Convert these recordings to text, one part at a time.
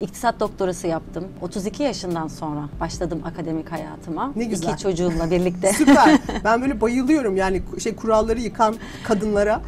İktisat doktorası yaptım. 32 yaşından sonra başladım akademik hayatıma. Ne güzel. İki çocuğumla birlikte. Süper. Ben böyle bayılıyorum yani şey kuralları yıkan kadınlara.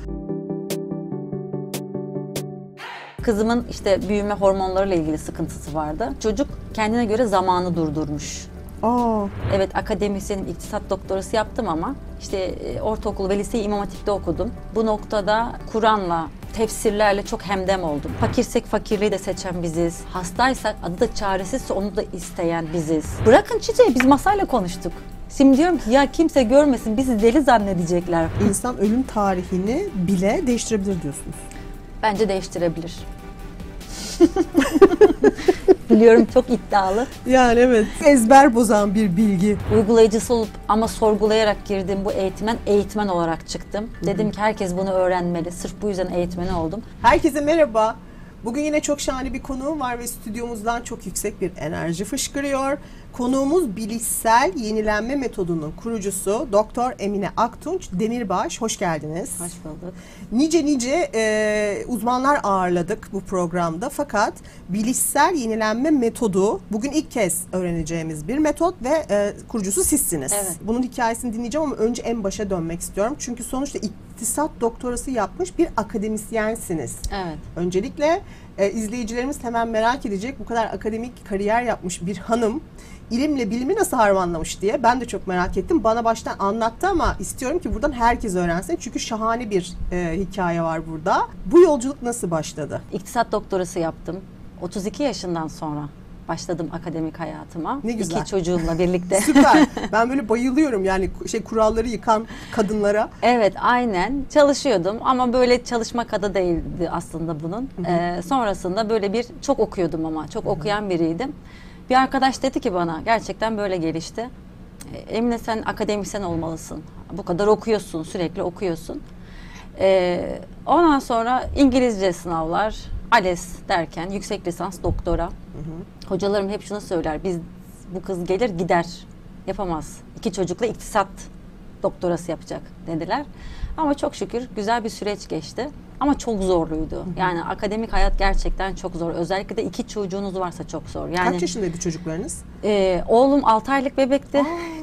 Kızımın işte büyüme hormonlarıyla ilgili sıkıntısı vardı. Çocuk kendine göre zamanı durdurmuş. Aa, Evet akademisyenim, iktisat doktorası yaptım ama işte e, ortaokul ve liseyi İmam Hatip'te okudum. Bu noktada Kur'an'la, tefsirlerle çok hemdem oldum. Fakirsek fakirliği de seçen biziz. Hastaysak adı da çaresizse onu da isteyen biziz. Bırakın çiçeği biz masayla konuştuk. Şimdi diyorum ki ya kimse görmesin bizi deli zannedecekler. insan ölüm tarihini bile değiştirebilir diyorsunuz. Bence değiştirebilir. Biliyorum çok iddialı. Yani evet. Ezber bozan bir bilgi. Uygulayıcısı olup ama sorgulayarak girdim bu eğitmen, eğitmen olarak çıktım. Dedim ki herkes bunu öğrenmeli. Sırf bu yüzden eğitmeni oldum. Herkese merhaba. Bugün yine çok şahane bir konuğum var ve stüdyomuzdan çok yüksek bir enerji fışkırıyor. Konuğumuz bilişsel yenilenme metodunun kurucusu Doktor Emine Aktunç Demirbaş. Hoş geldiniz. Hoş bulduk. Nice nice e, uzmanlar ağırladık bu programda fakat bilişsel yenilenme metodu bugün ilk kez öğreneceğimiz bir metot ve e, kurucusu sizsiniz. Evet. Bunun hikayesini dinleyeceğim ama önce en başa dönmek istiyorum. Çünkü sonuçta iktisat doktorası yapmış bir akademisyensiniz. Evet. Öncelikle e, izleyicilerimiz hemen merak edecek bu kadar akademik kariyer yapmış bir hanım ilimle bilimi nasıl harmanlamış diye ben de çok merak ettim. Bana baştan anlattı ama istiyorum ki buradan herkes öğrensin. Çünkü şahane bir e, hikaye var burada. Bu yolculuk nasıl başladı? İktisat doktorası yaptım. 32 yaşından sonra başladım akademik hayatıma. Ne güzel. İki çocuğumla birlikte. Süper. ben böyle bayılıyorum yani şey kuralları yıkan kadınlara. Evet aynen çalışıyordum ama böyle çalışmak adı değildi aslında bunun. Ee, sonrasında böyle bir çok okuyordum ama çok okuyan biriydim. Bir arkadaş dedi ki bana gerçekten böyle gelişti. "E, Emine sen akademisyen olmalısın. Bu kadar okuyorsun sürekli okuyorsun. Ee, ondan sonra İngilizce sınavlar, ALES derken yüksek lisans doktora. Hocalarım hep şunu söyler. Biz bu kız gelir gider. Yapamaz. İki çocukla iktisat doktorası yapacak dediler. Ama çok şükür güzel bir süreç geçti. Ama çok zorluydu. Yani akademik hayat gerçekten çok zor. Özellikle de iki çocuğunuz varsa çok zor. Yani Kaç yaşındaydı çocuklarınız? e, oğlum 6 aylık bebekti.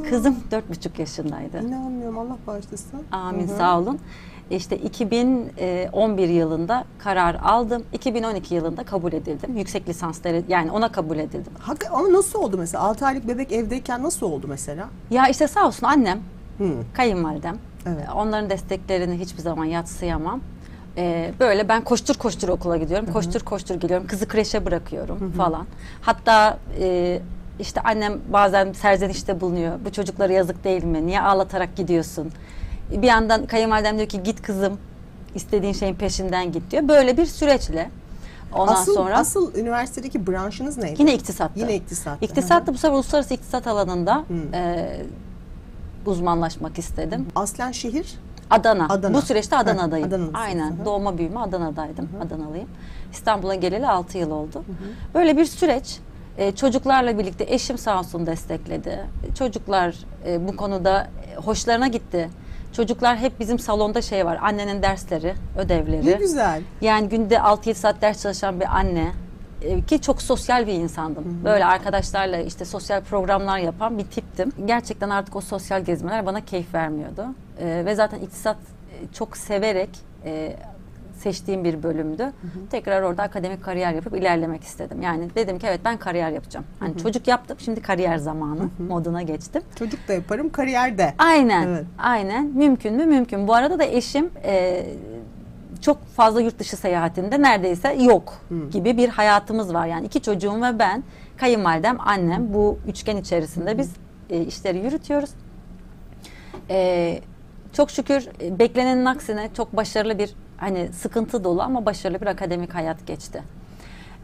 Kızım 4,5 yaşındaydı. İnanmıyorum Allah bağışlasın. Amin Hı hı. sağ olun. İşte 2011 yılında karar aldım. 2012 yılında kabul edildim. Yüksek lisansları yani ona kabul edildim. Hakikaten ama nasıl oldu mesela? 6 aylık bebek evdeyken nasıl oldu mesela? Ya işte sağ olsun annem, Hı. kayınvalidem. Evet. Onların desteklerini hiçbir zaman yatsıyamam. Ee, böyle ben koştur koştur okula gidiyorum, koştur koştur geliyorum, kızı kreşe bırakıyorum falan. Hatta e, işte annem bazen serzenişte bulunuyor. Bu çocuklara yazık değil mi? Niye ağlatarak gidiyorsun? Bir yandan kayınvalidem diyor ki git kızım, istediğin şeyin peşinden git diyor. Böyle bir süreçle ondan asıl, sonra asıl üniversitedeki branşınız neydi? yine iktisattı. Yine iktisat. İktisatta bu sefer uluslararası iktisat alanında Hı. e, uzmanlaşmak istedim. Aslen şehir Adana. Adana. Bu süreçte Adana'dayım. Adana'dasınız, Aynen. hı hı. Doğma büyüme Adana'daydım. Adanalıyım. İstanbul'a geleli 6 yıl oldu. Böyle bir süreç. e, çocuklarla birlikte eşim sağ olsun destekledi. Çocuklar e, bu konuda e, hoşlarına gitti. Çocuklar hep bizim salonda şey var. Annenin dersleri, ödevleri. ne güzel. Yani günde 6-7 saat ders çalışan bir anne e, ki çok sosyal bir insandım. Böyle arkadaşlarla işte sosyal programlar yapan bir tiptim. Gerçekten artık o sosyal gezmeler bana keyif vermiyordu. E, ve zaten iktisat e, çok severek e, seçtiğim bir bölümdü. Tekrar orada akademik kariyer yapıp ilerlemek istedim. Yani dedim ki evet ben kariyer yapacağım. Hani çocuk yaptım şimdi kariyer zamanı moduna geçtim. Çocuk da yaparım, kariyer de. Aynen. Evet. Aynen. Mümkün mü? Mümkün. Bu arada da eşim e, çok fazla yurt dışı seyahatinde neredeyse yok gibi bir hayatımız var. Yani iki çocuğum ve ben, kayınvalidem, annem bu üçgen içerisinde biz e, işleri yürütüyoruz. E, çok şükür e, beklenenin aksine çok başarılı bir hani sıkıntı dolu ama başarılı bir akademik hayat geçti.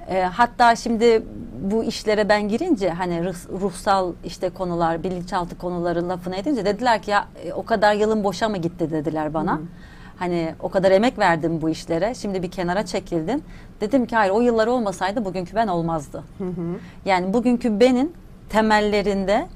E, hatta şimdi bu işlere ben girince hani ruh- ruhsal işte konular, bilinçaltı konuları lafını edince dediler ki ya e, o kadar yılın boşa mı gitti dediler bana. Hani o kadar emek verdim bu işlere. Şimdi bir kenara çekildin. Dedim ki hayır o yıllar olmasaydı bugünkü ben olmazdı. Yani bugünkü benin temellerinde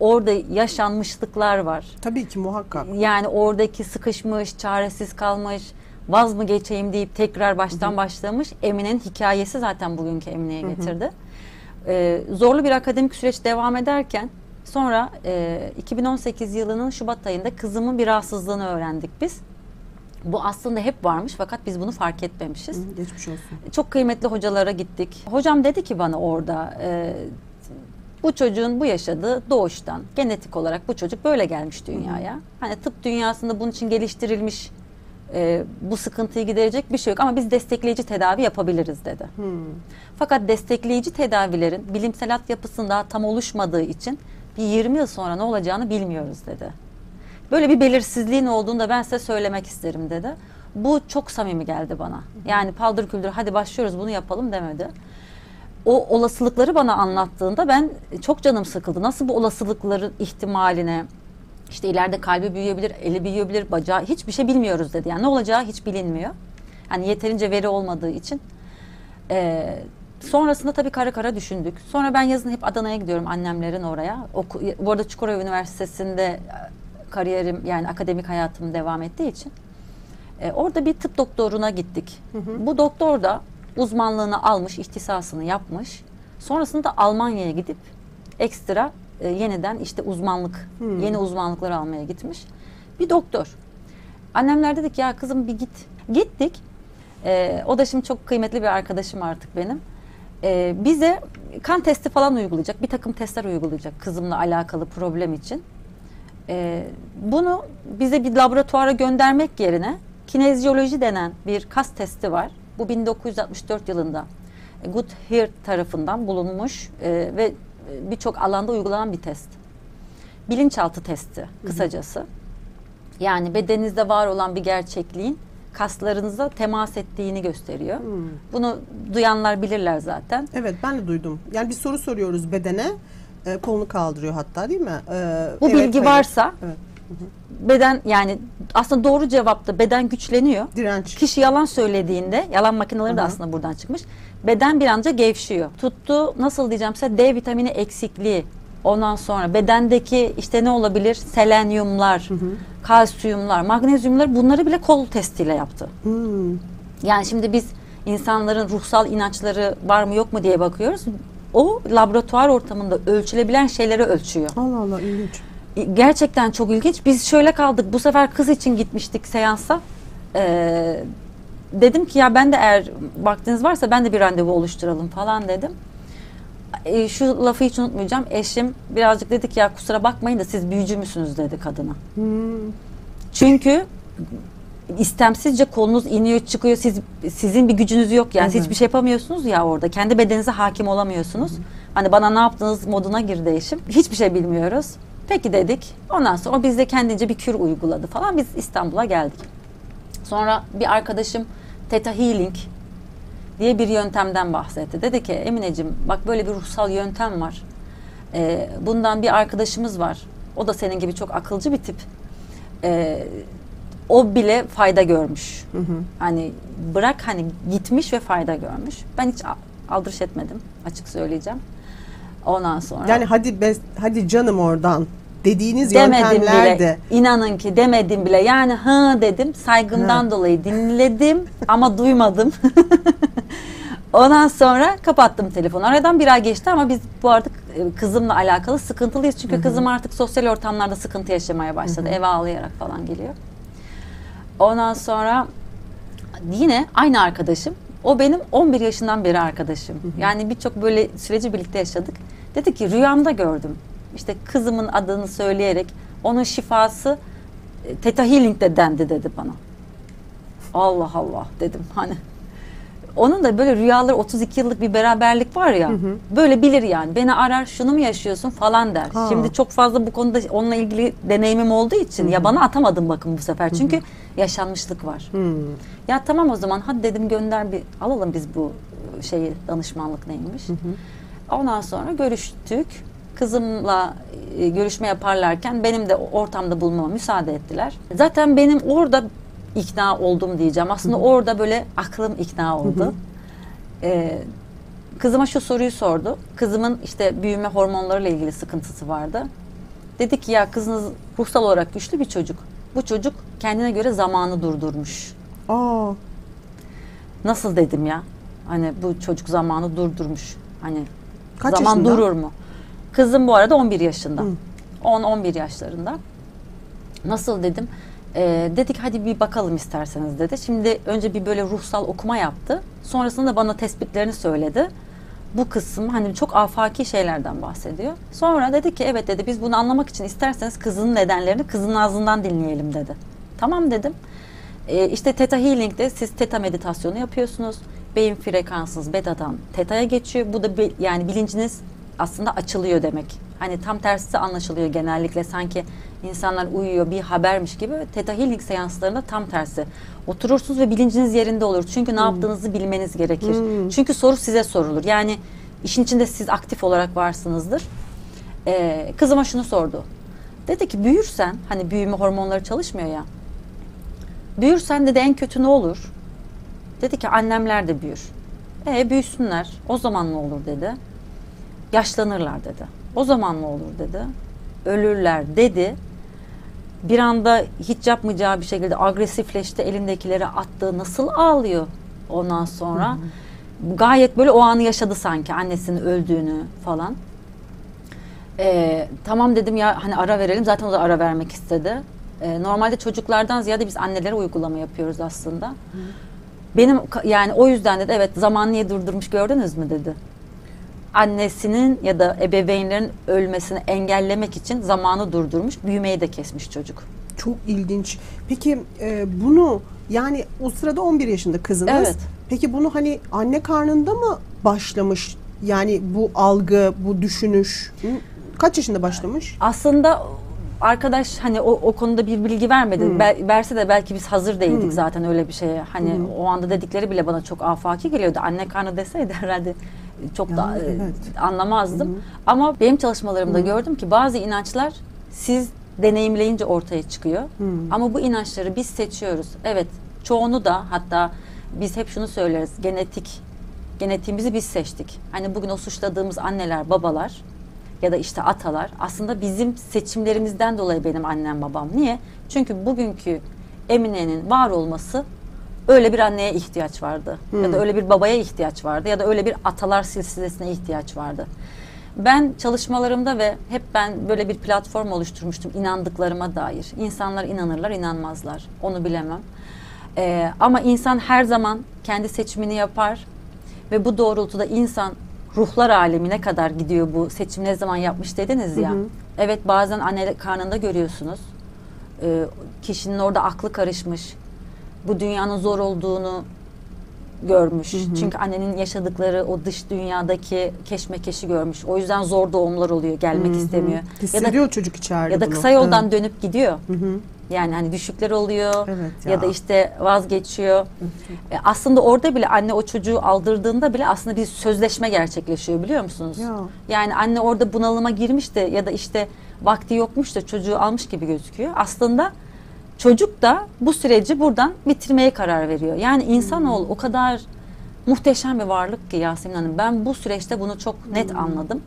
orada yaşanmışlıklar var. Tabii ki muhakkak. Yani oradaki sıkışmış, çaresiz kalmış, vaz mı geçeyim deyip tekrar baştan başlamış. Emine'nin hikayesi zaten bugünkü Emine'ye getirdi. Ee, zorlu bir akademik süreç devam ederken sonra e, 2018 yılının Şubat ayında kızımın bir rahatsızlığını öğrendik biz. Bu aslında hep varmış fakat biz bunu fark etmemişiz. Hı, Geçmiş olsun. Çok kıymetli hocalara gittik. Hocam dedi ki bana orada e, bu çocuğun bu yaşadığı doğuştan genetik olarak bu çocuk böyle gelmiş dünyaya. Hani tıp dünyasında bunun için geliştirilmiş e, bu sıkıntıyı giderecek bir şey yok ama biz destekleyici tedavi yapabiliriz dedi. Hı. Fakat destekleyici tedavilerin bilimsel altyapısının daha tam oluşmadığı için bir 20 yıl sonra ne olacağını bilmiyoruz dedi. Böyle bir belirsizliğin olduğunu da ben size söylemek isterim dedi. Bu çok samimi geldi bana. Yani paldır küldür hadi başlıyoruz bunu yapalım demedi. O olasılıkları bana anlattığında ben çok canım sıkıldı. Nasıl bu olasılıkların ihtimaline işte ileride kalbi büyüyebilir, eli büyüyebilir, bacağı hiçbir şey bilmiyoruz dedi. Yani ne olacağı hiç bilinmiyor. Yani yeterince veri olmadığı için. Ee, sonrasında tabii kara kara düşündük. Sonra ben yazın hep Adana'ya gidiyorum annemlerin oraya. Oku, bu arada Çukurova Üniversitesi'nde e, kariyerim yani akademik hayatım devam ettiği için. e, orada bir tıp doktoruna gittik. Bu doktor da uzmanlığını almış, ihtisasını yapmış. Sonrasında Almanya'ya gidip ekstra e, yeniden işte uzmanlık, yeni uzmanlıklar almaya gitmiş. Bir doktor. Annemler dedik ya kızım bir git. Gittik. Ee, o da şimdi çok kıymetli bir arkadaşım artık benim. Ee, bize kan testi falan uygulayacak, bir takım testler uygulayacak kızımla alakalı problem için. Ee, bunu bize bir laboratuvara göndermek yerine kinezyoloji denen bir kas testi var. Bu 1964 yılında Goodyear tarafından bulunmuş e, ve e, birçok alanda uygulanan bir test. Bilinçaltı testi kısacası. Yani bedeninizde var olan bir gerçekliğin kaslarınıza temas ettiğini gösteriyor. Hmm. Bunu duyanlar bilirler zaten. Evet ben de duydum. Yani bir soru soruyoruz bedene. E, kolunu kaldırıyor hatta değil mi? E, Bu evet, bilgi hayır. varsa Evet. Beden yani aslında doğru cevapta beden güçleniyor. Direnç. Kişi yalan söylediğinde, yalan makineleri de Hı hı. aslında buradan çıkmış. Beden bir anca gevşiyor. Tuttu nasıl diyeceğim size D vitamini eksikliği. Ondan sonra bedendeki işte ne olabilir? Selenyumlar, kalsiyumlar, magnezyumlar bunları bile kol testiyle yaptı. Hmm. Yani şimdi biz insanların ruhsal inançları var mı yok mu diye bakıyoruz. O laboratuvar ortamında ölçülebilen şeyleri ölçüyor. Allah Allah ilginç. Gerçekten çok ilginç. Biz şöyle kaldık. Bu sefer kız için gitmiştik seansa. Ee, dedim ki ya ben de eğer vaktiniz varsa ben de bir randevu oluşturalım falan dedim. Ee, şu lafı hiç unutmayacağım. Eşim birazcık dedik ya kusura bakmayın da siz büyücü müsünüz dedi kadına. Hmm. Çünkü istemsizce kolunuz iniyor çıkıyor. Siz sizin bir gücünüz yok yani. Siz hiçbir şey yapamıyorsunuz ya orada. Kendi bedeninize hakim olamıyorsunuz. Hani bana ne yaptınız moduna girdi eşim. Hiçbir şey bilmiyoruz. Peki dedik. Ondan sonra o bizde kendince bir kür uyguladı falan. Biz İstanbul'a geldik. Sonra bir arkadaşım Theta Healing diye bir yöntemden bahsetti. Dedi ki Emineciğim bak böyle bir ruhsal yöntem var. Ee, bundan bir arkadaşımız var. O da senin gibi çok akılcı bir tip. Ee, o bile fayda görmüş. Hani bırak hani gitmiş ve fayda görmüş. Ben hiç aldırış etmedim açık söyleyeceğim. Ondan sonra Yani hadi be, hadi canım oradan dediğiniz demedim yöntemler bile. de İnanın ki demedim bile. Yani hı dedim. Saygımdan dolayı dinledim ama duymadım. Ondan sonra kapattım telefonu. Aradan bir ay geçti ama biz bu artık e, kızımla alakalı sıkıntılıyız. Çünkü kızım artık sosyal ortamlarda sıkıntı yaşamaya başladı. Eve ağlayarak falan geliyor. Ondan sonra yine aynı arkadaşım. O benim 11 yaşından beri arkadaşım. Yani birçok böyle süreci birlikte yaşadık. Dedi ki rüyamda gördüm. İşte kızımın adını söyleyerek onun şifası e, Theta Healing de dendi dedi bana. Allah Allah dedim hani. Onun da böyle rüyaları 32 yıllık bir beraberlik var ya. Böyle bilir yani. Beni arar şunu mu yaşıyorsun falan der. Ha. Şimdi çok fazla bu konuda onunla ilgili deneyimim olduğu için ya bana atamadım bakın bu sefer. Çünkü yaşanmışlık var. Hmm. Ya tamam o zaman hadi dedim gönder bir alalım biz bu şeyi danışmanlık neymiş. Ondan sonra görüştük. Kızımla e, görüşme yaparlarken benim de ortamda bulunmama müsaade ettiler. Zaten benim orada ikna oldum diyeceğim. Aslında orada böyle aklım ikna oldu. Ee, kızıma şu soruyu sordu. Kızımın işte büyüme hormonlarıyla ilgili sıkıntısı vardı. Dedi ki ya kızınız ruhsal olarak güçlü bir çocuk. Bu çocuk kendine göre zamanı durdurmuş. Aa, Nasıl dedim ya? Hani bu çocuk zamanı durdurmuş. Hani Kaç zaman yaşında? durur mu? Kızım bu arada 11 yaşında. Hı. 10-11 yaşlarında. Nasıl dedim? Ee, dedik hadi bir bakalım isterseniz dedi. Şimdi önce bir böyle ruhsal okuma yaptı. Sonrasında da bana tespitlerini söyledi. Bu kısım hani çok afaki şeylerden bahsediyor. Sonra dedi ki evet dedi biz bunu anlamak için isterseniz kızının nedenlerini kızın ağzından dinleyelim dedi. Tamam dedim. Ee, işte Theta Healing'de siz Theta meditasyonu yapıyorsunuz. Beyin frekansınız beta'dan Theta'ya geçiyor. Bu da yani bilinciniz aslında açılıyor demek. Hani tam tersi anlaşılıyor genellikle sanki insanlar uyuyor bir habermiş gibi. Theta Healing seanslarında tam tersi. Oturursunuz ve bilinciniz yerinde olur. Çünkü ne yaptığınızı bilmeniz gerekir. Hmm. Çünkü soru size sorulur. Yani işin içinde siz aktif olarak varsınızdır. Ee, kızıma şunu sordu. Dedi ki büyürsen hani büyüme hormonları çalışmıyor ya. Büyürsen dedi en kötü ne olur? Dedi ki annemler de büyür. E büyüsünler. O zaman ne olur dedi. Yaşlanırlar dedi. O zaman ne olur dedi. Ölürler dedi. Bir anda hiç yapmayacağı bir şekilde agresifleşti. Elindekileri attı. Nasıl ağlıyor ondan sonra. Gayet böyle o anı yaşadı sanki annesinin öldüğünü falan. Ee, tamam dedim ya hani ara verelim. Zaten o da ara vermek istedi. Ee, normalde çocuklardan ziyade biz annelere uygulama yapıyoruz aslında. Benim ka- yani o yüzden dedi evet zaman niye durdurmuş gördünüz mü dedi. Annesinin ya da ebeveynlerin ölmesini engellemek için zamanı durdurmuş, büyümeyi de kesmiş çocuk. çok ilginç. Peki e, bunu yani o sırada 11 yaşında kızınız. Evet. Peki bunu hani anne karnında mı başlamış? Yani bu algı, bu düşünüş kaç yaşında başlamış? Aslında arkadaş hani o, o konuda bir bilgi vermedi. Hmm. Bel- verse de belki biz hazır değildik Hmm. zaten öyle bir şeye. Hani o anda dedikleri bile bana çok afaki geliyordu. Anne karnı deseydi herhalde çok Ya, da e, evet. anlamazdım. Ama benim çalışmalarımda gördüm ki bazı inançlar siz deneyimleyince ortaya çıkıyor. Hmm. Ama bu inançları biz seçiyoruz. Evet, çoğunu da hatta biz hep şunu söyleriz. Genetik genetiğimizi biz seçtik. Hani bugün o suçladığımız anneler, babalar ya da işte atalar aslında bizim seçimlerimizden dolayı benim annem babam. Niye? Çünkü bugünkü Emine'nin var olması öyle bir anneye ihtiyaç vardı. Ya da öyle bir babaya ihtiyaç vardı ya da öyle bir atalar silsilesine ihtiyaç vardı. Ben çalışmalarımda ve hep ben böyle bir platform oluşturmuştum inandıklarıma dair. İnsanlar inanırlar, inanmazlar. Onu bilemem. Ee, ama insan her zaman kendi seçimini yapar ve bu doğrultuda insan ruhlar alemine kadar gidiyor bu seçim ne zaman yapmış dediniz ya. Hı hı. Evet bazen anne karnında görüyorsunuz. Ee, kişinin orada aklı karışmış. Bu dünyanın zor olduğunu görmüş. Çünkü annenin yaşadıkları o dış dünyadaki keşmekeşi görmüş. O yüzden zor doğumlar oluyor. Gelmek istemiyor. Ya da Hissediyor çocuk içeride ya da bunu. kısa yoldan dönüp gidiyor. Evet. Hı hı. Yani hani düşükler oluyor Evet ya. ya. da işte vazgeçiyor. E, aslında orada bile anne o çocuğu aldırdığında bile aslında bir sözleşme gerçekleşiyor biliyor musunuz? Ya. Yani anne orada bunalıma girmiş de ya da işte vakti yokmuş da çocuğu almış gibi gözüküyor. Aslında çocuk da bu süreci buradan bitirmeye karar veriyor. Yani insanoğlu o kadar muhteşem bir varlık ki Yasemin Hanım. Ben bu süreçte bunu çok net anladım.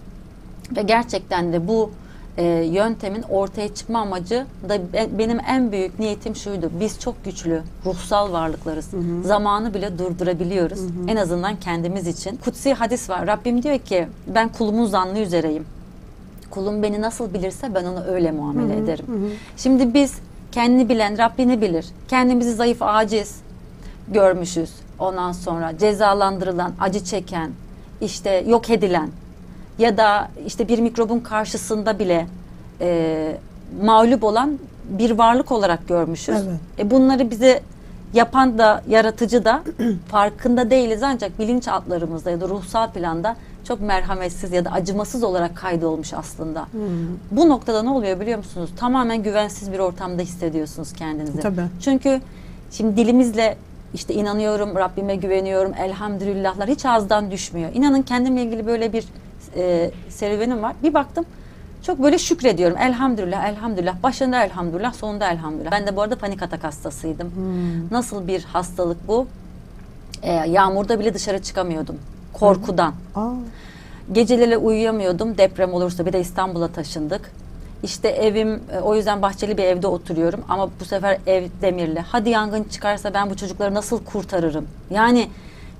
Ve gerçekten de bu e, yöntemin ortaya çıkma amacı da be- benim en büyük niyetim şuydu. Biz çok güçlü ruhsal varlıklarız. Zamanı bile durdurabiliyoruz. En azından kendimiz için. Kutsi hadis var. Rabbim diyor ki ben kulumun zannı üzereyim. Kulum beni nasıl bilirse ben onu öyle muamele ederim. Şimdi biz kendini bilen Rabbini bilir. Kendimizi zayıf, aciz görmüşüz. Ondan sonra cezalandırılan, acı çeken, işte yok edilen ya da işte bir mikrobun karşısında bile e, mağlup olan bir varlık olarak görmüşüz. Evet. E bunları bize yapan da yaratıcı da farkında değiliz ancak bilinçaltlarımızda ya da ruhsal planda çok merhametsiz ya da acımasız olarak kaydolmuş aslında. Bu noktada ne oluyor biliyor musunuz? Tamamen güvensiz bir ortamda hissediyorsunuz kendinizi. Tabii. Çünkü şimdi dilimizle işte inanıyorum, Rabbime güveniyorum, elhamdülillahlar hiç ağızdan düşmüyor. İnanın kendimle ilgili böyle bir e, serüvenim var. Bir baktım çok böyle şükrediyorum. Elhamdülillah, elhamdülillah. Başında elhamdülillah, sonunda elhamdülillah. Ben de bu arada panik atak hastasıydım. Nasıl bir hastalık bu? E, yağmurda bile dışarı çıkamıyordum. Korkudan. Aa, Geceleri uyuyamıyordum deprem olursa bir de İstanbul'a taşındık. İşte evim e, o yüzden bahçeli bir evde oturuyorum ama bu sefer ev demirli. Hadi yangın çıkarsa ben bu çocukları nasıl kurtarırım? Yani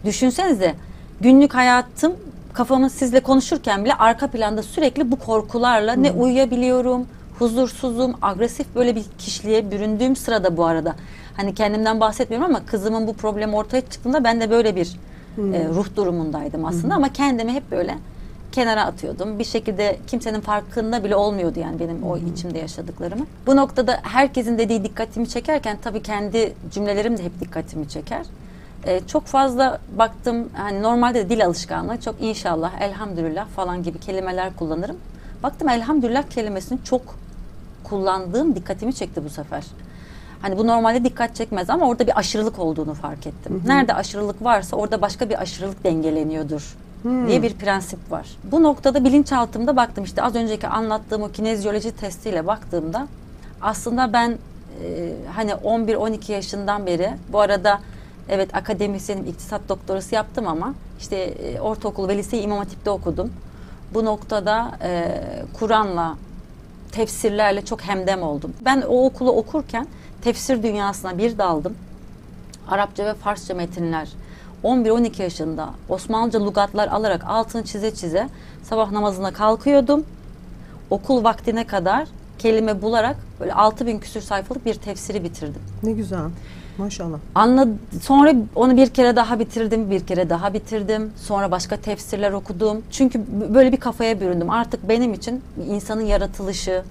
düşünsenize günlük hayatım kafamı sizle konuşurken bile arka planda sürekli bu korkularla ne uyuyabiliyorum, huzursuzum, agresif böyle bir kişiliğe büründüğüm sırada bu arada. Hani kendimden bahsetmiyorum ama kızımın bu problem ortaya çıktığında ben de böyle bir e, ruh durumundaydım aslında ama kendimi hep böyle kenara atıyordum. Bir şekilde kimsenin farkında bile olmuyordu yani benim o içimde yaşadıklarımı. Bu noktada herkesin dediği dikkatimi çekerken tabii kendi cümlelerim de hep dikkatimi çeker. Ee, çok fazla baktım hani normalde de dil alışkanlığı çok inşallah, elhamdülillah falan gibi kelimeler kullanırım. Baktım elhamdülillah kelimesini çok kullandığım dikkatimi çekti bu sefer. Hani bu normalde dikkat çekmez ama orada bir aşırılık olduğunu fark ettim. Nerede aşırılık varsa orada başka bir aşırılık dengeleniyordur diye bir prensip var. Bu noktada bilinçaltımda baktım işte az önceki anlattığım o kinezyoloji testiyle baktığımda aslında ben e, hani 11-12 yaşından beri bu arada evet akademisyenim iktisat doktorası yaptım ama işte e, ortaokul ve liseyi İmam Hatip'te okudum. Bu noktada e, Kur'an'la tefsirlerle çok hemdem oldum. Ben o okulu okurken tefsir dünyasına bir daldım. Arapça ve Farsça metinler 11-12 yaşında Osmanlıca lugatlar alarak altını çize çize sabah namazına kalkıyordum. Okul vaktine kadar kelime bularak böyle 6000 küsür sayfalık bir tefsiri bitirdim. Ne güzel. Maşallah. Anla sonra onu bir kere daha bitirdim, bir kere daha bitirdim. Sonra başka tefsirler okudum. Çünkü böyle bir kafaya büründüm. Artık benim için insanın yaratılışı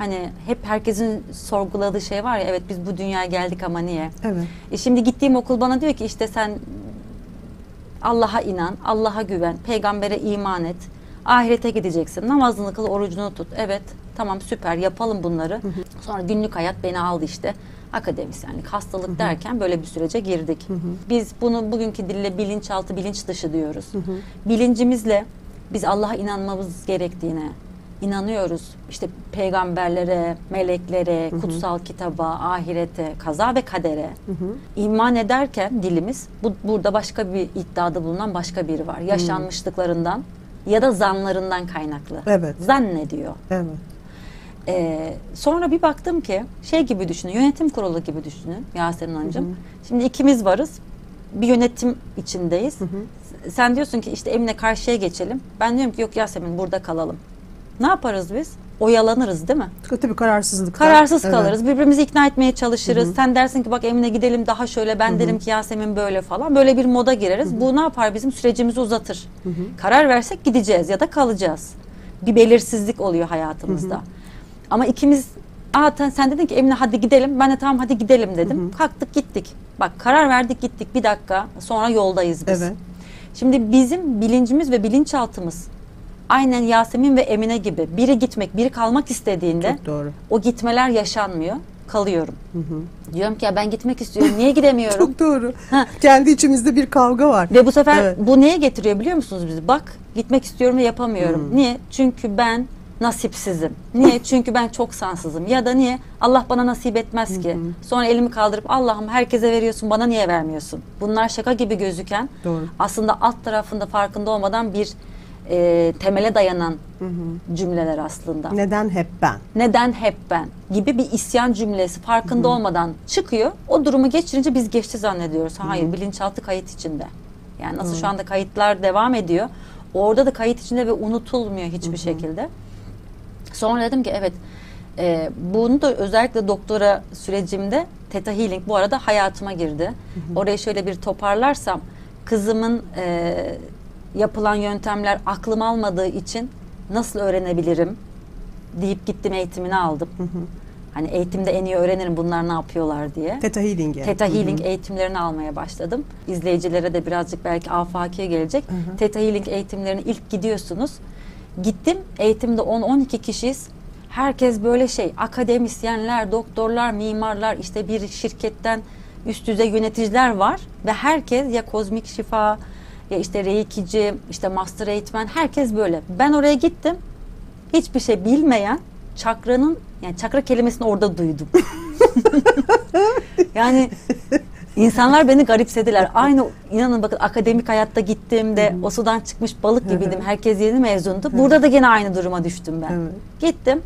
hani hep herkesin sorguladığı şey var ya evet biz bu dünyaya geldik ama niye? Evet. E şimdi gittiğim okul bana diyor ki işte sen Allah'a inan, Allah'a güven, peygambere iman et. Ahirete gideceksin. Namazını kıl, orucunu tut. Evet, tamam süper yapalım bunları. Sonra günlük hayat beni aldı işte. Akademisyenlik, hastalık derken böyle bir sürece girdik. Biz bunu bugünkü dille bilinçaltı, bilinç dışı diyoruz. Bilincimizle biz Allah'a inanmamız gerektiğine inanıyoruz. İşte peygamberlere, meleklere, kutsal kitaba, ahirete, kaza ve kadere. İman ederken dilimiz bu, burada başka bir iddiada bulunan başka biri var. Yaşanmışlıklarından ya da zanlarından kaynaklı. Evet. Zannediyor. Evet. Ee, sonra bir baktım ki şey gibi düşünün, yönetim kurulu gibi düşünün Yasemin Hanımcığım. Şimdi ikimiz varız, bir yönetim içindeyiz. S- Sen diyorsun ki işte Emine karşıya geçelim. Ben diyorum ki yok Yasemin burada kalalım. Ne yaparız biz? Oyalanırız değil mi? Tabii kararsızlık. Kararsız kalırız. Birbirimizi ikna etmeye çalışırız. Sen dersin ki bak Emine gidelim daha şöyle. Ben derim ki Yasemin böyle falan. Böyle bir moda gireriz. Bu ne yapar? Bizim sürecimizi uzatır. Karar versek gideceğiz ya da kalacağız. Bir belirsizlik oluyor hayatımızda. Ama ikimiz Aa, sen- dedin ki Emine hadi gidelim. Ben de tamam hadi gidelim dedim. Kalktık gittik. Bak karar verdik gittik. Bir dakika sonra yoldayız biz. Evet. Şimdi bizim bilincimiz ve bilinçaltımız aynen Yasemin ve Emine gibi biri gitmek, biri kalmak istediğinde Çok doğru. o gitmeler yaşanmıyor. Kalıyorum. Diyorum ki ya ben gitmek istiyorum. Niye gidemiyorum? Çok doğru. Kendi içimizde bir kavga var. Ve bu sefer Evet. bu neye getiriyor biliyor musunuz bizi? Bak gitmek istiyorum ve yapamıyorum. Niye? Çünkü ben nasipsizim. Niye? Çünkü ben çok sansızım. Ya da niye? Allah bana nasip etmez ki. Sonra elimi kaldırıp Allah'ım herkese veriyorsun bana niye vermiyorsun? Bunlar şaka gibi gözüken Doğru. aslında alt tarafında farkında olmadan bir e, temele dayanan cümleler aslında. Neden hep ben? Neden hep ben gibi bir isyan cümlesi farkında olmadan çıkıyor. O durumu geçirince biz geçti zannediyoruz. Hayır bilinçaltı kayıt içinde. Yani nasıl şu anda kayıtlar devam ediyor. Orada da kayıt içinde ve unutulmuyor hiçbir şekilde. Sonra dedim ki evet e, bunu da özellikle doktora sürecimde Theta Healing bu arada hayatıma girdi. Orayı şöyle bir toparlarsam kızımın e, yapılan yöntemler aklım almadığı için nasıl öğrenebilirim deyip gittim eğitimini aldım. Hani eğitimde en iyi öğrenirim bunlar ne yapıyorlar diye. Theta Healing'e. Theta Healing eğitimlerini almaya başladım. İzleyicilere de birazcık belki afakiye gelecek. Theta Healing eğitimlerine ilk gidiyorsunuz. Gittim eğitimde 10-12 kişiyiz. Herkes böyle şey akademisyenler, doktorlar, mimarlar işte bir şirketten üst düzey yöneticiler var ve herkes ya kozmik şifa ya işte reikici, işte master eğitmen herkes böyle. Ben oraya gittim. Hiçbir şey bilmeyen çakranın yani çakra kelimesini orada duydum. yani İnsanlar beni garipsediler. Aynı inanın bakın akademik hayatta gittiğimde o sudan çıkmış balık gibiydim. Herkes yeni mezundu. Burada da gene aynı duruma düştüm ben. Gittim.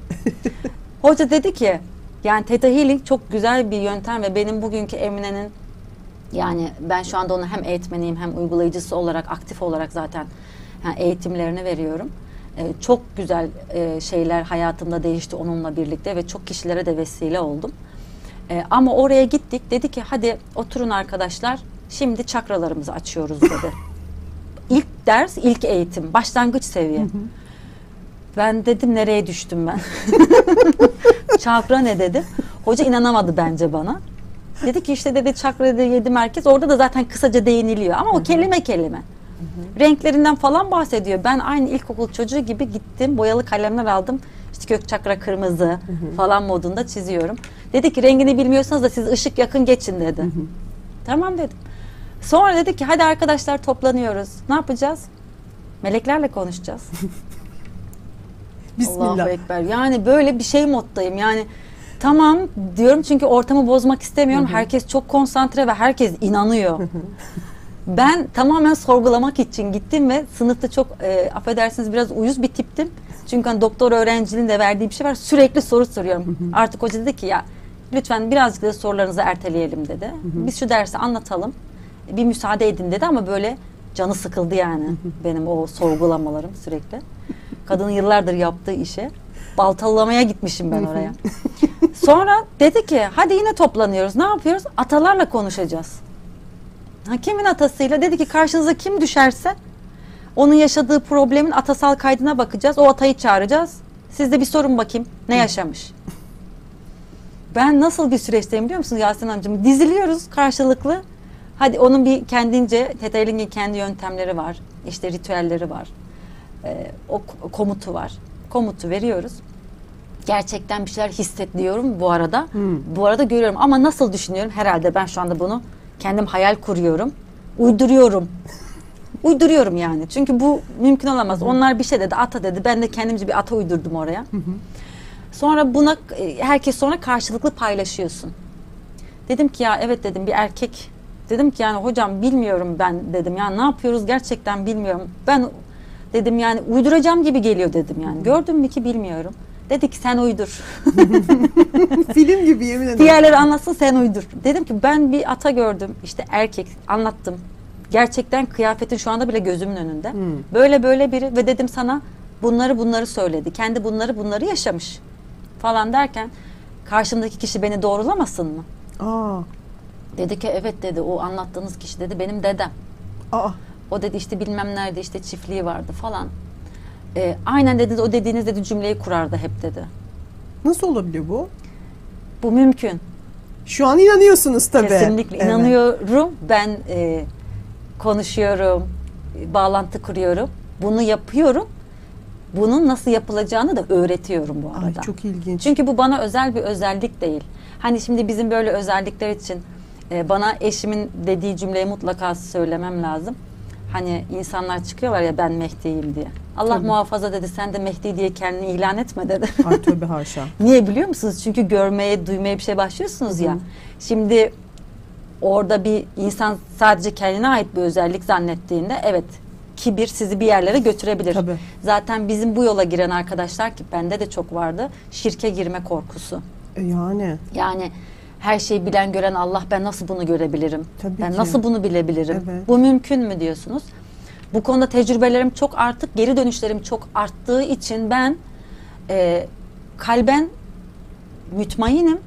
Hoca dedi ki yani Theta Healing çok güzel bir yöntem ve benim bugünkü Emine'nin yani ben şu anda onun hem eğitmeniyim hem uygulayıcısı olarak aktif olarak zaten yani eğitimlerini veriyorum. Ee, çok güzel e, şeyler hayatımda değişti onunla birlikte ve çok kişilere de vesile oldum. Ee, ama oraya gittik dedi ki hadi oturun arkadaşlar şimdi çakralarımızı açıyoruz dedi. ilk ders ilk eğitim başlangıç seviye. Ben dedim nereye düştüm ben? Çakra ne dedi? Hoca inanamadı bence bana. Dedi ki işte dedi çakra dedi yedi merkez. Orada da zaten kısaca değiniliyor ama o kelime kelime. Renklerinden falan bahsediyor. Ben aynı ilkokul çocuğu gibi gittim. Boyalı kalemler aldım. İşte kök çakra kırmızı falan modunda çiziyorum. Dedi ki rengini bilmiyorsanız da siz ışık yakın geçin dedi. Tamam dedim. Sonra dedi ki hadi arkadaşlar toplanıyoruz. Ne yapacağız? Meleklerle konuşacağız. Bismillah. Allahu Ekber. Yani böyle bir şey moddayım. Yani tamam diyorum çünkü ortamı bozmak istemiyorum. Herkes çok konsantre ve herkes inanıyor. ben tamamen sorgulamak için gittim ve sınıfta çok e, affedersiniz biraz uyuz bir tiptim. Çünkü hani doktor öğrenciliğin de verdiği bir şey var. Sürekli soru soruyorum. Artık hoca dedi ki ya lütfen birazcık da sorularınızı erteleyelim dedi. Biz şu dersi anlatalım. Bir müsaade edin dedi ama böyle canı sıkıldı yani benim o sorgulamalarım sürekli. Kadının yıllardır yaptığı işe baltalamaya gitmişim ben oraya. Sonra dedi ki hadi yine toplanıyoruz. Ne yapıyoruz? Atalarla konuşacağız. Ha, kimin atasıyla? Dedi ki karşınıza kim düşerse onun yaşadığı problemin atasal kaydına bakacağız. O atayı çağıracağız. Siz de bir sorun bakayım. Ne yaşamış? Ben nasıl bir süreçteyim biliyor musunuz Yasin Hanımcığım? Diziliyoruz karşılıklı. Hadi onun bir kendince, Healing'in kendi yöntemleri var. İşte ritüelleri var. Ee, o komutu var. Komutu veriyoruz. Gerçekten bir şeyler hissetliyorum bu arada. Bu arada görüyorum ama nasıl düşünüyorum? Herhalde ben şu anda bunu kendim hayal kuruyorum. Uyduruyorum. Uyduruyorum yani. Çünkü bu mümkün olamaz. Onlar bir şey dedi, ata dedi. Ben de kendimce bir ata uydurdum oraya. Sonra buna e, herkes sonra karşılıklı paylaşıyorsun. Dedim ki ya evet dedim bir erkek. Dedim ki yani hocam bilmiyorum ben dedim. Ya ne yapıyoruz gerçekten bilmiyorum. Ben dedim yani uyduracağım gibi geliyor dedim yani. Gördün mü ki bilmiyorum. Dedi ki sen uydur. Film gibi yemin ederim. Diğerleri anlatsın sen uydur. Dedim ki ben bir ata gördüm. İşte erkek anlattım. Gerçekten kıyafetin şu anda bile gözümün önünde. Böyle böyle biri ve dedim sana bunları bunları söyledi. Kendi bunları bunları yaşamış falan derken karşımdaki kişi beni doğrulamasın mı? Aa, Dedi ki evet dedi o anlattığınız kişi dedi benim dedem. aa. O dedi işte bilmem nerede işte çiftliği vardı falan. Ee, aynen dedi o dediğiniz dedi cümleyi kurardı hep dedi. Nasıl olabiliyor bu? Bu mümkün. Şu an inanıyorsunuz tabii. Kesinlikle Evet. inanıyorum. Ben e, konuşuyorum, e, bağlantı kuruyorum. Bunu yapıyorum. Bunun nasıl yapılacağını da öğretiyorum bu arada. Ay çok ilginç. Çünkü bu bana özel bir özellik değil. Hani şimdi bizim böyle özellikler için e, bana eşimin dediği cümleyi mutlaka söylemem lazım. Hani insanlar çıkıyorlar ya ben Mehdi'yim diye. Allah Tabii. muhafaza dedi sen de Mehdi diye kendini ilan etme dedi. Ay tövbe haşa. Niye biliyor musunuz? Çünkü görmeye, duymaya bir şey başlıyorsunuz ya. Şimdi orada bir insan sadece kendine ait bir özellik zannettiğinde evet kibir sizi bir yerlere götürebilir. Tabii. Zaten bizim bu yola giren arkadaşlar ki bende de çok vardı. Şirke girme korkusu. E yani. Yani her şeyi bilen gören Allah ben nasıl bunu görebilirim? Tabii ben ki. nasıl bunu bilebilirim? Evet. Bu mümkün mü diyorsunuz? Bu konuda tecrübelerim çok artık, geri dönüşlerim çok arttığı için ben e, kalben mütmainim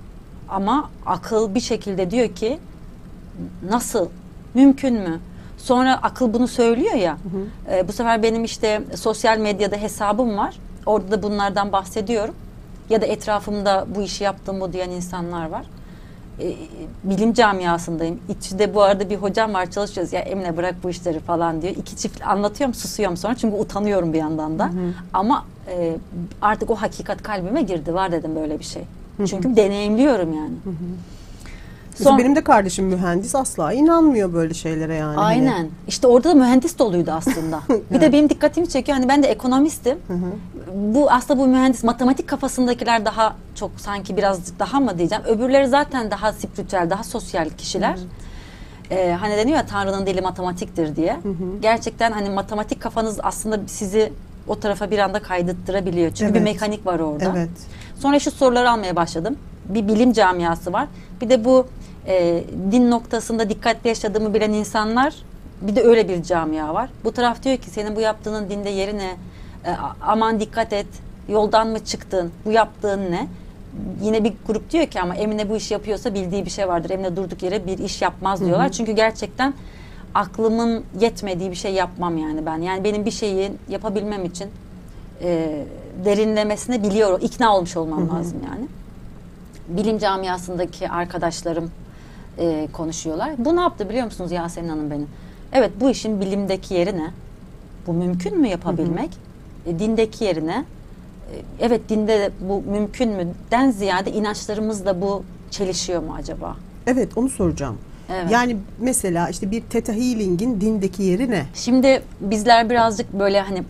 ama akıl bir şekilde diyor ki nasıl? Mümkün mü? Sonra akıl bunu söylüyor ya. e, bu sefer benim işte sosyal medyada hesabım var. Orada da bunlardan bahsediyorum. Ya da etrafımda bu işi yaptığımı diyen insanlar var. E, bilim camiasındayım. İçinde bu arada bir hocam var çalışıyoruz. Ya Emine bırak bu işleri falan diyor. İki çift anlatıyorum susuyorum sonra çünkü utanıyorum bir yandan da. Ama e, artık o hakikat kalbime girdi. Var dedim böyle bir şey. Çünkü deneyimliyorum yani. Mesela Son- benim de kardeşim mühendis asla inanmıyor böyle şeylere yani. Hani- Aynen. İşte orada da mühendis doluydu aslında. bir de benim dikkatimi çekiyor. Hani ben de ekonomistim. Bu aslında bu mühendis matematik kafasındakiler daha çok sanki birazcık daha mı diyeceğim. Öbürleri zaten daha spiritüel, daha sosyal kişiler. Ee, hani deniyor ya Tanrı'nın dili matematiktir diye. Gerçekten hani matematik kafanız aslında sizi o tarafa bir anda kaydırttırabiliyor. Çünkü bir Evet. mekanik var orada. Evet. Sonra şu soruları almaya başladım. Bir bilim camiası var. Bir de bu e, din noktasında dikkatli yaşadığımı bilen insanlar bir de öyle bir camia var. Bu taraf diyor ki senin bu yaptığının dinde yeri ne? E, aman dikkat et. Yoldan mı çıktın? Bu yaptığın ne? Yine bir grup diyor ki ama Emine bu işi yapıyorsa bildiği bir şey vardır. Emine durduk yere bir iş yapmaz diyorlar. Çünkü gerçekten aklımın yetmediği bir şey yapmam yani ben. Yani benim bir şeyi yapabilmem için e, derinlemesine biliyor, ikna olmuş olmam lazım yani. Bilim camiasındaki arkadaşlarım e, konuşuyorlar. Bu ne yaptı biliyor musunuz Yasemin Hanım benim? Evet bu işin bilimdeki yeri ne? Bu mümkün mü yapabilmek? E, dindeki yerine e, evet dinde de bu mümkün mü den ziyade inançlarımızla bu çelişiyor mu acaba? Evet onu soracağım. Evet. Yani mesela işte bir Theta Healing'in dindeki yeri ne? Şimdi bizler birazcık böyle hani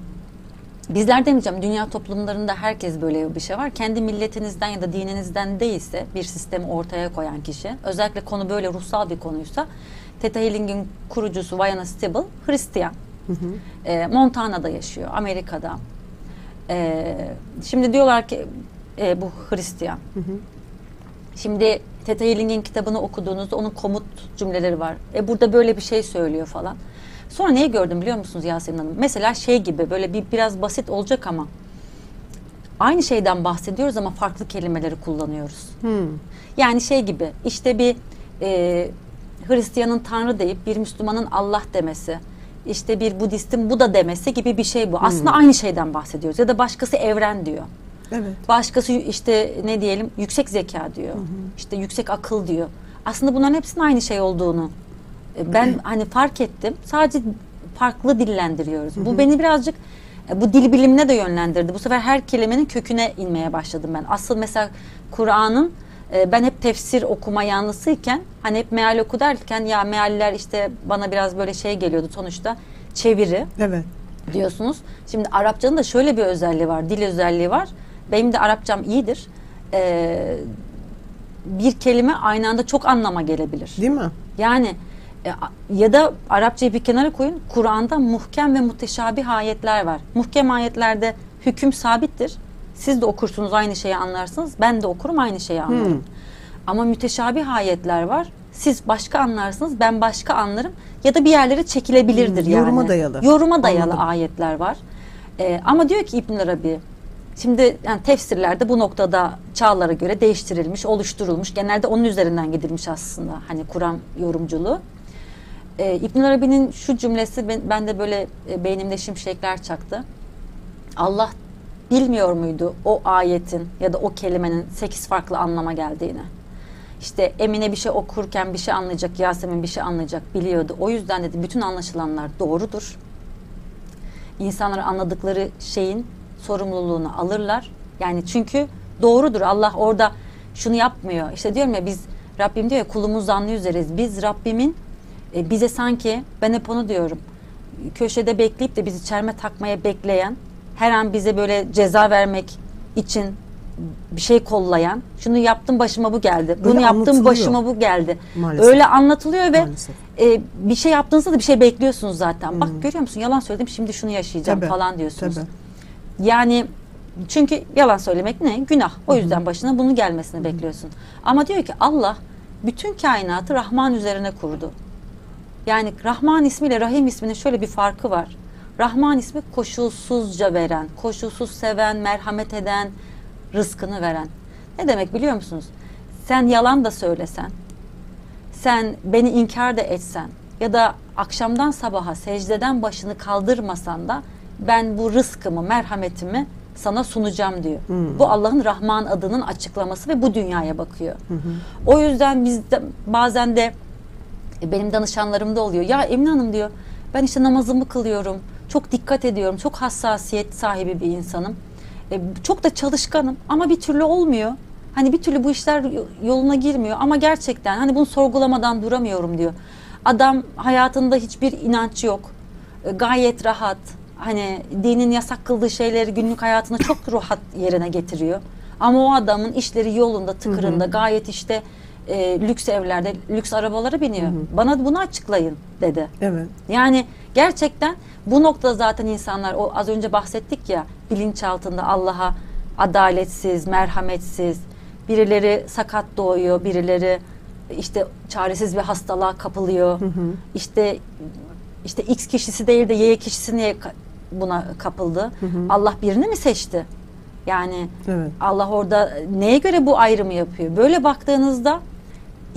bizler demeyeceğim dünya toplumlarında herkes böyle bir şey var. Kendi milletinizden ya da dininizden değilse bir sistemi ortaya koyan kişi özellikle konu böyle ruhsal bir konuysa Theta Healing'in kurucusu Vayana Stibble Hristiyan. Ee, Montana'da yaşıyor Amerika'da. Ee, şimdi diyorlar ki e, bu Hristiyan. Şimdi Theta Healing'in kitabını okuduğunuzda onun komut cümleleri var. E burada böyle bir şey söylüyor falan. Sonra neyi gördüm biliyor musunuz Yasemin Hanım? Mesela şey gibi böyle bir biraz basit olacak ama aynı şeyden bahsediyoruz ama farklı kelimeleri kullanıyoruz. Yani şey gibi işte bir e, Hristiyanın Tanrı deyip bir Müslümanın Allah demesi, işte bir Budistin Buda demesi gibi bir şey bu. Aslında aynı şeyden bahsediyoruz. Ya da başkası evren diyor. Evet. Başkası işte ne diyelim yüksek zeka diyor. İşte yüksek akıl diyor. Aslında bunların hepsinin aynı şey olduğunu ben hani fark ettim. Sadece farklı dillendiriyoruz. Bu beni birazcık e, bu dil bilimine de yönlendirdi. Bu sefer her kelimenin köküne inmeye başladım ben. Asıl mesela Kur'an'ın e, ben hep tefsir okuma yanlısıyken hani hep meal oku derken ya mealler işte bana biraz böyle şey geliyordu sonuçta çeviri Evet. diyorsunuz. Şimdi Arapçanın da şöyle bir özelliği var, dil özelliği var. Benim de Arapçam iyidir. Ee, bir kelime aynı anda çok anlama gelebilir. Değil mi? Yani ya da Arapçayı bir kenara koyun. Kur'an'da muhkem ve muteşabih ayetler var. Muhkem ayetlerde hüküm sabittir. Siz de okursunuz aynı şeyi anlarsınız. Ben de okurum aynı şeyi anlarım. Ama müteşabih ayetler var. Siz başka anlarsınız, ben başka anlarım. Ya da bir yerlere çekilebilirdir Hmm, yani. yoruma dayalı. Yoruma dayalı Anladım. ayetler var. Ee, ama diyor ki İbn Arabi, şimdi yani tefsirlerde bu noktada çağlara göre değiştirilmiş, oluşturulmuş. Genelde onun üzerinden gidilmiş aslında hani Kur'an yorumculuğu. Ee, İbn Arabi'nin şu cümlesi ben, bende böyle e, beynimde şimşekler çaktı. Allah bilmiyor muydu o ayetin ya da o kelimenin sekiz farklı anlama geldiğini? İşte Emine bir şey okurken bir şey anlayacak, Yasemin bir şey anlayacak biliyordu. O yüzden dedi bütün anlaşılanlar doğrudur. İnsanlar anladıkları şeyin sorumluluğunu alırlar. Yani çünkü doğrudur. Allah orada şunu yapmıyor. İşte diyorum ya biz Rabbim diyor ya kulumuz zannı üzeriz. Biz Rabbimin e, bize sanki ben hep onu diyorum. Köşede bekleyip de bizi çelme takmaya bekleyen, her an bize böyle ceza vermek için bir şey kollayan, şunu yaptım başıma bu geldi. Bunu Öyle yaptım anlatılıyor. başıma bu geldi. Maalesef. Öyle anlatılıyor ve Maalesef. e, bir şey yaptığınızda da bir şey bekliyorsunuz zaten. Bak görüyor musun yalan söyledim şimdi şunu yaşayacağım Tabii, falan diyorsunuz. tabii. Yani çünkü yalan söylemek ne? Günah. O yüzden başına bunun gelmesini bekliyorsun. Ama diyor ki Allah bütün kainatı Rahman üzerine kurdu. Yani Rahman ismiyle Rahim isminin şöyle bir farkı var. Rahman ismi koşulsuzca veren, koşulsuz seven, merhamet eden, rızkını veren. Ne demek biliyor musunuz? Sen yalan da söylesen, sen beni inkar da etsen ya da akşamdan sabaha secdeden başını kaldırmasan da ben bu rızkımı, merhametimi sana sunacağım diyor. Bu Allah'ın Rahman adının açıklaması ve bu dünyaya bakıyor. O yüzden biz de bazen de benim danışanlarımda oluyor. Ya Emine Hanım diyor ben işte namazımı kılıyorum. Çok dikkat ediyorum. Çok hassasiyet sahibi bir insanım. E, çok da çalışkanım ama bir türlü olmuyor. Hani bir türlü bu işler yoluna girmiyor ama gerçekten hani bunu sorgulamadan duramıyorum diyor. Adam hayatında hiçbir inanç yok. E, gayet rahat. Hani dinin yasak kıldığı şeyleri günlük hayatında çok rahat yerine getiriyor. Ama o adamın işleri yolunda, tıkırında, gayet işte e, lüks evlerde lüks arabalara biniyor. Bana bunu açıklayın dedi. Evet. Yani gerçekten bu noktada zaten insanlar o az önce bahsettik ya bilinçaltında Allah'a adaletsiz, merhametsiz, birileri sakat doğuyor, birileri işte çaresiz bir hastalığa kapılıyor. İşte işte X kişisi değil de Y kişisi niye buna kapıldı? Allah birini mi seçti? Yani Evet. Allah orada neye göre bu ayrımı yapıyor? Böyle baktığınızda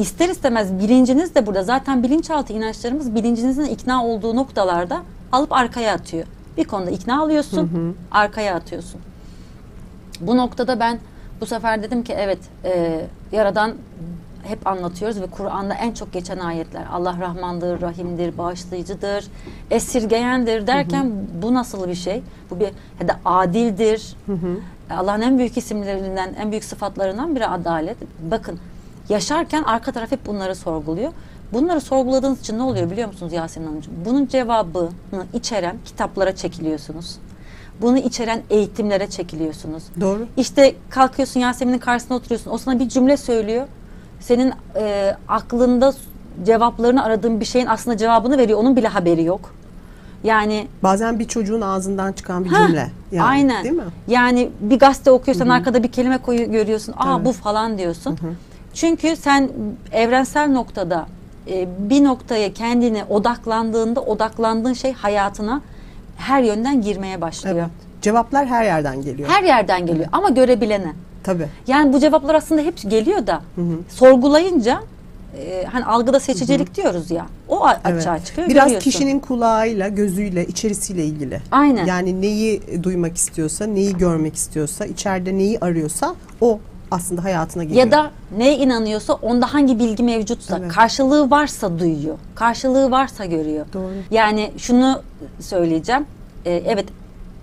ister istemez bilinciniz de burada. Zaten bilinçaltı inançlarımız bilincinizin ikna olduğu noktalarda alıp arkaya atıyor. Bir konuda ikna alıyorsun, arkaya atıyorsun. Bu noktada ben bu sefer dedim ki evet e, Yaradan hep anlatıyoruz ve Kur'an'da en çok geçen ayetler Allah Rahmandır, Rahimdir, bağışlayıcıdır, esirgeyendir derken bu nasıl bir şey? Bu bir ya da adildir. Allah'ın en büyük isimlerinden, en büyük sıfatlarından biri adalet. Bakın yaşarken arka taraf hep bunları sorguluyor. Bunları sorguladığınız için ne oluyor biliyor musunuz Yasemin Hanımcığım? Bunun cevabını içeren kitaplara çekiliyorsunuz. Bunu içeren eğitimlere çekiliyorsunuz. Doğru. İşte kalkıyorsun Yasemin'in karşısına oturuyorsun. O sana bir cümle söylüyor. Senin e, aklında cevaplarını aradığın bir şeyin aslında cevabını veriyor. Onun bile haberi yok. Yani Bazen bir çocuğun ağzından çıkan bir Ha, cümle. Yani, aynen. Değil mi? Yani bir gazete okuyorsan arkada bir kelime koyu görüyorsun. Aa Evet. bu falan diyorsun. Çünkü sen evrensel noktada e, bir noktaya kendini odaklandığında odaklandığın şey hayatına her yönden girmeye başlıyor. Evet. Cevaplar her yerden geliyor. Her yerden geliyor ama görebilene. Tabii. Yani bu cevaplar aslında hep geliyor da sorgulayınca e, hani algıda seçicilik diyoruz ya. O a- Evet. açığa çıkıyor. Biraz görüyorsun. kişinin kulağıyla, gözüyle, içerisiyle ilgili. Aynen. Yani neyi duymak istiyorsa, neyi görmek istiyorsa, içeride neyi arıyorsa o aslında hayatına geliyor. Ya da neye inanıyorsa onda hangi bilgi mevcutsa Evet. karşılığı varsa duyuyor. Karşılığı varsa görüyor. Doğru. Yani şunu söyleyeceğim. Ee, evet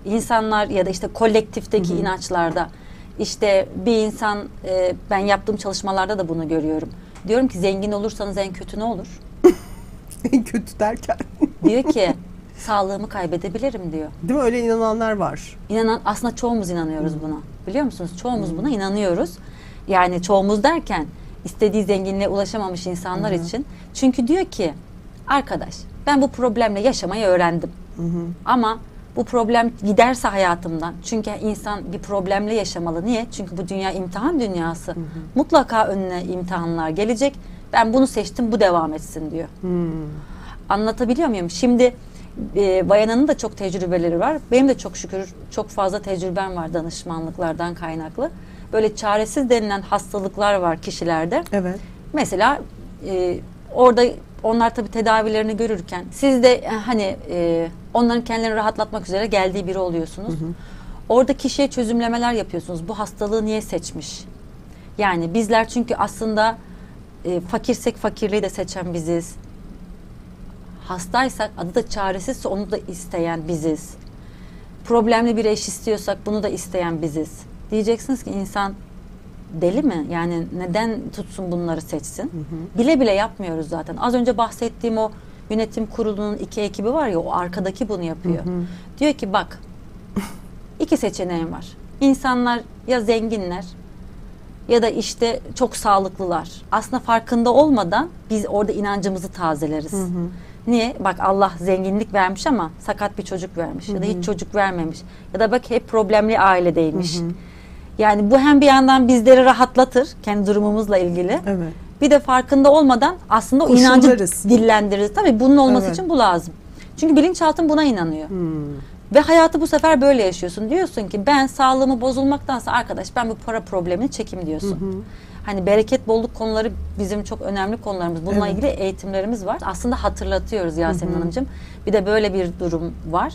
insanlar ya da işte kolektifteki inançlarda işte bir insan e, ben yaptığım çalışmalarda da bunu görüyorum. Diyorum ki zengin olursanız en kötü ne olur? en kötü derken. Diyor ki sağlığımı kaybedebilirim diyor. Değil mi? Öyle inananlar var. İnanan aslında çoğumuz inanıyoruz buna. Biliyor musunuz? Çoğumuz buna inanıyoruz. Yani çoğumuz derken istediği zenginliğe ulaşamamış insanlar için. Çünkü diyor ki arkadaş ben bu problemle yaşamayı öğrendim. Ama bu problem giderse hayatımdan. Çünkü insan bir problemle yaşamalı. Niye? Çünkü bu dünya imtihan dünyası. Mutlaka önüne imtihanlar gelecek. Ben bunu seçtim, bu devam etsin diyor. Anlatabiliyor muyum? Şimdi e, Bayana'nın da çok tecrübeleri var. Benim de çok şükür çok fazla tecrübem var danışmanlıklardan kaynaklı. Böyle çaresiz denilen hastalıklar var kişilerde. Evet. Mesela e, orada onlar tabii tedavilerini görürken siz de e, hani e, onların kendilerini rahatlatmak üzere geldiği biri oluyorsunuz. Orada kişiye çözümlemeler yapıyorsunuz. Bu hastalığı niye seçmiş? Yani bizler çünkü aslında e, fakirsek fakirliği de seçen biziz. Hastaysak adı da çaresizse onu da isteyen biziz. Problemli bir eş istiyorsak bunu da isteyen biziz. Diyeceksiniz ki insan deli mi? Yani neden tutsun bunları seçsin? Bile bile yapmıyoruz zaten. Az önce bahsettiğim o yönetim kurulunun iki ekibi var ya o arkadaki bunu yapıyor. Diyor ki bak iki seçeneğim var. İnsanlar ya zenginler ya da işte çok sağlıklılar. Aslında farkında olmadan biz orada inancımızı tazeleriz. Niye? Bak Allah zenginlik vermiş ama sakat bir çocuk vermiş ya da hiç çocuk vermemiş. Ya da bak hep problemli ailedeymiş. Yani bu hem bir yandan bizleri rahatlatır kendi durumumuzla ilgili. Evet. Bir de farkında olmadan aslında o inancı dillendiririz. Tabii bunun olması Evet. için bu lazım. Çünkü bilinçaltın buna inanıyor. Ve hayatı bu sefer böyle yaşıyorsun. Diyorsun ki ben sağlığımı bozulmaktansa arkadaş ben bu para problemini çekim diyorsun. Hani bereket bolluk konuları bizim çok önemli konularımız. Bununla Evet. ilgili eğitimlerimiz var. Aslında hatırlatıyoruz Yasemin Hanımcığım. Bir de böyle bir durum var.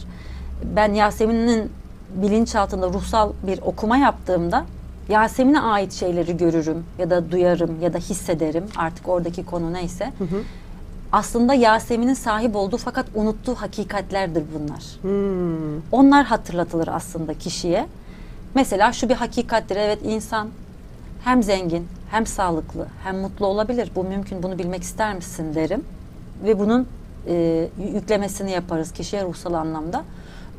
Ben Yasemin'in bilinçaltında ruhsal bir okuma yaptığımda Yasemin'e ait şeyleri görürüm ya da duyarım ya da hissederim. Artık oradaki konu neyse. Aslında Yasemin'in sahip olduğu fakat unuttuğu hakikatlerdir bunlar. Hmm. Onlar hatırlatılır aslında kişiye. Mesela şu bir hakikattir. Evet insan hem zengin, hem sağlıklı, hem mutlu olabilir. Bu mümkün. Bunu bilmek ister misin derim. Ve bunun e, yüklemesini yaparız kişiye ruhsal anlamda.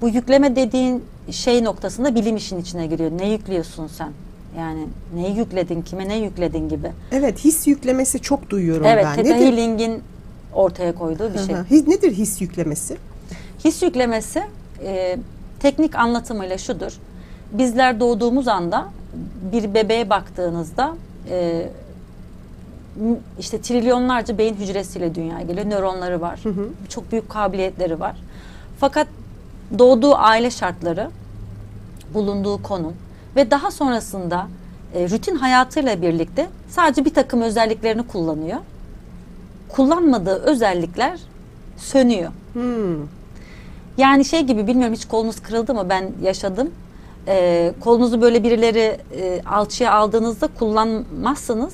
Bu yükleme dediğin şey noktasında bilim işin içine giriyor. Ne yüklüyorsun sen? Yani ne yükledin, kime ne yükledin gibi. Evet his yüklemesi çok duyuyorum evet, ben. Theta Nedir? Healing'in ortaya koyduğu bir şey. Hı hı. His- Nedir his yüklemesi? His yüklemesi e, teknik anlatımıyla şudur. Bizler doğduğumuz anda bir bebeğe baktığınızda e, işte trilyonlarca beyin hücresiyle dünyaya geliyor. Nöronları var. Çok büyük kabiliyetleri var. Fakat doğduğu aile şartları, bulunduğu konum ve daha sonrasında e, rutin hayatıyla birlikte sadece bir takım özelliklerini kullanıyor. Kullanmadığı özellikler sönüyor. Hmm. Yani şey gibi bilmiyorum hiç kolunuz kırıldı mı ben yaşadım. Ee, kolunuzu böyle birileri e, alçıya aldığınızda kullanmazsanız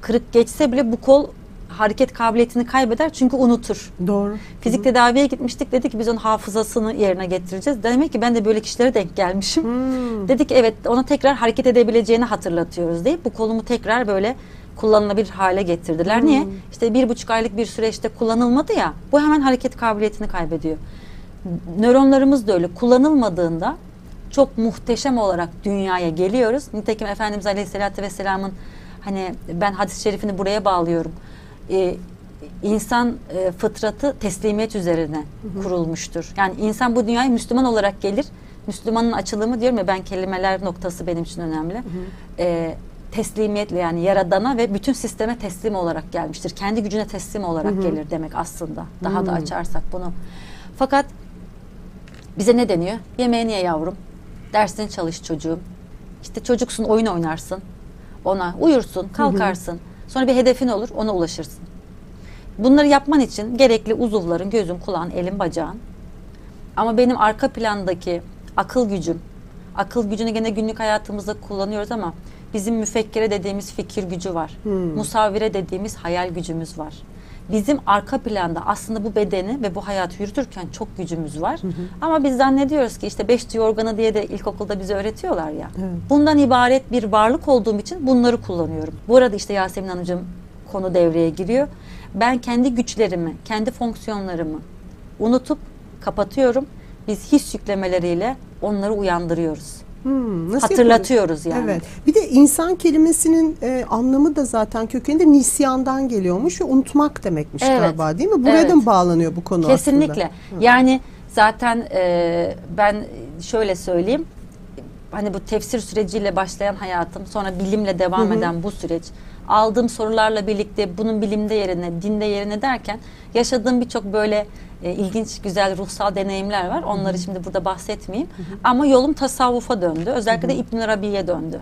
kırık geçse bile bu kol hareket kabiliyetini kaybeder çünkü unutur. Doğru. Fizik tedaviye gitmiştik dedi ki biz onun hafızasını yerine getireceğiz. Demek ki ben de böyle kişilere denk gelmişim. Hmm. Dedik ki evet ona tekrar hareket edebileceğini hatırlatıyoruz deyip bu kolumu tekrar böyle kullanılabilir hale getirdiler. Niye? İşte bir buçuk aylık bir süreçte kullanılmadı ya bu hemen hareket kabiliyetini kaybediyor. Nöronlarımız da öyle kullanılmadığında çok muhteşem olarak dünyaya geliyoruz. Nitekim Efendimiz Aleyhisselatü Vesselam'ın hani ben hadis-i şerifini buraya bağlıyorum. Ee, insan e, fıtratı teslimiyet üzerine kurulmuştur. Yani insan bu dünyaya Müslüman olarak gelir. Müslümanın açılımı diyorum ya ben kelimeler noktası benim için önemli. Ee, teslimiyetle yani yaradana ve bütün sisteme teslim olarak gelmiştir. Kendi gücüne teslim olarak gelir demek aslında. Daha da açarsak bunu. Fakat bize ne deniyor? Yemeğini ye yavrum. Dersini çalış çocuğum. İşte çocuksun oyun oynarsın. Ona uyursun, kalkarsın. Sonra bir hedefin olur, ona ulaşırsın. Bunları yapman için gerekli uzuvların, gözün, kulağın, elin, bacağın. Ama benim arka plandaki akıl gücüm, akıl gücünü gene günlük hayatımızda kullanıyoruz ama bizim müfekkire dediğimiz fikir gücü var. Musavvire dediğimiz hayal gücümüz var. Bizim arka planda aslında bu bedeni ve bu hayatı yürütürken çok gücümüz var. Ama biz zannediyoruz ki işte beş duyu organı diye de ilkokulda bize öğretiyorlar ya. Bundan ibaret bir varlık olduğum için bunları kullanıyorum. Bu arada işte Yasemin Hanımcığım konu devreye giriyor. Ben kendi güçlerimi, kendi fonksiyonlarımı unutup kapatıyorum. Biz his yüklemeleriyle onları uyandırıyoruz. Hmm, nasıl Hatırlatıyoruz yani. Evet. Bir de insan kelimesinin e, anlamı da zaten kökeninde nisyandan geliyormuş ve unutmak demekmiş Evet. galiba değil mi? Buraya Evet. da mı bağlanıyor bu konu Kesinlikle. aslında? Yani zaten e, ben şöyle söyleyeyim. Hani bu tefsir süreciyle başlayan hayatım, sonra bilimle devam eden bu süreç, aldığım sorularla birlikte bunun bilimde yerine, dinde yerine derken yaşadığım birçok böyle e, ilginç, güzel ruhsal deneyimler var. Onları şimdi burada bahsetmeyeyim. Ama yolum tasavvufa döndü. Özellikle de İbn Rabi'ye döndü.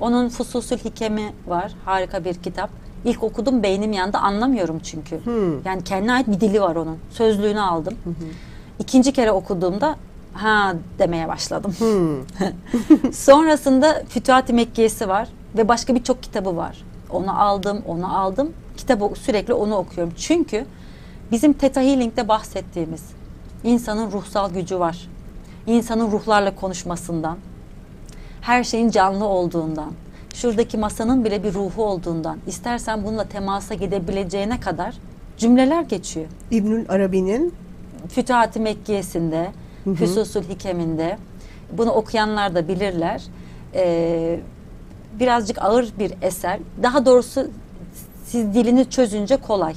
Onun Fususül Hikemi var. Harika bir kitap. İlk okudum beynim yandı anlamıyorum çünkü. Yani kendine ait bir dili var onun. Sözlüğünü aldım. İkinci kere okuduğumda ha demeye başladım. Sonrasında Fütuhat-ı Mekkiyesi var ve başka birçok kitabı var. Onu aldım, onu aldım. Kitabı sürekli onu okuyorum. Çünkü bizim Theta Healing'de bahsettiğimiz insanın ruhsal gücü var. İnsanın ruhlarla konuşmasından, her şeyin canlı olduğundan, şuradaki masanın bile bir ruhu olduğundan, istersen bununla temasa gidebileceğine kadar cümleler geçiyor. İbnül Arabi'nin Fütuhat-ı Mekkiyesinde, Füsusul Hikeminde bunu okuyanlar da bilirler. Ee, birazcık ağır bir eser. Daha doğrusu siz dilini çözünce kolay.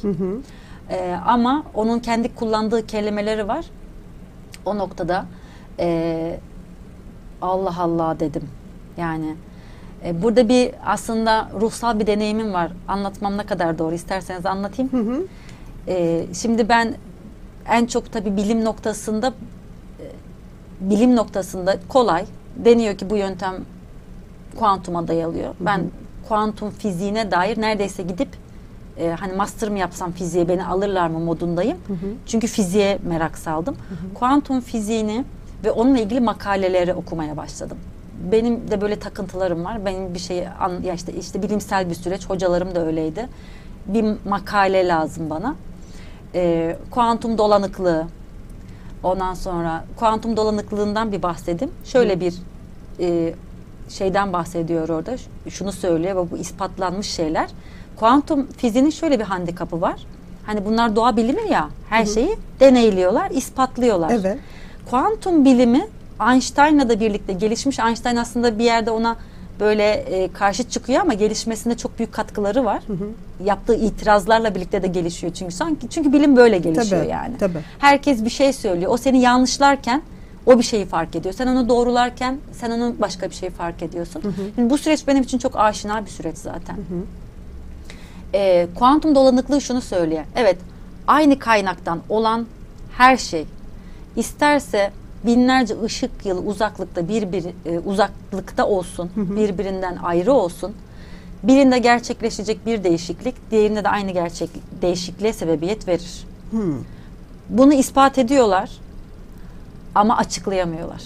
Ee, ama onun kendi kullandığı kelimeleri var. O noktada ee, Allah Allah dedim. Yani e, burada bir aslında ruhsal bir deneyimim var. Anlatmam ne kadar doğru isterseniz anlatayım. Ee, şimdi ben en çok tabi bilim noktasında e, bilim noktasında kolay deniyor ki bu yöntem kuantuma dayalıyor. Ben kuantum fiziğine dair neredeyse gidip e, hani master mı yapsam fiziğe beni alırlar mı modundayım. Çünkü fiziğe merak saldım. Kuantum fiziğini ve onunla ilgili makaleleri okumaya başladım. Benim de böyle takıntılarım var. Benim bir şeyi an, ya işte işte bilimsel bir süreç. Hocalarım da öyleydi. Bir makale lazım bana. E, kuantum dolanıklığı. Ondan sonra kuantum dolanıklığından bir bahsedeyim. Şöyle bir e, şeyden bahsediyor orada. Şunu söylüyor ve bu ispatlanmış şeyler. Kuantum fiziğinin şöyle bir handikapı var. Hani bunlar doğa bilimi ya. Her şeyi deneyliyorlar, ispatlıyorlar. Evet. Kuantum bilimi Einstein'la da birlikte gelişmiş. Einstein aslında bir yerde ona böyle e, karşı çıkıyor ama gelişmesinde çok büyük katkıları var. Yaptığı itirazlarla birlikte de gelişiyor çünkü sanki çünkü bilim böyle gelişiyor Tabii, yani. tabii. Herkes bir şey söylüyor. O seni yanlışlarken o bir şeyi fark ediyor. Sen onu doğrularken sen onun başka bir şeyi fark ediyorsun. Şimdi bu süreç benim için çok aşina bir süreç zaten. Ee, kuantum dolanıklığı şunu söylüyor. Evet, aynı kaynaktan olan her şey isterse binlerce ışık yılı uzaklıkta bir, bir e, uzaklıkta olsun, birbirinden ayrı olsun. Birinde gerçekleşecek bir değişiklik, diğerinde de aynı gerçek değişikliğe sebebiyet verir. Bunu ispat ediyorlar ama açıklayamıyorlar.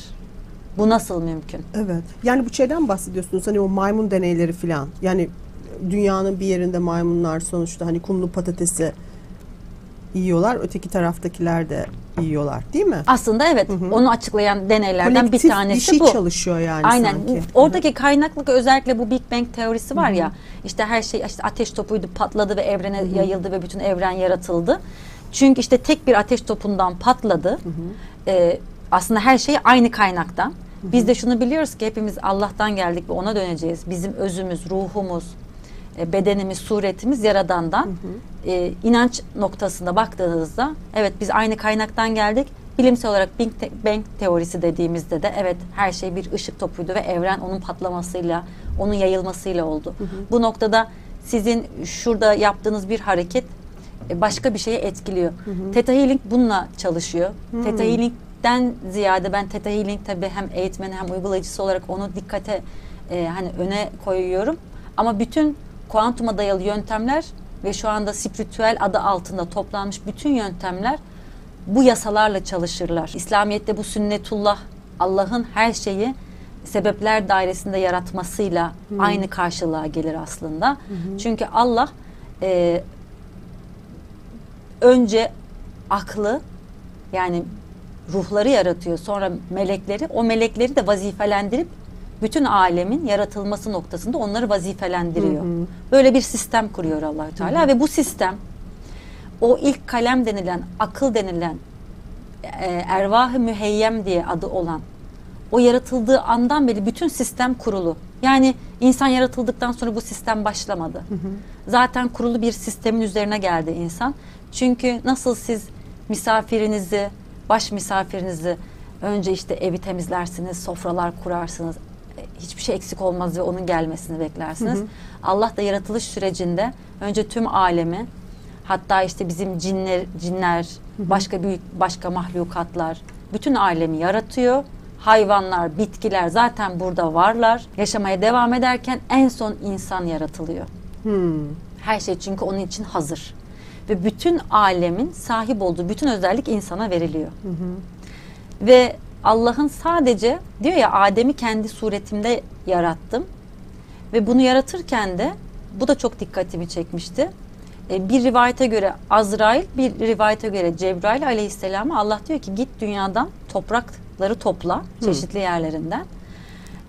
Bu nasıl mümkün? Evet. Yani bu şeyden bahsediyorsunuz hani o maymun deneyleri falan. Yani dünyanın bir yerinde maymunlar sonuçta hani kumlu patatesi yiyorlar. Öteki taraftakiler de yiyorlar değil mi? Aslında evet, onu açıklayan deneylerden bir Kolektif tanesi bir şey bu. çalışıyor yani Aynen. sanki. Oradaki kaynaklık özellikle bu Big Bang teorisi var ya. işte her şey işte ateş topuydu patladı ve evrene yayıldı ve bütün evren yaratıldı. Çünkü işte tek bir ateş topundan patladı. Ee, aslında her şey aynı kaynaktan. Biz de şunu biliyoruz ki hepimiz Allah'tan geldik ve ona döneceğiz. Bizim özümüz, ruhumuz, e, bedenimiz, suretimiz yaradandan. E, inanç noktasında baktığınızda evet biz aynı kaynaktan geldik. Bilimsel olarak Big Te- Bang teorisi dediğimizde de evet her şey bir ışık topuydu ve evren onun patlamasıyla, onun yayılmasıyla oldu. Bu noktada sizin şurada yaptığınız bir hareket e, başka bir şeye etkiliyor. Theta Healing bununla çalışıyor. Theta Healing'den ziyade ben Theta Healing tabii hem eğitmeni hem uygulayıcısı olarak onu dikkate e, hani öne koyuyorum. Ama bütün kuantuma dayalı yöntemler ve şu anda spiritüel adı altında toplanmış bütün yöntemler bu yasalarla çalışırlar. İslamiyet'te bu sünnetullah Allah'ın her şeyi sebepler dairesinde yaratmasıyla aynı karşılığa gelir aslında. Çünkü Allah e, önce aklı yani ruhları yaratıyor. Sonra melekleri, o melekleri de vazifelendirip bütün alemin yaratılması noktasında onları vazifelendiriyor. Böyle bir sistem kuruyor Allahü Teala ve bu sistem o ilk kalem denilen, akıl denilen e, ervah-ı müheyyem diye adı olan o yaratıldığı andan beri bütün sistem kurulu. Yani insan yaratıldıktan sonra bu sistem başlamadı. Zaten kurulu bir sistemin üzerine geldi insan. Çünkü nasıl siz misafirinizi, baş misafirinizi önce işte evi temizlersiniz, sofralar kurarsınız. e, Hiçbir şey eksik olmaz ve onun gelmesini beklersiniz. Allah da yaratılış sürecinde önce tüm alemi hatta işte bizim cinler, cinler, başka büyük başka mahlukatlar bütün alemi yaratıyor. Hayvanlar, bitkiler zaten burada varlar. Yaşamaya devam ederken en son insan yaratılıyor. Hmm. Her şey çünkü onun için hazır. Ve bütün alemin sahip olduğu bütün özellik insana veriliyor. Ve Allah'ın sadece diyor ya Adem'i kendi suretimde yarattım. Ve bunu yaratırken de bu da çok dikkatimi çekmişti. E, Bir rivayete göre Azrail, bir rivayete göre Cebrail aleyhisselama Allah diyor ki git dünyadan toprakları topla çeşitli yerlerinden.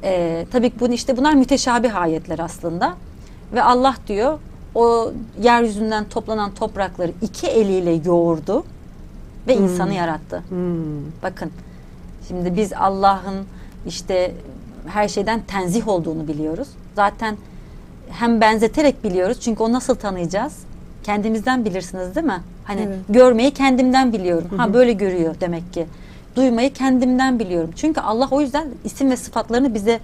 E, tabii bunu işte bunlar müteşabih ayetler aslında. Ve Allah diyor o yeryüzünden toplanan toprakları iki eliyle yoğurdu ve insanı yarattı. Hmm. Bakın şimdi biz Allah'ın işte her şeyden tenzih olduğunu biliyoruz. Zaten hem benzeterek biliyoruz çünkü o nasıl tanıyacağız? Kendimizden bilirsiniz değil mi? Hani Evet. görmeyi kendimden biliyorum. Ha böyle görüyor demek ki. Duymayı kendimden biliyorum. Çünkü Allah o yüzden isim ve sıfatlarını bize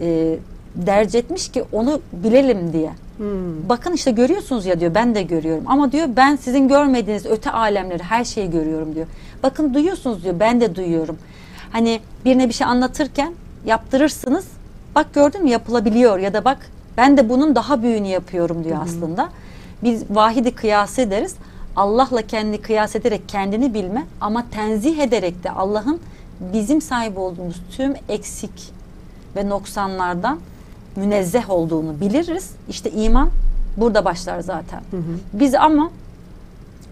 e, derc etmiş ki onu bilelim diye. Hmm. Bakın işte görüyorsunuz ya diyor ben de görüyorum ama diyor ben sizin görmediğiniz öte alemleri her şeyi görüyorum diyor. Bakın duyuyorsunuz diyor ben de duyuyorum. Hani birine bir şey anlatırken yaptırırsınız bak gördün mü yapılabiliyor ya da bak ben de bunun daha büyüğünü yapıyorum diyor aslında. Biz vahidi kıyas ederiz. Allah'la kendi kıyas ederek kendini bilme ama tenzih ederek de Allah'ın bizim sahip olduğumuz tüm eksik ve noksanlardan münezzeh olduğunu biliriz. İşte iman burada başlar zaten. Biz ama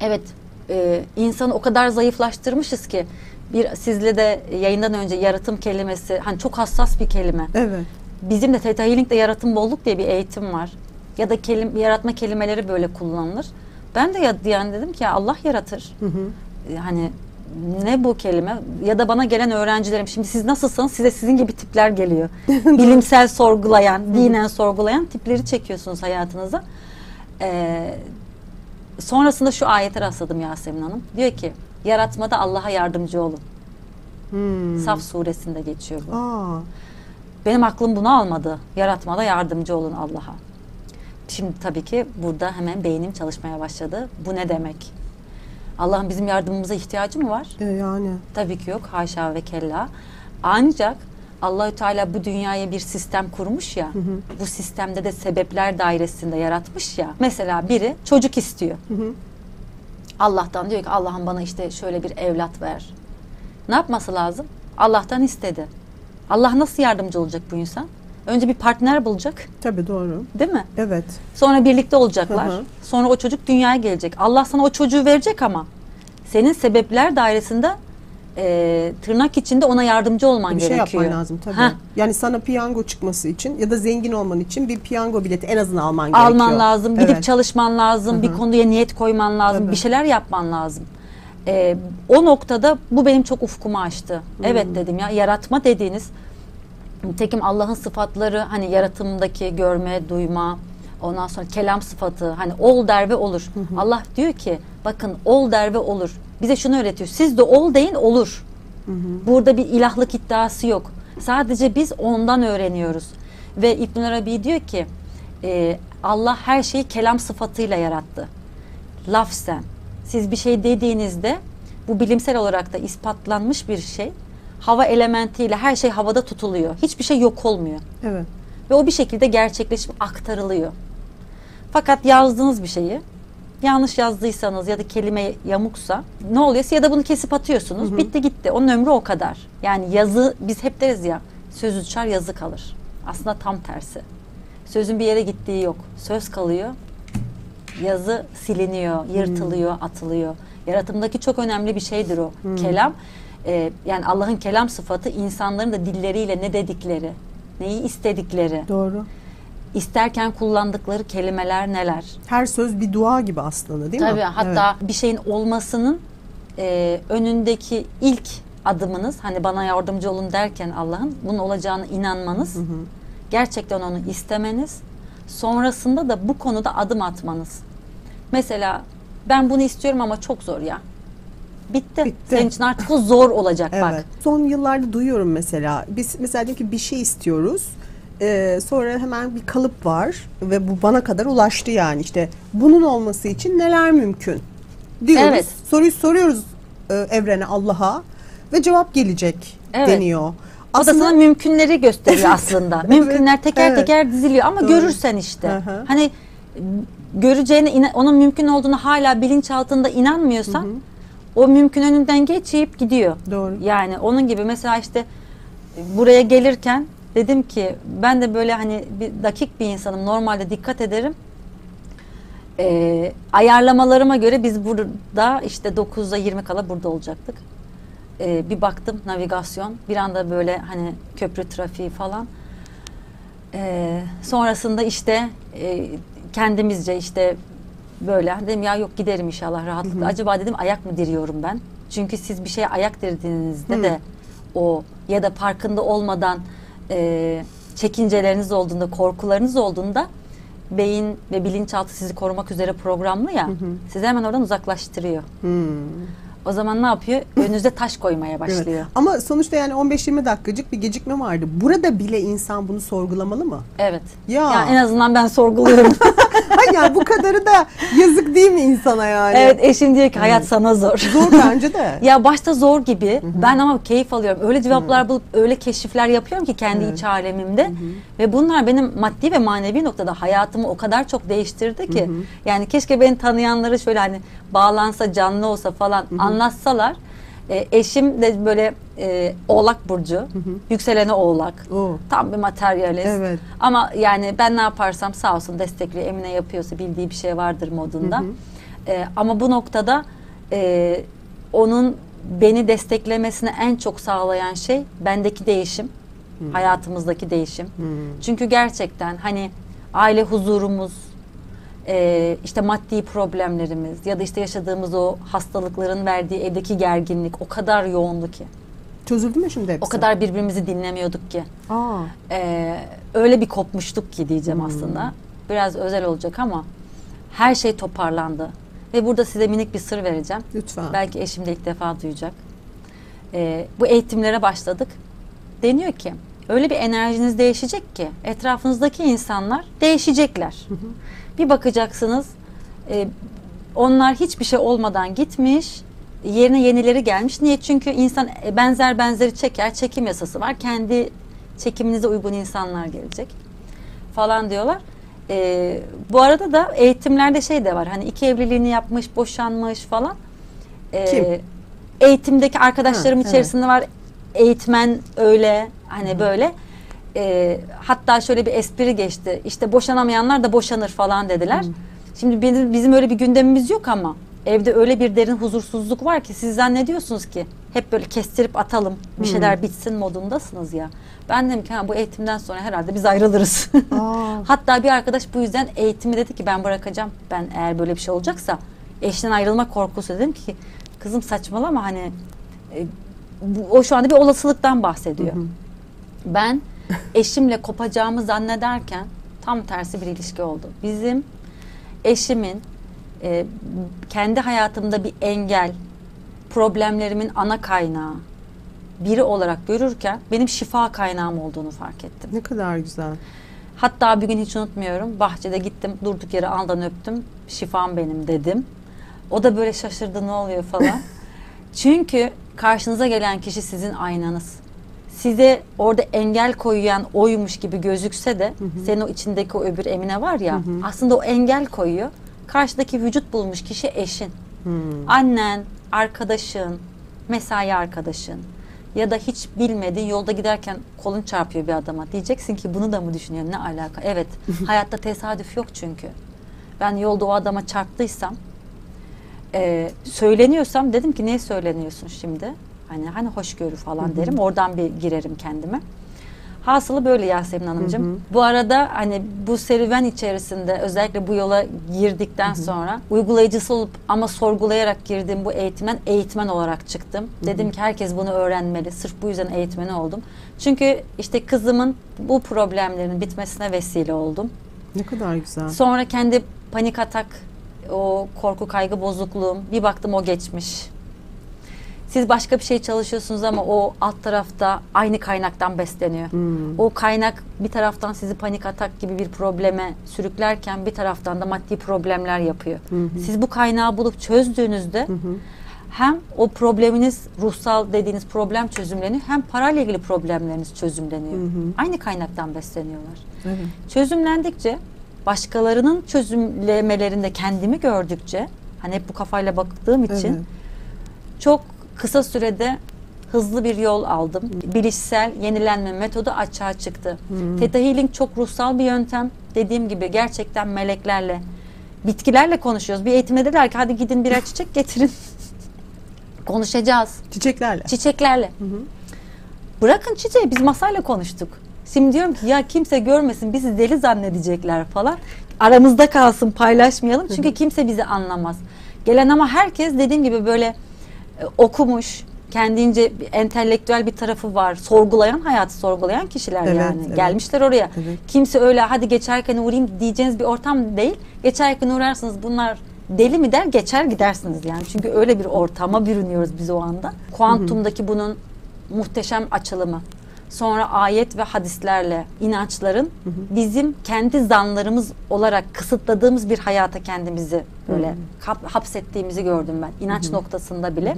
evet e, insanı o kadar zayıflaştırmışız ki bir sizle de yayından önce yaratım kelimesi hani çok hassas bir kelime. Evet. Bizim de Theta Healing'de yaratım bolluk diye bir eğitim var. Ya da kelim, yaratma kelimeleri böyle kullanılır. Ben de ya, yani dedim ki ya Allah yaratır. Hı hı. E, Hani ne bu kelime ya da bana gelen öğrencilerim şimdi siz nasılsınız size sizin gibi tipler geliyor. Bilimsel sorgulayan, dinen sorgulayan tipleri çekiyorsunuz hayatınıza. Ee, sonrasında şu ayete rastladım Yasemin Hanım. Diyor ki yaratmada Allah'a yardımcı olun. Hmm. Saf suresinde geçiyor bu. Aa, Benim aklım bunu almadı. Yaratmada yardımcı olun Allah'a. Şimdi tabii ki burada hemen beynim çalışmaya başladı. Bu ne demek? Allah'ın bizim yardımımıza ihtiyacı mı var? e, yani. Tabii ki yok. Haşa ve kella. Ancak Allahü Teala bu dünyaya bir sistem kurmuş ya. Bu sistemde de sebepler dairesinde yaratmış ya. Mesela biri çocuk istiyor. Allah'tan diyor ki Allah'ım bana işte şöyle bir evlat ver. Ne yapması lazım? Allah'tan istedi. Allah nasıl yardımcı olacak bu insan? Önce bir partner bulacak, Tabii doğru. değil mi? Evet. Sonra birlikte olacaklar. Hı hı. Sonra o çocuk dünyaya gelecek. Allah sana o çocuğu verecek ama senin sebepler dairesinde e, tırnak içinde ona yardımcı olman Bir şey gerekiyor. yapman lazım tabii. Heh. Yani sana piyango çıkması için ya da zengin olman için bir piyango bileti en azından alman gerekiyor. Alman lazım, gidip Evet. çalışman lazım, bir konuya niyet koyman lazım, Tabii. bir şeyler yapman lazım. E, o noktada bu benim çok ufkumu açtı. Evet dedim ya yaratma dediğiniz Tekim Allah'ın sıfatları hani yaratımdaki görme, duyma, ondan sonra kelam sıfatı hani ol der ve olur. Allah diyor ki bakın ol der ve olur. Bize şunu öğretiyor. Siz de ol deyin olur. Burada bir ilahlık iddiası yok. Sadece biz ondan öğreniyoruz. Ve İbn Arabi diyor ki e, Allah her şeyi kelam sıfatıyla yarattı. Lafzen. Siz bir şey dediğinizde bu bilimsel olarak da ispatlanmış bir şey. Hava elementiyle her şey havada tutuluyor. Hiçbir şey yok olmuyor. Evet. Ve o bir şekilde gerçekleşip aktarılıyor. Fakat yazdığınız bir şeyi yanlış yazdıysanız ya da kelime yamuksa ne oluyorsa ya da bunu kesip atıyorsunuz. Bitti gitti. Onun ömrü o kadar. Yani yazı biz hep deriz ya söz uçar yazı kalır. Aslında tam tersi. Sözün bir yere gittiği yok. Söz kalıyor. Yazı siliniyor, yırtılıyor, atılıyor. Yaratımdaki çok önemli bir şeydir o. Kelam e, yani Allah'ın kelam sıfatı insanların da dilleriyle ne dedikleri, neyi istedikleri, Doğru. isterken kullandıkları kelimeler neler. Her söz bir dua gibi aslında değil mi? Tabii hatta bir şeyin olmasının e, önündeki ilk adımınız hani bana yardımcı olun derken Allah'ın bunun olacağını inanmanız, gerçekten onu istemeniz, sonrasında da bu konuda adım atmanız. Mesela ben bunu istiyorum ama çok zor ya. Bitti. Bitti. Senin için artık o zor olacak Evet. bak. Son yıllarda duyuyorum mesela. Biz mesela diyelim ki bir şey istiyoruz. Ee, sonra hemen bir kalıp var ve bu bana kadar ulaştı yani işte bunun olması için neler mümkün diyoruz. Evet. Soruyu soruyoruz e, evrene Allah'a ve cevap gelecek Evet. deniyor. O da sana mümkünleri gösteriyor aslında. Mümkünler teker evet. teker diziliyor ama Doğru. görürsen işte. Hı hı. Hani göreceğine onun mümkün olduğunu hala bilinçaltında inanmıyorsan o mümkün önünden geçip gidiyor. Doğru. Yani onun gibi mesela işte buraya gelirken dedim ki ben de böyle hani bir dakik bir insanım. Normalde dikkat ederim. Ee, ayarlamalarıma göre biz burada işte 9'da 20 kala burada olacaktık. Ee, bir baktım navigasyon bir anda böyle hani köprü trafiği falan. Ee, sonrasında işte e, kendimizce işte böyle dedim ya yok giderim inşallah rahatlıkla. Acaba dedim ayak mı diriyorum ben? Çünkü siz bir şeye ayak dirdiğinizde Hı. de o ya da farkında olmadan e, çekinceleriniz olduğunda, korkularınız olduğunda beyin ve bilinçaltı sizi korumak üzere programlı ya. Sizi hemen oradan uzaklaştırıyor. Hmm. O zaman ne yapıyor? Önünüze taş koymaya Evet. başlıyor. Ama sonuçta yani 15-20 dakikacık bir gecikme vardı. Burada bile insan bunu sorgulamalı mı? Evet. Ya. Yani en azından ben sorguluyorum. Hayır yani bu kadarı da yazık değil mi insana yani? evet eşim diyor ki hayat sana zor. Zor bence de. Ya başta zor gibi. Ben ama keyif alıyorum. Öyle cevaplar bulup öyle keşifler yapıyorum ki kendi iç alemimde. Ve bunlar benim maddi ve manevi noktada hayatımı o kadar çok değiştirdi ki. Yani keşke beni tanıyanları şöyle hani bağlansa canlı olsa falan anlatsalar. E, eşim de böyle e, Oğlak burcu. Yükseleni Oğlak. Oo. Tam bir materyalist. Evet. Ama yani ben ne yaparsam sağ olsun destekliyor. Emine yapıyorsa bildiği bir şey vardır modunda. Ee, ama bu noktada e, onun beni desteklemesini en çok sağlayan şey bendeki değişim. Hayatımızdaki değişim. Çünkü gerçekten hani aile huzurumuz, e, işte maddi problemlerimiz ya da işte yaşadığımız o hastalıkların verdiği evdeki gerginlik o kadar yoğundu ki. Çözüldü mü şimdi hepsi? O kadar birbirimizi dinlemiyorduk ki. Aa, Ee, öyle bir kopmuştuk ki diyeceğim Hmm. aslında. Biraz özel olacak ama her şey toparlandı. Ve burada size minik bir sır vereceğim. lütfen. Belki eşim de ilk defa duyacak. Ee, bu eğitimlere başladık. Deniyor ki öyle bir enerjiniz değişecek ki etrafınızdaki insanlar değişecekler. Bir bakacaksınız e, onlar hiçbir şey olmadan gitmiş yerine yenileri gelmiş. Niye? Çünkü insan e, benzer benzeri çeker. Çekim yasası var. Kendi çekiminize uygun insanlar gelecek falan diyorlar. Ee, bu arada da eğitimlerde şey de var. Hani iki evliliğini yapmış, boşanmış falan. Ee, Kim? Eğitimdeki arkadaşlarım Ha, evet. içerisinde var. Eğitmen öyle hani böyle. Ee, hatta şöyle bir espri geçti. İşte boşanamayanlar da boşanır falan dediler. Şimdi bizim, bizim öyle bir gündemimiz yok ama evde öyle bir derin huzursuzluk var ki siz zannediyorsunuz ki hep böyle kestirip atalım bir şeyler bitsin modundasınız ya. Ben dedim ki ha, bu eğitimden sonra herhalde biz ayrılırız. Hatta bir arkadaş bu yüzden eğitimi dedi ki ben bırakacağım. Ben eğer böyle bir şey olacaksa eşten ayrılma korkusu dedim ki kızım saçmalama hani e, bu, o şu anda bir olasılıktan bahsediyor. Ben eşimle kopacağımı zannederken tam tersi bir ilişki oldu. Bizim eşimin e, kendi hayatımda bir engel, problemlerimin ana kaynağı biri olarak görürken benim şifa kaynağım olduğunu fark ettim. ne kadar güzel. Hatta bir gün hiç unutmuyorum. Bahçede gittim durduk yere aldan öptüm. Şifam benim dedim. O da böyle şaşırdı ne oluyor falan. Çünkü karşınıza gelen kişi sizin aynanız. Size orada engel koyuyan oymuş gibi gözükse de senin o içindeki o öbür Emine var ya aslında o engel koyuyor. Karşıdaki vücut bulmuş kişi eşin. Annen, arkadaşın, mesai arkadaşın ya da hiç bilmediğin yolda giderken kolun çarpıyor bir adama. Diyeceksin ki bunu da mı düşünüyor? Ne alaka? Evet. hayatta tesadüf yok çünkü. Ben yolda o adama çarptıysam e, söyleniyorsam dedim ki niye söyleniyorsun şimdi? Hani hani hoşgörü falan derim. Oradan bir girerim kendime. Hasılı böyle Yasemin Hanımcığım. Bu arada hani bu serüven içerisinde özellikle bu yola girdikten sonra uygulayıcısı olup ama sorgulayarak girdiğim bu eğitimden eğitmen olarak çıktım. Dedim ki herkes bunu öğrenmeli. Sırf bu yüzden eğitmeni oldum. Çünkü işte kızımın bu problemlerin bitmesine vesile oldum. Ne kadar güzel. Sonra kendi panik atak, o korku kaygı bozukluğum bir baktım o geçmiş. Siz başka bir şey çalışıyorsunuz ama o alt tarafta aynı kaynaktan besleniyor. O kaynak bir taraftan sizi panik atak gibi bir probleme sürüklerken bir taraftan da maddi problemler yapıyor. Siz bu kaynağı bulup çözdüğünüzde hem o probleminiz ruhsal dediğiniz problem çözümleniyor hem parayla ilgili problemleriniz çözümleniyor. Aynı kaynaktan besleniyorlar. Evet. Çözümlendikçe başkalarının çözümlemelerinde kendimi gördükçe hani hep bu kafayla baktığım için Evet. çok kısa sürede hızlı bir yol aldım. Bilişsel yenilenme metodu açığa çıktı. Theta Healing çok ruhsal bir yöntem. Dediğim gibi gerçekten meleklerle, bitkilerle konuşuyoruz. Bir eğitimde dediler ki hadi gidin birer çiçek getirin. Konuşacağız. Çiçeklerle. Çiçeklerle. Bırakın çiçeği biz masayla konuştuk. Şimdi diyorum ki ya kimse görmesin bizi deli zannedecekler falan. Aramızda kalsın paylaşmayalım çünkü kimse bizi anlamaz. Gelen ama herkes dediğim gibi böyle okumuş, kendince entelektüel bir tarafı var. Sorgulayan, hayatı sorgulayan kişiler Evet, yani. evet. Gelmişler oraya. Evet. Kimse öyle hadi geçerken uğrayayım diyeceğiniz bir ortam değil. Geçerken uğrarsınız bunlar deli mi der geçer gidersiniz yani. Çünkü öyle bir ortama bürünüyoruz biz o anda. Kuantumdaki bunun muhteşem açılımı. Sonra ayet ve hadislerle inançların bizim kendi zanlarımız olarak kısıtladığımız bir hayata kendimizi böyle kap- hapsettiğimizi gördüm ben. İnanç noktasında bile.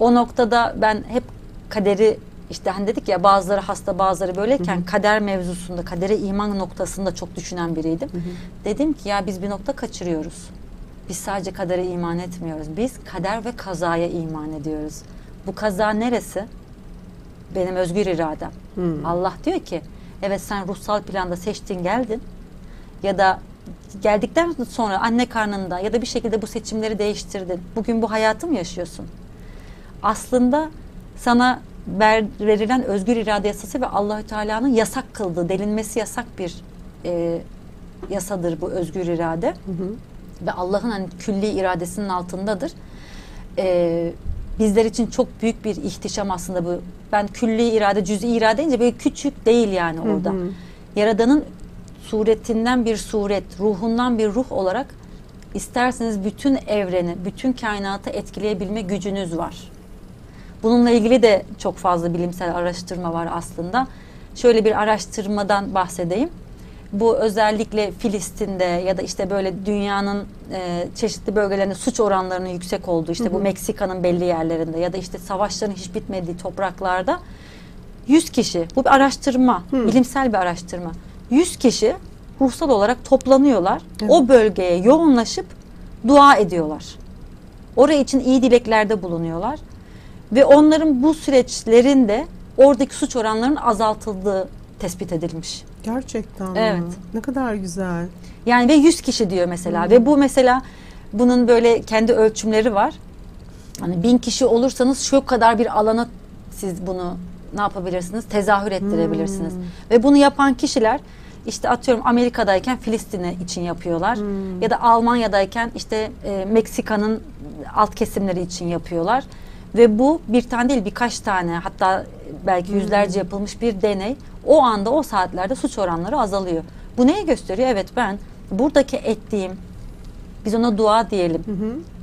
O noktada ben hep kaderi işte hani dedik ya bazıları hasta bazıları böyleyken kader mevzusunda kadere iman noktasında çok düşünen biriydim. Dedim ki ya biz bir nokta kaçırıyoruz. Biz sadece kadere iman etmiyoruz. Biz kader ve kazaya iman ediyoruz. Bu kaza neresi? Benim özgür iradem. Allah diyor ki evet sen ruhsal planda seçtin geldin ya da geldikten sonra anne karnında ya da bir şekilde bu seçimleri değiştirdin. Bugün bu hayatı mı yaşıyorsun? Aslında sana ver, verilen özgür irade yasası ve Allahü Teala'nın yasak kıldığı, delinmesi yasak bir e, yasadır bu özgür irade. Ve Allah'ın hani külli iradesinin altındadır. Ee, bizler için çok büyük bir ihtişam aslında bu. Ben külli irade, cüz'i irade deyince böyle küçük değil yani orada. Yaradanın suretinden bir suret, ruhundan bir ruh olarak isterseniz bütün evreni, bütün kainatı etkileyebilme gücünüz var. Bununla ilgili de çok fazla bilimsel araştırma var aslında. Şöyle bir araştırmadan bahsedeyim. Bu özellikle Filistin'de ya da işte böyle dünyanın e, çeşitli bölgelerinde suç oranlarının yüksek olduğu işte bu Meksika'nın belli yerlerinde ya da işte savaşların hiç bitmediği topraklarda 100 kişi bu bir araştırma, bilimsel bir araştırma. 100 kişi ruhsal olarak toplanıyorlar. Evet. O bölgeye yoğunlaşıp dua ediyorlar. Oraya için iyi dileklerde bulunuyorlar. Ve onların bu süreçlerinde oradaki suç oranlarının azaltıldığı tespit edilmiş. Gerçekten mi? Evet. Ne kadar güzel. Yani ve 100 kişi diyor mesela ve bu mesela bunun böyle kendi ölçümleri var. Hani bin kişi olursanız şu kadar bir alana siz bunu ne yapabilirsiniz? Tezahür ettirebilirsiniz. Ve bunu yapan kişiler işte atıyorum Amerika'dayken Filistin'e için yapıyorlar. Ya da Almanya'dayken işte e, Meksika'nın alt kesimleri için yapıyorlar. Ve bu bir tane değil birkaç tane hatta belki yüzlerce yapılmış bir deney. O anda o saatlerde suç oranları azalıyor. Bu neyi gösteriyor? Evet ben buradaki ettiğim biz ona dua diyelim.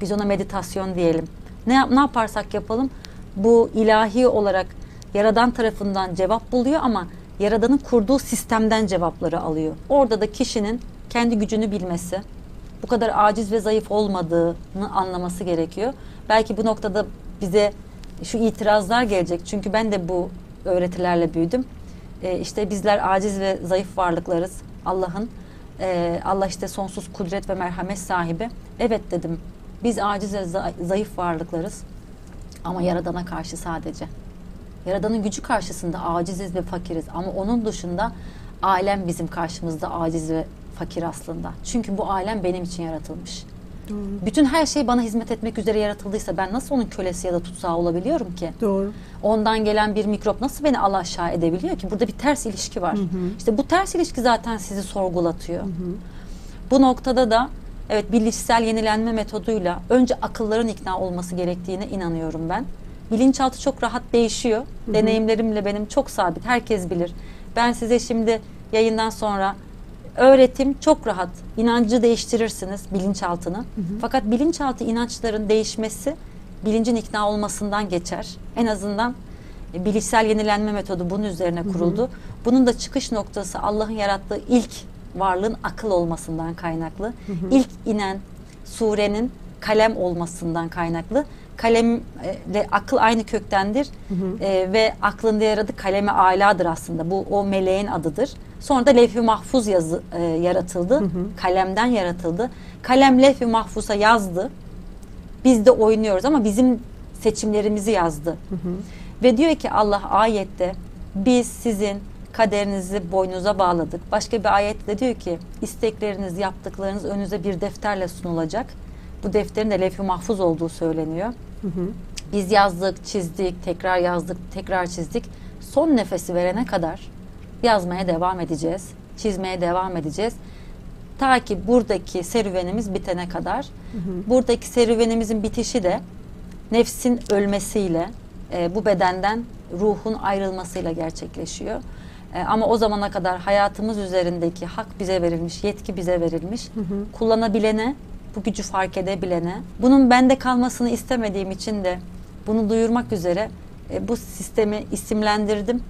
Biz ona meditasyon diyelim. Ne yap- ne yaparsak yapalım bu ilahi olarak yaradan tarafından cevap buluyor ama yaradanın kurduğu sistemden cevapları alıyor. Orada da kişinin kendi gücünü bilmesi, bu kadar aciz ve zayıf olmadığını anlaması gerekiyor. Belki bu noktada bize şu itirazlar gelecek. Çünkü ben de bu öğretilerle büyüdüm. Ee, işte bizler aciz ve zayıf varlıklarız. Allah'ın ee, Allah işte sonsuz kudret ve merhamet sahibi. Evet dedim. Biz aciz ve za- zayıf varlıklarız. Ama Yaradan'a karşı sadece. Yaradan'ın gücü karşısında aciziz ve fakiriz. Ama onun dışında alem bizim karşımızda aciz ve fakir aslında. Çünkü bu alem benim için yaratılmış. Doğru. Bütün her şey bana hizmet etmek üzere yaratıldıysa ben nasıl onun kölesi ya da tutsağı olabiliyorum ki? Doğru. Ondan gelen bir mikrop nasıl beni al aşağı edebiliyor ki? Burada bir ters ilişki var. İşte bu ters ilişki zaten sizi sorgulatıyor. Bu noktada da evet bilişsel yenilenme metoduyla önce akılların ikna olması gerektiğine inanıyorum ben. Bilinçaltı çok rahat değişiyor. Deneyimlerimle benim çok sabit. Herkes bilir. Ben size şimdi yayından sonra öğretim çok rahat. İnancı değiştirirsiniz bilinçaltını. Fakat bilinçaltı inançların değişmesi bilincin ikna olmasından geçer. En azından e, bilişsel yenilenme metodu bunun üzerine kuruldu. Bunun da çıkış noktası Allah'ın yarattığı ilk varlığın akıl olmasından kaynaklı. İlk inen surenin kalem olmasından kaynaklı. Kalemle akıl aynı köktendir E, ve aklında yaradı kaleme aladır aslında. Bu o meleğin adıdır. Sonra da levh-i mahfuz yazı e, yaratıldı. Kalemden yaratıldı. Kalem levh-i mahfuza yazdı. Biz de oynuyoruz ama bizim seçimlerimizi yazdı. Ve diyor ki Allah ayette biz sizin kaderinizi boynunuza bağladık. Başka bir ayette diyor ki istekleriniz, yaptıklarınız önünüze bir defterle sunulacak. Bu defterin de levh-i mahfuz olduğu söyleniyor. Biz yazdık, çizdik, tekrar yazdık, tekrar çizdik. Son nefesi verene kadar yazmaya devam edeceğiz. Çizmeye devam edeceğiz. Ta ki buradaki serüvenimiz bitene kadar. Buradaki serüvenimizin bitişi de nefsin ölmesiyle, e, bu bedenden ruhun ayrılmasıyla gerçekleşiyor. E, ama o zamana kadar hayatımız üzerindeki hak bize verilmiş, yetki bize verilmiş. Kullanabilene, bu gücü fark edebilene, bunun bende kalmasını istemediğim için de bunu duyurmak üzere e, bu sistemi isimlendirdim.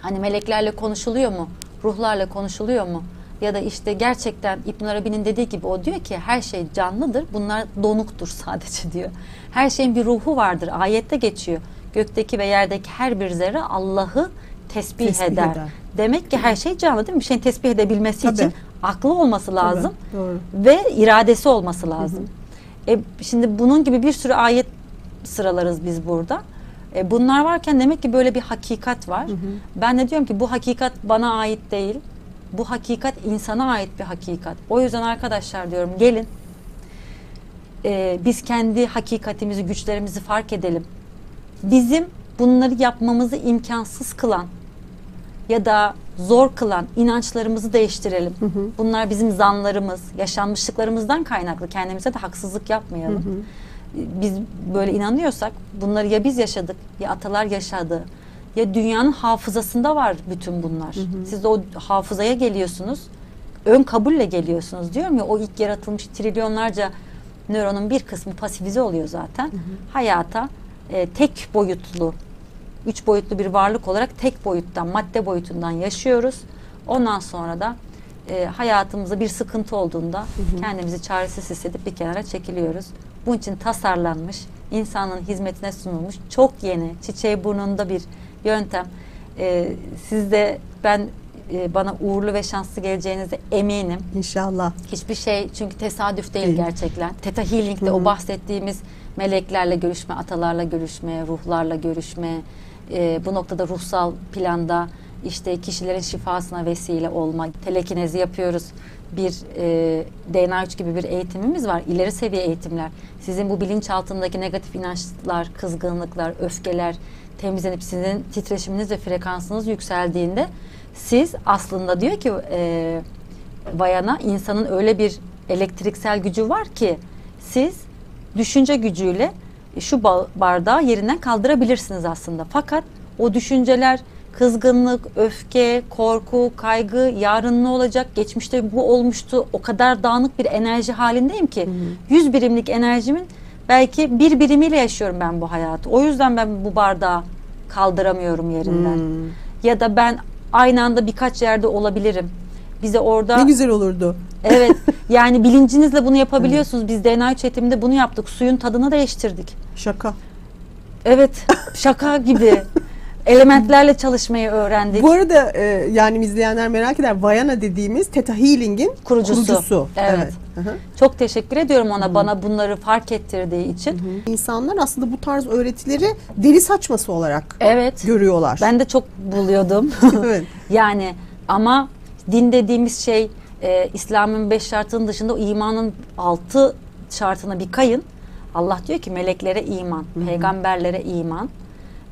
Hani meleklerle konuşuluyor mu? Ruhlarla konuşuluyor mu? Ya da işte gerçekten İbn Arabi'nin dediği gibi o diyor ki her şey canlıdır. Bunlar donuktur sadece diyor. Her şeyin bir ruhu vardır. Ayette geçiyor. Gökteki ve yerdeki her bir zerre Allah'ı tesbih, Tesbih eder. eder. Demek ki her şey canlı değil mi? Bir şeyin tesbih edebilmesi Tabii. için aklı olması lazım Tabii, doğru. ve iradesi olması lazım. E, şimdi bunun gibi bir sürü ayet sıralarız biz burada. E, bunlar varken demek ki böyle bir hakikat var. Ben de diyorum ki bu hakikat bana ait değil. Bu hakikat insana ait bir hakikat. O yüzden arkadaşlar diyorum gelin e, biz kendi hakikatimizi, güçlerimizi fark edelim. Bizim bunları yapmamızı imkansız kılan ya da zor kılan inançlarımızı değiştirelim. Bunlar bizim zanlarımız, yaşanmışlıklarımızdan kaynaklı. Kendimize de haksızlık yapmayalım. Biz böyle inanıyorsak bunları ya biz yaşadık ya atalar yaşadı ya dünyanın hafızasında var bütün bunlar. Siz de o hafızaya geliyorsunuz. Ön kabulle geliyorsunuz diyorum ya o ilk yaratılmış trilyonlarca nöronun bir kısmı pasifize oluyor zaten. Hayata e, tek boyutlu, üç boyutlu bir varlık olarak tek boyuttan, madde boyutundan yaşıyoruz. Ondan sonra da e, hayatımızda bir sıkıntı olduğunda kendimizi çaresiz hissedip bir kenara çekiliyoruz. Bunun için tasarlanmış, insanın hizmetine sunulmuş çok yeni, çiçeği burnunda bir yöntem. E, siz de ben e, bana uğurlu ve şanslı geleceğinize eminim. İnşallah. Hiçbir şey çünkü tesadüf değil Değil. gerçekten. Theta Healing'de hı. o bahsettiğimiz meleklerle görüşme, atalarla görüşme, ruhlarla görüşme, e, bu noktada ruhsal planda işte kişilerin şifasına vesile olma, telekinezi yapıyoruz. Bir e, DNA 3 gibi bir eğitimimiz var. İleri seviye eğitimler. Sizin bu bilinçaltındaki negatif inançlar, kızgınlıklar, öfkeler temizlenip sizin titreşiminiz ve frekansınız yükseldiğinde siz aslında diyor ki e, bayana insanın öyle bir elektriksel gücü var ki siz düşünce gücüyle şu ba- bardağı yerinden kaldırabilirsiniz aslında. Fakat o düşünceler kızgınlık, öfke, korku, kaygı, yarın ne olacak, geçmişte bu olmuştu. O kadar dağınık bir enerji halindeyim ki 100 birimlik enerjimin belki bir birimiyle yaşıyorum ben bu hayatı. O yüzden ben bu bardağı kaldıramıyorum yerinden. Hmm. Ya da ben aynı anda birkaç yerde olabilirim. Bize orada Ne güzel olurdu. Evet yani bilincinizle bunu yapabiliyorsunuz. Biz DNA üç eğitiminde bunu yaptık. Suyun tadını değiştirdik. Şaka. Evet şaka gibi. Elementlerle çalışmayı öğrendik. Bu arada e, yani izleyenler merak eder. Vayana dediğimiz Theta Healing'in Kurucusu. kurucusu. Evet. Hı hı. Çok teşekkür ediyorum ona bana bunları fark ettirdiği için. İnsanlar aslında bu tarz öğretileri deli saçması olarak Evet. görüyorlar. Ben de çok buluyordum. evet. yani ama din dediğimiz şey e, İslam'ın beş şartının dışında o imanın altı şartına bir kayın. Allah diyor ki meleklere iman, peygamberlere iman.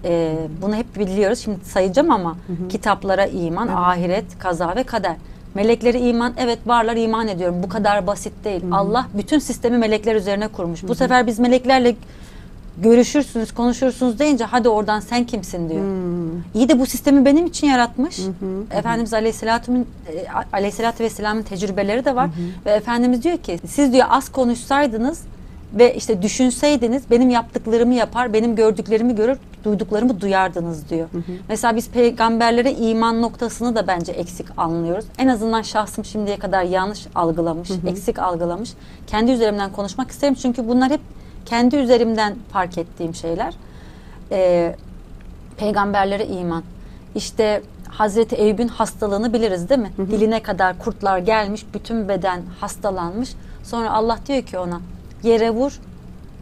E, bunu hep biliyoruz. Şimdi sayacağım ama kitaplara iman, ahiret, kaza ve kader. Meleklere iman, evet varlar iman ediyorum. Bu kadar basit değil. Allah bütün sistemi melekler üzerine kurmuş. Bu sefer biz meleklerle görüşürsünüz, konuşursunuz deyince hadi oradan sen kimsin diyor. İyi de bu sistemi benim için yaratmış. Efendimiz Aleyhisselatü'nün e, Aleyhisselatü Vesselam'ın tecrübeleri de var. Ve Efendimiz diyor ki siz diyor az konuşsaydınız ve işte düşünseydiniz benim yaptıklarımı yapar, benim gördüklerimi görür, duyduklarımı duyardınız diyor. Mesela biz peygamberlere iman noktasını da bence eksik anlıyoruz. En azından şahsım şimdiye kadar yanlış algılamış, eksik algılamış. Kendi üzerimden konuşmak isterim çünkü bunlar hep kendi üzerimden fark ettiğim şeyler. Ee, peygamberlere iman. İşte Hazreti Eyüp'ün hastalığını biliriz değil mi? Diline kadar kurtlar gelmiş, bütün beden hastalanmış. Sonra Allah diyor ki ona yere vur,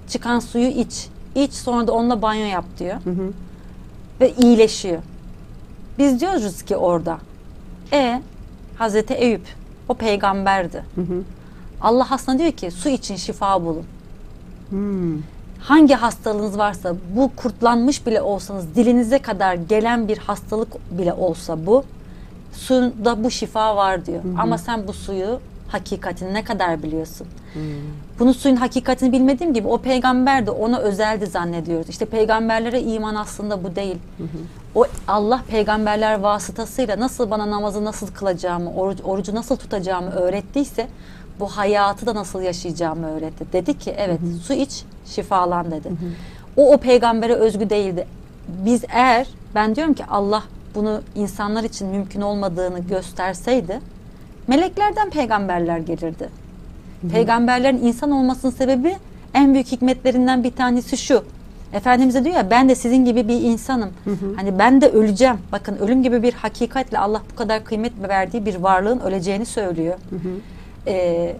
çıkan suyu iç. İç sonra da onunla banyo yap diyor. Ve iyileşiyor. Biz diyoruz ki orada. E Hazreti Eyüp o peygamberdi. Allah aslında diyor ki su için şifa bulun. Hmm. Hangi hastalığınız varsa bu kurtlanmış bile olsanız dilinize kadar gelen bir hastalık bile olsa bu suyunda bu şifa var diyor. Ama sen bu suyu hakikatini ne kadar biliyorsun? Bunu suyun hakikatini bilmediğim gibi o peygamber de ona özeldi zannediyoruz. İşte peygamberlere iman aslında bu değil. O Allah peygamberler vasıtasıyla nasıl bana namazı nasıl kılacağımı, oruç, orucu nasıl tutacağımı öğrettiyse bu hayatı da nasıl yaşayacağımı öğretti. Dedi ki evet su iç şifalan dedi. O o peygambere özgü değildi. Biz eğer ben diyorum ki Allah bunu insanlar için mümkün olmadığını gösterseydi meleklerden peygamberler gelirdi. Peygamberlerin insan olmasının sebebi en büyük hikmetlerinden bir tanesi şu. Efendimiz de diyor ya ben de sizin gibi bir insanım. Hani ben de öleceğim. Bakın ölüm gibi bir hakikatle Allah bu kadar kıymet verdiği bir varlığın öleceğini söylüyor. Ee,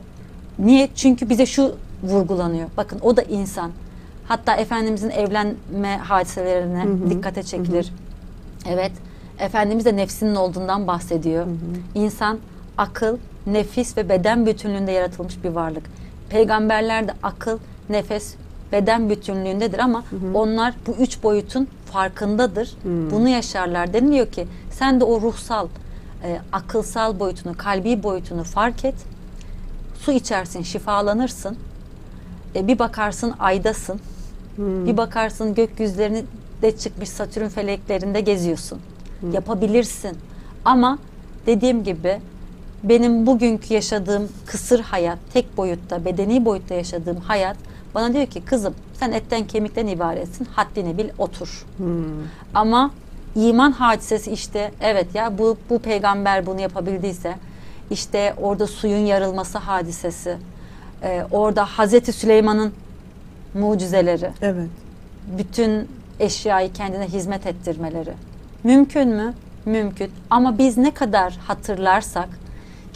niye? Çünkü bize şu vurgulanıyor. Bakın o da insan. Hatta Efendimizin evlenme hadiselerine dikkate çekilir. Evet. Efendimiz de nefsinin olduğundan bahsediyor. İnsan akıl, nefis ve beden bütünlüğünde yaratılmış bir varlık. Peygamberler de akıl, nefes, beden bütünlüğündedir ama onlar bu üç boyutun farkındadır. Bunu yaşarlar. Deniliyor ki sen de o ruhsal e, akılsal boyutunu, kalbi boyutunu fark et. Su içersin, şifalanırsın. E, bir bakarsın aydasın. Bir bakarsın gökyüzlerinde çıkmış Satürn feleklerinde geziyorsun. Yapabilirsin. Ama dediğim gibi benim bugünkü yaşadığım kısır hayat, tek boyutta, bedeni boyutta yaşadığım hayat bana diyor ki kızım sen etten kemikten ibaretsin, haddini bil, otur. Ama iman hadisesi işte evet ya bu bu peygamber bunu yapabildiyse işte orada suyun yarılması hadisesi, e, orada Hazreti Süleyman'ın mucizeleri, Evet. bütün eşyayı kendine hizmet ettirmeleri. Mümkün mü? Mümkün. Ama biz ne kadar hatırlarsak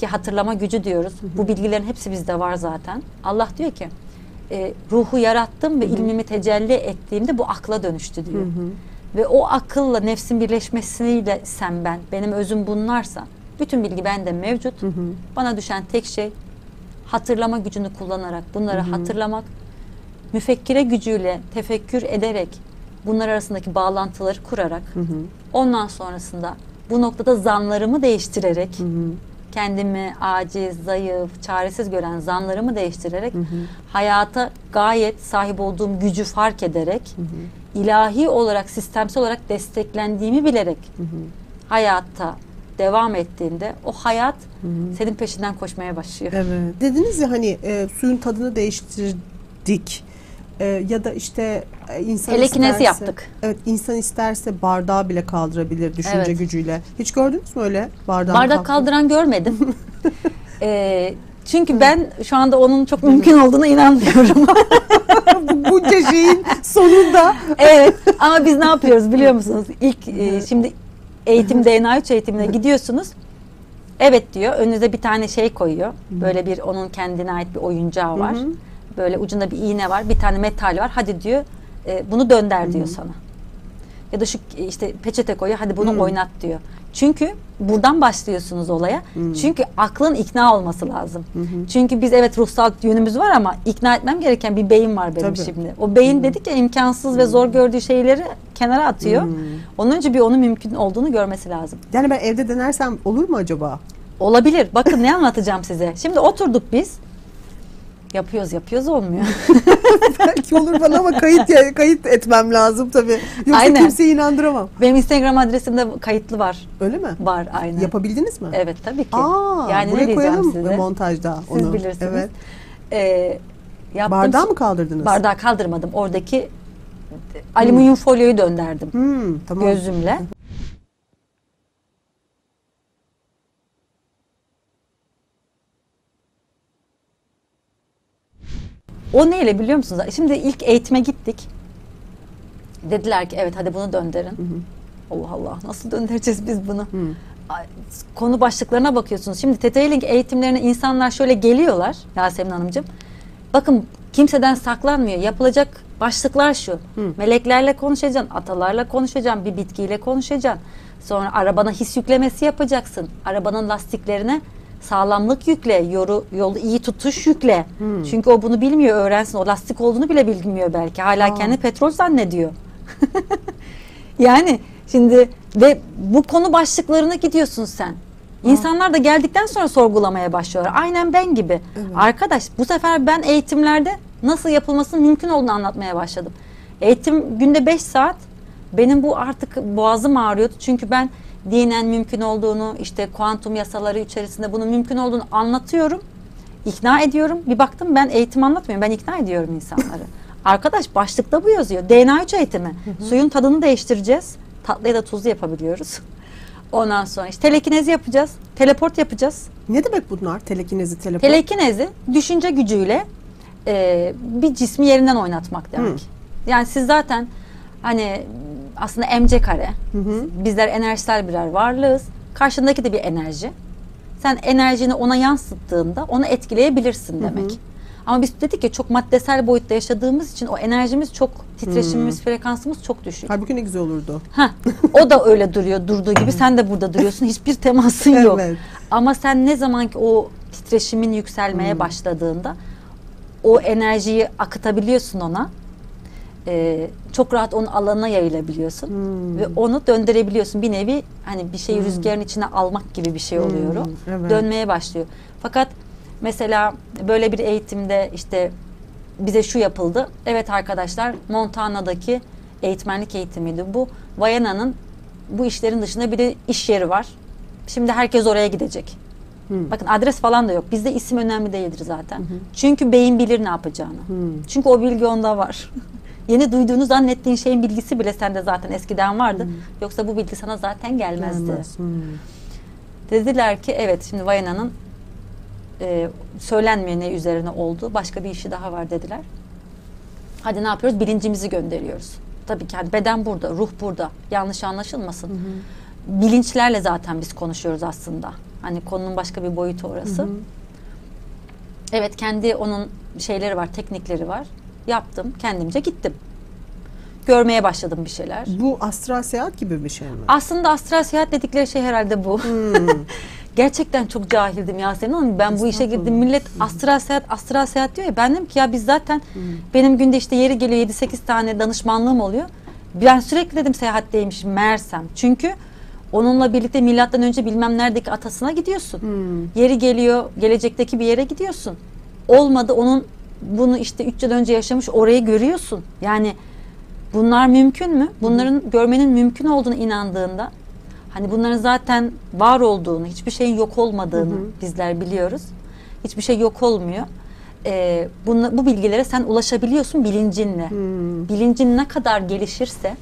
ki hatırlama gücü diyoruz. Bu bilgilerin hepsi bizde var zaten. Allah diyor ki e, ruhu yarattım ve ilmimi tecelli ettiğimde bu akla dönüştü diyor. Ve o akılla nefsin birleşmesiyle sen ben, benim özüm bunlarsa bütün bilgi bende mevcut. Bana düşen tek şey hatırlama gücünü kullanarak bunları hatırlamak, müfekkire gücüyle tefekkür ederek bunlar arasındaki bağlantıları kurarak ondan sonrasında bu noktada zanlarımı değiştirerek kendimi aciz, zayıf, çaresiz gören zanlarımı değiştirerek hayata gayet sahip olduğum gücü fark ederek ilahi olarak sistemsel olarak desteklendiğimi bilerek hayatta devam ettiğinde o hayat senin peşinden koşmaya başlıyor. Evet. Dediniz ya hani e, suyun tadını değiştirdik. E, ya da işte e, insan Telekinezi isterse, yaptık. Evet, insan isterse bardağı bile kaldırabilir düşünce Evet. gücüyle. Hiç gördünüz mü öyle bardağı? Bardak kaldıran görmedim. Ee, çünkü ben şu anda onun çok mümkün olduğuna inanmıyorum. Bunca şeyin sonunda. evet ama biz ne yapıyoruz biliyor musunuz? İlk e, şimdi eğitim DNA 3 eğitimine gidiyorsunuz. Evet diyor. Önünüze bir tane şey koyuyor. Böyle bir onun kendine ait bir oyuncağı var. Böyle ucunda bir iğne var. Bir tane metal var. Hadi diyor e, bunu dönder diyor sana. Ya da şu işte peçete koyuyor. Hadi bunu oynat diyor. Çünkü buradan başlıyorsunuz olaya. Çünkü aklın ikna olması lazım. Çünkü biz evet ruhsal yönümüz var ama ikna etmem gereken bir beyin var benim Tabii. şimdi. O beyin dedik ya imkansız ve zor gördüğü şeyleri kenara atıyor. Onun önce bir onun mümkün olduğunu görmesi lazım. Yani ben evde denersem olur mu acaba? Olabilir. Bakın ne anlatacağım size. Şimdi oturduk biz. Yapıyoruz yapıyoruz olmuyor. Belki olur bana ama kayıt kayıt etmem lazım tabii. Yoksa Aynen. kimseyi inandıramam. Benim Instagram adresimde kayıtlı var. Öyle mi? Var aynen. Yapabildiniz mi? Evet tabii ki. Aa, yani ne buraya diyeceğim koyalım size? montajda Siz onu. bilirsiniz. Evet. Ee, yaptığım- Bardağı mı kaldırdınız? Bardağı kaldırmadım. Oradaki alüminyum folyoyu dönderdim Hmm, tamam. gözümle. O neyle biliyor musunuz? Şimdi ilk eğitime gittik. Dediler ki evet hadi bunu döndürün. Allah Allah nasıl döndüreceğiz biz bunu? Ay, Konu başlıklarına bakıyorsunuz. Şimdi detailing eğitimlerine insanlar şöyle geliyorlar Yasemin Hanımcığım. Bakın kimseden saklanmıyor. Yapılacak başlıklar şu. Meleklerle konuşacaksın, atalarla konuşacaksın, bir bitkiyle konuşacaksın. Sonra arabana his yüklemesi yapacaksın. Arabanın lastiklerine sağlamlık yükle, yoru, yolu iyi tutuş yükle. Çünkü o bunu bilmiyor, öğrensin. O lastik olduğunu bile bilmiyor belki. Hala Aa. kendi petrol zannediyor. Yani şimdi ve bu konu başlıklarına gidiyorsun sen. İnsanlar da geldikten sonra sorgulamaya başlıyorlar. Aynen ben gibi. Arkadaş bu sefer ben eğitimlerde nasıl yapılmasının mümkün olduğunu anlatmaya başladım. Eğitim günde 5 saat. Benim bu artık boğazım ağrıyordu. Çünkü ben dinen mümkün olduğunu, işte kuantum yasaları içerisinde bunun mümkün olduğunu anlatıyorum. ikna ediyorum. Bir baktım ben eğitim anlatmıyorum. Ben ikna ediyorum insanları. Arkadaş başlıkta bu yazıyor. DNA 3 eğitimi. Suyun tadını değiştireceğiz. Tatlı ya da tuzlu yapabiliyoruz. Ondan sonra işte telekinezi yapacağız. Teleport yapacağız. Ne demek bunlar? Telekinezi, teleport. Telekinezi düşünce gücüyle e, bir cismi yerinden oynatmak demek. Yani siz zaten hani aslında MC kare. Bizler enerjisel birer varlığız. Karşındaki de bir enerji. Sen enerjini ona yansıttığında onu etkileyebilirsin demek. Ama biz dedik ya çok maddesel boyutta yaşadığımız için o enerjimiz çok titreşimimiz, frekansımız çok düşük. Halbuki ne güzel olurdu. Heh, o da öyle duruyor durduğu gibi sen de burada duruyorsun hiçbir temasın yok. Evet. Ama sen ne zaman ki o titreşimin yükselmeye başladığında o enerjiyi akıtabiliyorsun ona e, çok rahat onun alanına yayılabiliyorsun Hmm. ve onu döndürebiliyorsun. Bir nevi hani bir şeyi rüzgarın içine almak gibi bir şey oluyor. Hmm, evet. Dönmeye başlıyor. Fakat mesela böyle bir eğitimde işte bize şu yapıldı. Evet arkadaşlar Montana'daki eğitmenlik eğitimiydi. Bu Vayana'nın bu işlerin dışında bir de iş yeri var. Şimdi herkes oraya gidecek. Hmm. Bakın adres falan da yok. Bizde isim önemli değildir zaten. Çünkü beyin bilir ne yapacağını. Hmm. Çünkü o bilgi onda var. Yeni duyduğunu zannettiğin şeyin bilgisi bile sende zaten eskiden vardı. Yoksa bu bilgi sana zaten gelmezdi. Gelmez. Hmm. Dediler ki evet şimdi Vayana'nın e, söylenmeyene üzerine oldu. Başka bir işi daha var dediler. Hadi ne yapıyoruz? Bilincimizi gönderiyoruz. Tabii ki hani beden burada, ruh burada. Yanlış anlaşılmasın. Bilinçlerle zaten biz konuşuyoruz aslında. Hani konunun başka bir boyutu orası. Evet kendi onun şeyleri var, teknikleri var. Yaptım, kendimce gittim. Görmeye başladım bir şeyler. Bu astral seyahat gibi bir şey mi? Aslında astral seyahat dedikleri şey herhalde bu. Gerçekten çok cahildim Yasemin Hanım. Ben bu işe girdim. Millet astral seyahat, astral seyahat diyor ya. Ben dedim ki ya biz zaten benim günde işte yeri geliyor 7-8 tane danışmanlığım oluyor. Ben sürekli dedim seyahatteymişim meğersem. Çünkü onunla birlikte milattan önce bilmem neredeki atasına gidiyorsun. Yeri geliyor, gelecekteki bir yere gidiyorsun. Olmadı onun bunu işte 3 yıl önce yaşamış orayı görüyorsun. Yani bunlar mümkün mü? Bunların görmenin mümkün olduğunu inandığında hani bunların zaten var olduğunu, hiçbir şeyin yok olmadığını bizler biliyoruz. Hiçbir şey yok olmuyor. Ee, bunla- bu bilgilere sen ulaşabiliyorsun bilincinle. Bilincin ne kadar gelişirse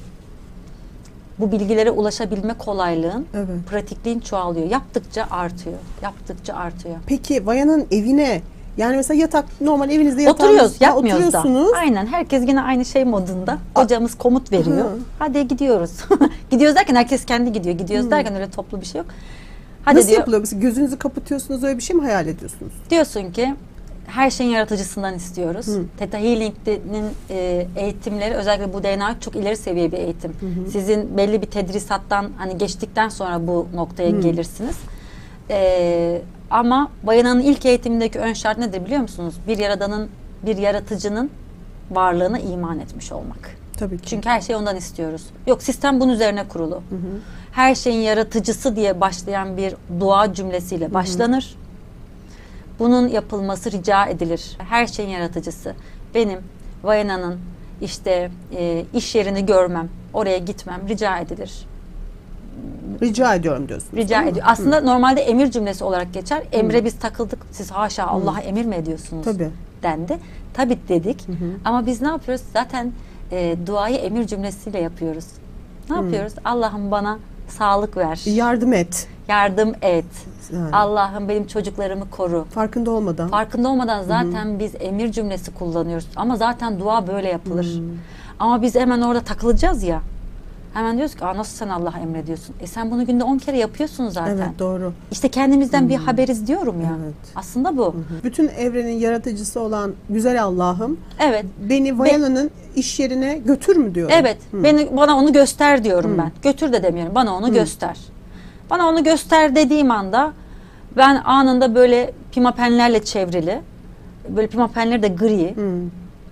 bu bilgilere ulaşabilme kolaylığın, Evet. pratikliğin çoğalıyor. Yaptıkça artıyor. Yaptıkça artıyor. Peki Vaya'nın evine yani mesela yatak normal evinizde yatağınız Oturuyoruz, yapmıyoruz da. oturuyorsunuz. Aynen, herkes yine aynı şey modunda. Hocamız komut veriyor. Hı. Hadi gidiyoruz. gidiyoruz derken herkes kendi gidiyor. Gidiyoruz derken öyle toplu bir şey yok. Hadi Nasıl diyor, yapılıyor? Mesela gözünüzü kapatıyorsunuz öyle bir şey mi hayal ediyorsunuz? diyorsun ki her şeyin yaratıcısından istiyoruz. Theta Healing'in e, eğitimleri özellikle bu DNA çok ileri seviye bir eğitim. Sizin belli bir tedrisattan hani geçtikten sonra bu noktaya gelirsiniz. E, ama Bayana'nın ilk eğitimindeki ön şart nedir biliyor musunuz? Bir yaradanın, bir yaratıcının varlığına iman etmiş olmak. Tabii ki. Çünkü her şeyi ondan istiyoruz. Yok sistem bunun üzerine kurulu. Her şeyin yaratıcısı diye başlayan bir dua cümlesiyle başlanır. Bunun yapılması rica edilir. Her şeyin yaratıcısı. Benim, Vayana'nın işte e, iş yerini görmem, oraya gitmem rica edilir. Rica ediyorum diyorsunuz. Rica ediyor. Aslında normalde emir cümlesi olarak geçer. Emre biz takıldık. Siz haşa Allah'a emir mi ediyorsunuz? Tabii. dendi. Tabii dedik. Ama biz ne yapıyoruz? Zaten e, duayı emir cümlesiyle yapıyoruz. Ne yapıyoruz? Allah'ım bana sağlık ver. Yardım et. Yardım et. Yani. Allah'ım benim çocuklarımı koru. Farkında olmadan. Farkında olmadan zaten biz emir cümlesi kullanıyoruz. Ama zaten dua böyle yapılır. Ama biz hemen orada takılacağız ya. Hemen diyoruz ki Aa, nasıl sen Allah'a emrediyorsun? E sen bunu günde 10 kere yapıyorsun zaten. Evet doğru. İşte kendimizden bir haberiz diyorum ya. Evet. Aslında bu. Bütün evrenin yaratıcısı olan güzel Allah'ım Evet. beni Vayana'nın iş yerine götür mü diyor. Evet. Beni bana onu göster diyorum ben. Götür de demiyorum. Bana onu göster. Bana onu göster dediğim anda ben anında böyle pimapenlerle çevrili böyle pimapenleri de gri.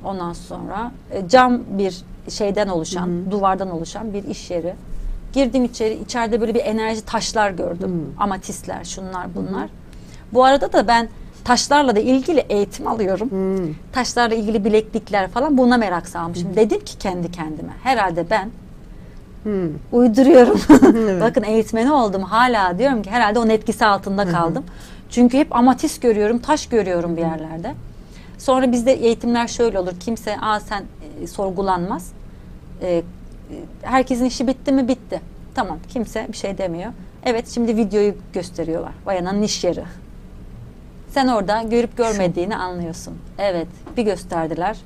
Ondan sonra e, cam bir şeyden oluşan, duvardan oluşan bir iş yeri. Girdim içeri, içeride böyle bir enerji taşlar gördüm. Amatistler, şunlar bunlar. Bu arada da ben taşlarla da ilgili eğitim alıyorum. Taşlarla ilgili bileklikler falan buna merak salmışım. Dedim ki kendi kendime herhalde ben uyduruyorum. Bakın eğitmeni oldum hala diyorum ki herhalde onun etkisi altında kaldım. Çünkü hep amatist görüyorum, taş görüyorum bir yerlerde. Sonra bizde eğitimler şöyle olur. Kimse aa sen sorgulanmaz. E, e, herkesin işi bitti mi? Bitti. Tamam. Kimse bir şey demiyor. Evet şimdi videoyu gösteriyorlar. Bayanın iş yeri. Sen orada görüp görmediğini anlıyorsun. Evet. Bir gösterdiler.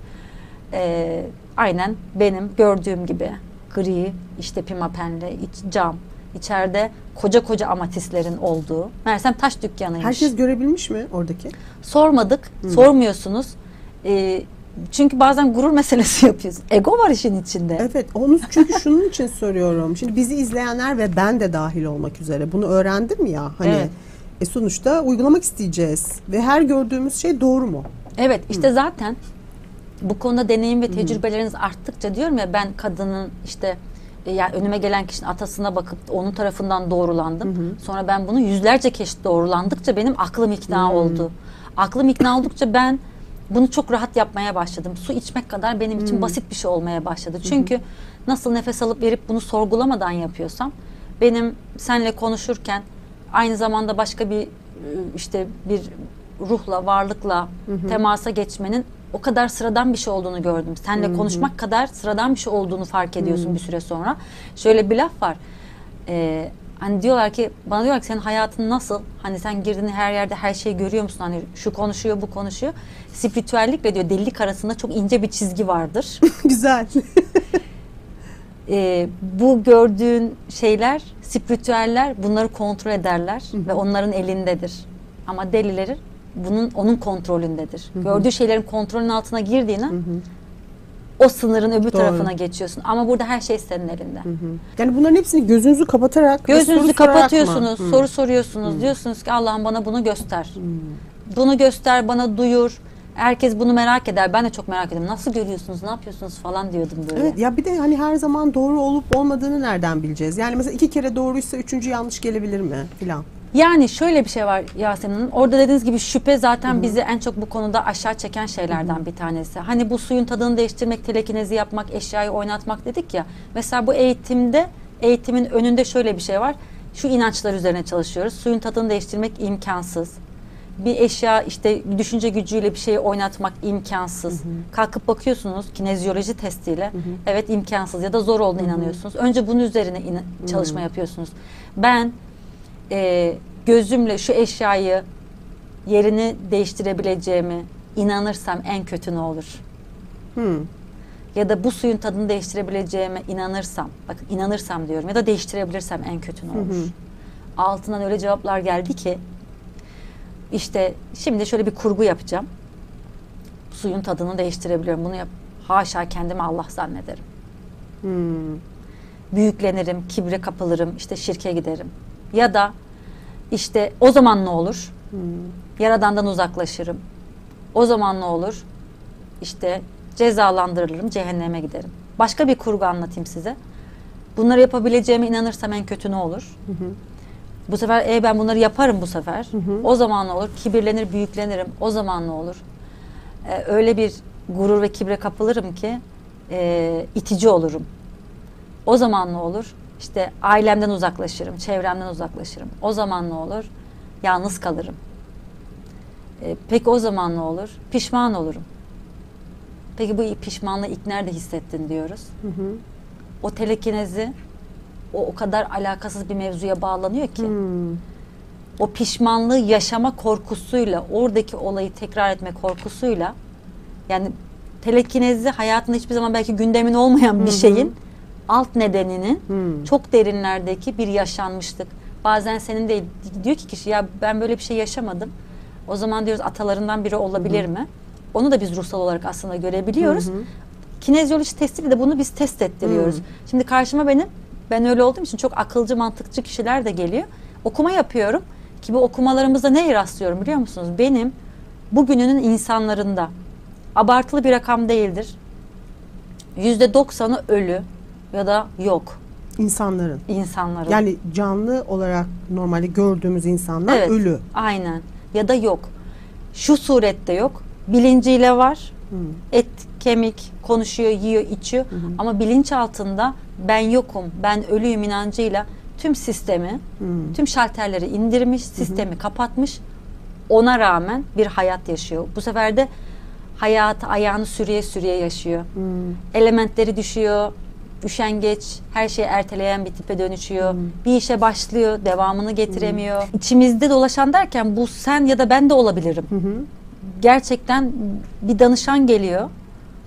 E, aynen benim gördüğüm gibi gri işte pimapenli iç, cam içeride koca koca amatistlerin olduğu. Meğersem taş dükkanıymış. Herkes görebilmiş mi oradaki? Sormadık, sormuyorsunuz. Ee, çünkü bazen gurur meselesi yapıyorsun. Ego var işin içinde. Evet onu çünkü şunun için soruyorum. Şimdi bizi izleyenler ve ben de dahil olmak üzere bunu öğrendim ya hani Evet. e sonuçta uygulamak isteyeceğiz ve her gördüğümüz şey doğru mu? Evet, işte zaten bu konuda deneyim ve tecrübeleriniz arttıkça diyorum ya ben kadının işte e, yani önüme gelen kişinin atasına bakıp onun tarafından doğrulandım. Sonra ben bunu yüzlerce kez doğrulandıkça benim aklım ikna oldu. Aklım ikna oldukça ben bunu çok rahat yapmaya başladım. Su içmek kadar benim için basit bir şey olmaya başladı. Çünkü nasıl nefes alıp verip bunu sorgulamadan yapıyorsam benim seninle konuşurken aynı zamanda başka bir e, işte bir ruhla, varlıkla temasa geçmenin o kadar sıradan bir şey olduğunu gördüm. Seninle konuşmak kadar sıradan bir şey olduğunu fark ediyorsun bir süre sonra. Şöyle bir laf var. Ee, hani diyorlar ki bana diyorlar ki senin hayatın nasıl? Hani sen girdiğin her yerde her şeyi görüyor musun? Hani şu konuşuyor, bu konuşuyor. Spiritüellikle diyor delilik arasında çok ince bir çizgi vardır. Güzel. Ee, bu gördüğün şeyler, spiritüeller bunları kontrol ederler ve onların elindedir. Ama delileri bunun onun kontrolündedir. Gördüğü şeylerin kontrolün altına girdiğine o sınırın öbür Doğru. tarafına geçiyorsun. Ama burada her şey senin elinde. Yani bunların hepsini gözünüzü kapatarak soru Gözünüzü sorarak kapatıyorsunuz, soru soruyorsunuz. Diyorsunuz ki Allah'ım bana bunu göster. Bunu göster, bana duyur. Herkes bunu merak eder. Ben de çok merak ediyorum. Nasıl görüyorsunuz, ne yapıyorsunuz falan diyordum böyle. Evet ya bir de hani her zaman doğru olup olmadığını nereden bileceğiz? Yani mesela iki kere doğruysa üçüncü yanlış gelebilir mi filan? Yani şöyle bir şey var Yasemin Hanım. Orada dediğiniz gibi şüphe zaten bizi en çok bu konuda aşağı çeken şeylerden bir tanesi. Hani bu suyun tadını değiştirmek, telekinezi yapmak, eşyayı oynatmak dedik ya. Mesela bu eğitimde, eğitimin önünde şöyle bir şey var. Şu inançlar üzerine çalışıyoruz. Suyun tadını değiştirmek imkansız. Bir eşya işte düşünce gücüyle bir şeyi oynatmak imkansız. Kalkıp bakıyorsunuz kinezyoloji testiyle. Evet imkansız ya da zor olduğuna inanıyorsunuz. Önce bunun üzerine ina- çalışma yapıyorsunuz. Ben e, gözümle şu eşyayı yerini değiştirebileceğimi inanırsam en kötü ne olur? Hmm. Ya da bu suyun tadını değiştirebileceğime inanırsam, bakın inanırsam diyorum ya da değiştirebilirsem en kötü ne olur? Altından öyle cevaplar geldi ki işte şimdi şöyle bir kurgu yapacağım. Suyun tadını değiştirebiliyorum. Bunu yap. Haşa kendimi Allah zannederim. Hmm. büyüklenirim, kibre kapılırım, işte şirke giderim. Ya da işte o zaman ne olur? Yaradandan uzaklaşırım. O zaman ne olur? İşte cezalandırılırım, cehenneme giderim. Başka bir kurgu anlatayım size. Bunları yapabileceğime inanırsam en kötü ne olur? Bu sefer e ben bunları yaparım bu sefer. O zaman ne olur? Kibirlenir, büyüklenirim. O zaman ne olur? Ee, öyle bir gurur ve kibre kapılırım ki e, itici olurum. O zaman ne olur? İşte ailemden uzaklaşırım, çevremden uzaklaşırım. O zaman ne olur? Yalnız kalırım. E, peki o zaman ne olur? Pişman olurum. Peki bu pişmanlığı ilk nerede hissettin diyoruz. O telekinezi o o kadar alakasız bir mevzuya bağlanıyor ki. Hmm. O pişmanlığı yaşama korkusuyla, oradaki olayı tekrar etme korkusuyla yani telekinezi hayatında hiçbir zaman belki gündemin olmayan bir şeyin alt nedeninin Hmm. çok derinlerdeki bir yaşanmışlık. Bazen senin de diyor ki kişi ya ben böyle bir şey yaşamadım. O zaman diyoruz atalarından biri olabilir mi? Onu da biz ruhsal olarak aslında görebiliyoruz. Kinezyoloji testiyle de bunu biz test ettiriyoruz. Şimdi karşıma benim ben öyle olduğum için çok akılcı mantıkçı kişiler de geliyor. Okuma yapıyorum ki bu okumalarımızda neye rastlıyorum biliyor musunuz? Benim bugününün insanlarında abartılı bir rakam değildir. Yüzde doksanı ölü ya da yok İnsanların. insanların. Yani canlı olarak normalde gördüğümüz insanlar Evet. ölü. Aynen. Ya da yok. Şu surette yok. Bilinciyle var. Et, kemik, konuşuyor, yiyor, içiyor. Ama bilinç altında ben yokum, ben ölüyüm inancıyla tüm sistemi, tüm şalterleri indirmiş, sistemi kapatmış. Ona rağmen bir hayat yaşıyor. Bu sefer de hayatı ayağını sürüye sürüye yaşıyor. Elementleri düşüyor, üşengeç, her şeyi erteleyen bir tipe dönüşüyor. Bir işe başlıyor, devamını getiremiyor. İçimizde dolaşan derken bu sen ya da ben de olabilirim. Gerçekten bir danışan geliyor.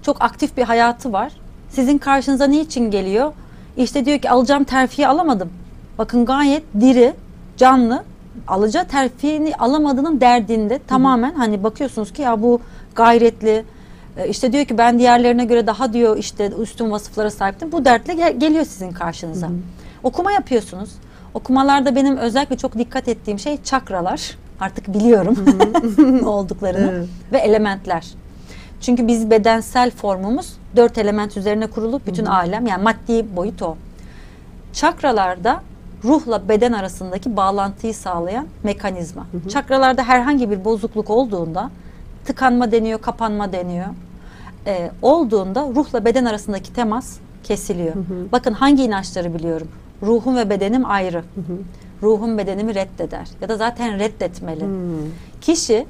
Çok aktif bir hayatı var. Sizin karşınıza niçin geliyor? İşte diyor ki alacağım terfiyi alamadım. Bakın gayet diri, canlı. Alacağı terfini alamadığının derdinde tamamen hani bakıyorsunuz ki ya bu gayretli, e, işte diyor ki ben diğerlerine göre daha diyor işte üstün vasıflara sahiptim. Bu dertle gel- geliyor sizin karşınıza. Okuma yapıyorsunuz. Okumalarda benim özellikle çok dikkat ettiğim şey çakralar. Artık biliyorum ne olduklarını Evet. ve elementler. Çünkü biz bedensel formumuz dört element üzerine kurulu bütün alem yani maddi boyut o. Çakralarda ruhla beden arasındaki bağlantıyı sağlayan mekanizma. Çakralarda herhangi bir bozukluk olduğunda tıkanma deniyor, kapanma deniyor. Ee, olduğunda ruhla beden arasındaki temas kesiliyor. Bakın hangi inançları biliyorum. Ruhum ve bedenim ayrı. Ruhum bedenimi reddeder ya da zaten reddetmeli. Kişi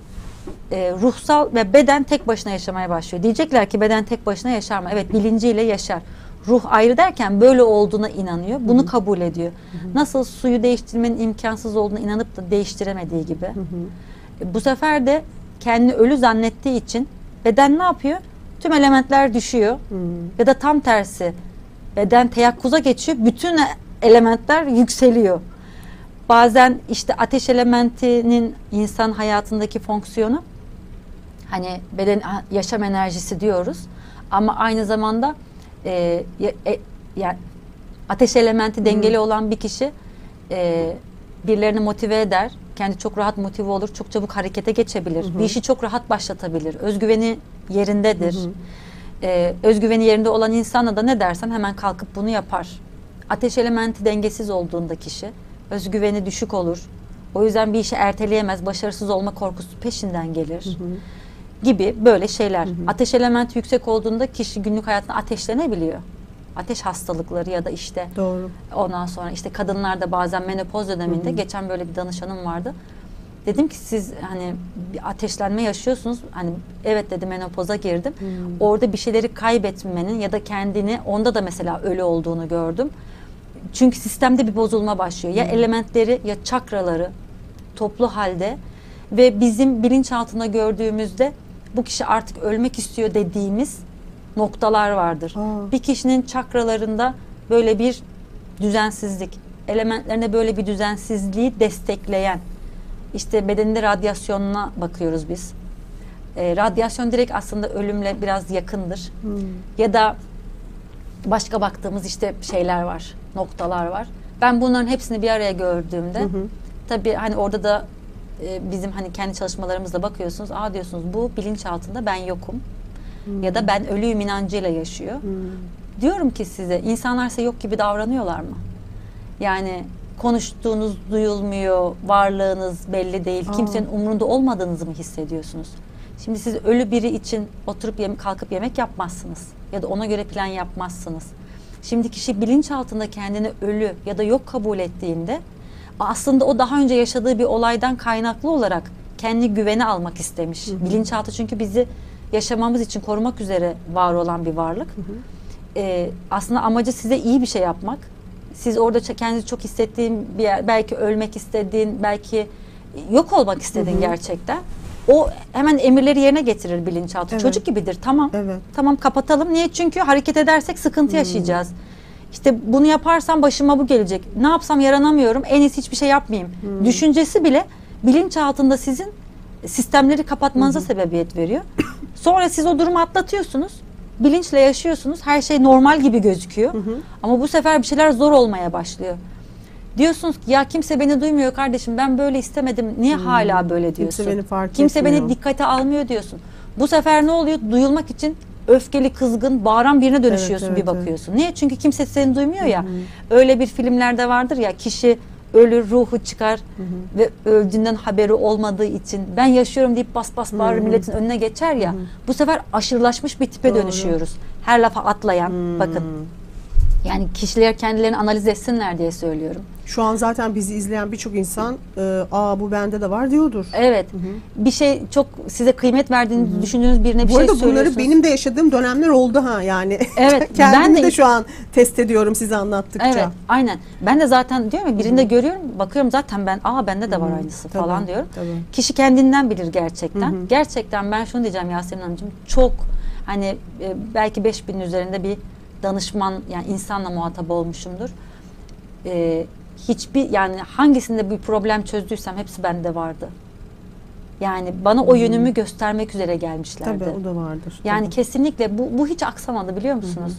e, ruhsal ve beden tek başına yaşamaya başlıyor. Diyecekler ki beden tek başına yaşar mı? Evet bilinciyle yaşar. Ruh ayrı derken böyle olduğuna inanıyor. Bunu kabul ediyor. Nasıl suyu değiştirmenin imkansız olduğuna inanıp da değiştiremediği gibi. E, Bu sefer de kendini ölü zannettiği için beden ne yapıyor? Tüm elementler düşüyor. Ya da tam tersi. Beden teyakkuza geçiyor. Bütün elementler yükseliyor. Bazen işte ateş elementinin insan hayatındaki fonksiyonu hani beden yaşam enerjisi diyoruz ama aynı zamanda e, e, yani ateş elementi dengeli olan bir kişi e, birilerini motive eder. Kendi çok rahat motive olur. Çok çabuk harekete geçebilir. Bir işi çok rahat başlatabilir. Özgüveni yerindedir. E, özgüveni yerinde olan insana da ne dersen hemen kalkıp bunu yapar. Ateş elementi dengesiz olduğunda kişi özgüveni düşük olur. O yüzden bir işi erteleyemez. Başarısız olma korkusu peşinden gelir. Gibi böyle şeyler. Ateş elementi yüksek olduğunda kişi günlük hayatında ateşlenebiliyor. Ateş hastalıkları ya da işte Doğru. Ondan sonra işte kadınlarda bazen menopoz döneminde geçen böyle bir danışanım vardı. Dedim ki siz hani bir ateşlenme yaşıyorsunuz. Hani evet dedi menopoza girdim. Orada bir şeyleri kaybetmenin ya da kendini onda da mesela ölü olduğunu gördüm. Çünkü sistemde bir bozulma başlıyor. Ya elementleri ya çakraları toplu halde ve bizim bilinçaltında gördüğümüzde bu kişi artık ölmek istiyor dediğimiz noktalar vardır. Aa. Bir kişinin çakralarında böyle bir düzensizlik, elementlerine böyle bir düzensizliği destekleyen, işte bedeninde radyasyonuna bakıyoruz biz. Ee, radyasyon direkt aslında ölümle biraz yakındır. Ya da başka baktığımız işte şeyler var, noktalar var. Ben bunların hepsini bir araya gördüğümde tabii hani orada da e, bizim hani kendi çalışmalarımızda bakıyorsunuz. Aa diyorsunuz bu bilinçaltında ben yokum. Ya da ben ölüyüm inancıyla yaşıyor. Diyorum ki size insanlar size yok gibi davranıyorlar mı? Yani konuştuğunuz duyulmuyor, varlığınız belli değil, kimsenin umrunda olmadığınızı mı hissediyorsunuz? Şimdi siz ölü biri için oturup yem- kalkıp yemek yapmazsınız ya da ona göre plan yapmazsınız. Şimdi kişi bilinçaltında kendini ölü ya da yok kabul ettiğinde aslında o daha önce yaşadığı bir olaydan kaynaklı olarak kendi güveni almak istemiş. Bilinçaltı çünkü bizi yaşamamız için korumak üzere var olan bir varlık. Ee, aslında amacı size iyi bir şey yapmak. Siz orada kendinizi çok hissettiğin bir yer, belki ölmek istediğin, belki yok olmak istediğin gerçekten. O hemen emirleri yerine getirir bilinçaltı. Evet. Çocuk gibidir. Tamam. Evet. Tamam kapatalım. Niye? Çünkü hareket edersek sıkıntı yaşayacağız. İşte bunu yaparsam başıma bu gelecek. Ne yapsam yaranamıyorum. En iyisi hiçbir şey yapmayayım. Düşüncesi bile bilinçaltında sizin sistemleri kapatmanıza sebebiyet veriyor. Sonra siz o durumu atlatıyorsunuz. Bilinçle yaşıyorsunuz. Her şey normal gibi gözüküyor. Ama bu sefer bir şeyler zor olmaya başlıyor. Diyorsunuz ki ya kimse beni duymuyor kardeşim ben böyle istemedim. Niye hala böyle diyorsun? Kimse beni fark Kimse etmiyor. beni dikkate almıyor diyorsun. Bu sefer ne oluyor? Duyulmak için öfkeli, kızgın, bağıran birine dönüşüyorsun Evet, bir evet, evet. bakıyorsun. Niye? Çünkü kimse seni duymuyor ya. Öyle bir filmlerde vardır ya kişi ölür, ruhu çıkar ve öldüğünden haberi olmadığı için ben yaşıyorum deyip bas bas bağırır milletin önüne geçer ya. Bu sefer aşırılaşmış bir tipe Doğru. dönüşüyoruz. Her lafa atlayan bakın. Yani kişiler kendilerini analiz etsinler diye söylüyorum. Şu an zaten bizi izleyen birçok insan e, aa bu bende de var diyordur. Evet. Bir şey çok size kıymet verdiğini düşündüğünüz birine bir Bu şey arada bunları söylüyorsunuz. benim de yaşadığım dönemler oldu ha yani. Evet, Kendimi ben de- de şu an test ediyorum size anlattıkça. Evet, aynen. Ben de zaten diyorum ya birinde görüyorum, bakıyorum zaten ben, aa bende de var aynısı Tabii, falan diyorum. tabii. Kişi kendinden bilir gerçekten. Gerçekten ben şunu diyeceğim Yasemin Hanımcığım, çok hani e, belki 5000'in üzerinde bir danışman yani insanla muhatap olmuşumdur. E, hiçbir yani hangisinde bir problem çözdüysem hepsi bende vardı. Yani bana o yönümü göstermek üzere gelmişlerdi. Tabii o da vardır. Yani Tabii. kesinlikle bu, bu hiç aksamadı biliyor musunuz?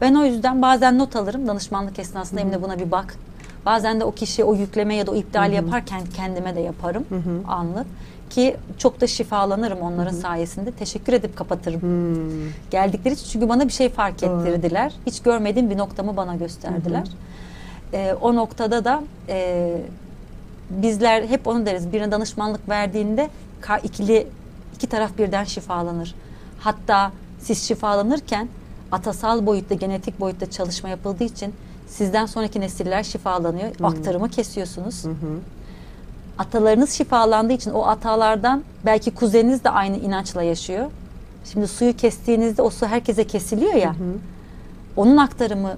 Ben o yüzden bazen not alırım danışmanlık esnasında Emine buna bir bak. Bazen de o kişi o yükleme ya da o iptali yaparken kendime de yaparım anlık. Ki çok da şifalanırım onların sayesinde. Teşekkür edip kapatırım. Geldikleri için çünkü bana bir şey fark Doğru. ettirdiler. Hiç görmediğim bir noktamı bana gösterdiler. Ee, o noktada da e, bizler hep onu deriz. Birine danışmanlık verdiğinde ikili iki taraf birden şifalanır. Hatta siz şifalanırken atasal boyutta, genetik boyutta çalışma yapıldığı için sizden sonraki nesiller şifalanıyor. Aktarımı kesiyorsunuz. Atalarınız şifalandığı için o atalardan belki kuzeniniz de aynı inançla yaşıyor. Şimdi suyu kestiğinizde o su herkese kesiliyor ya. Onun aktarımı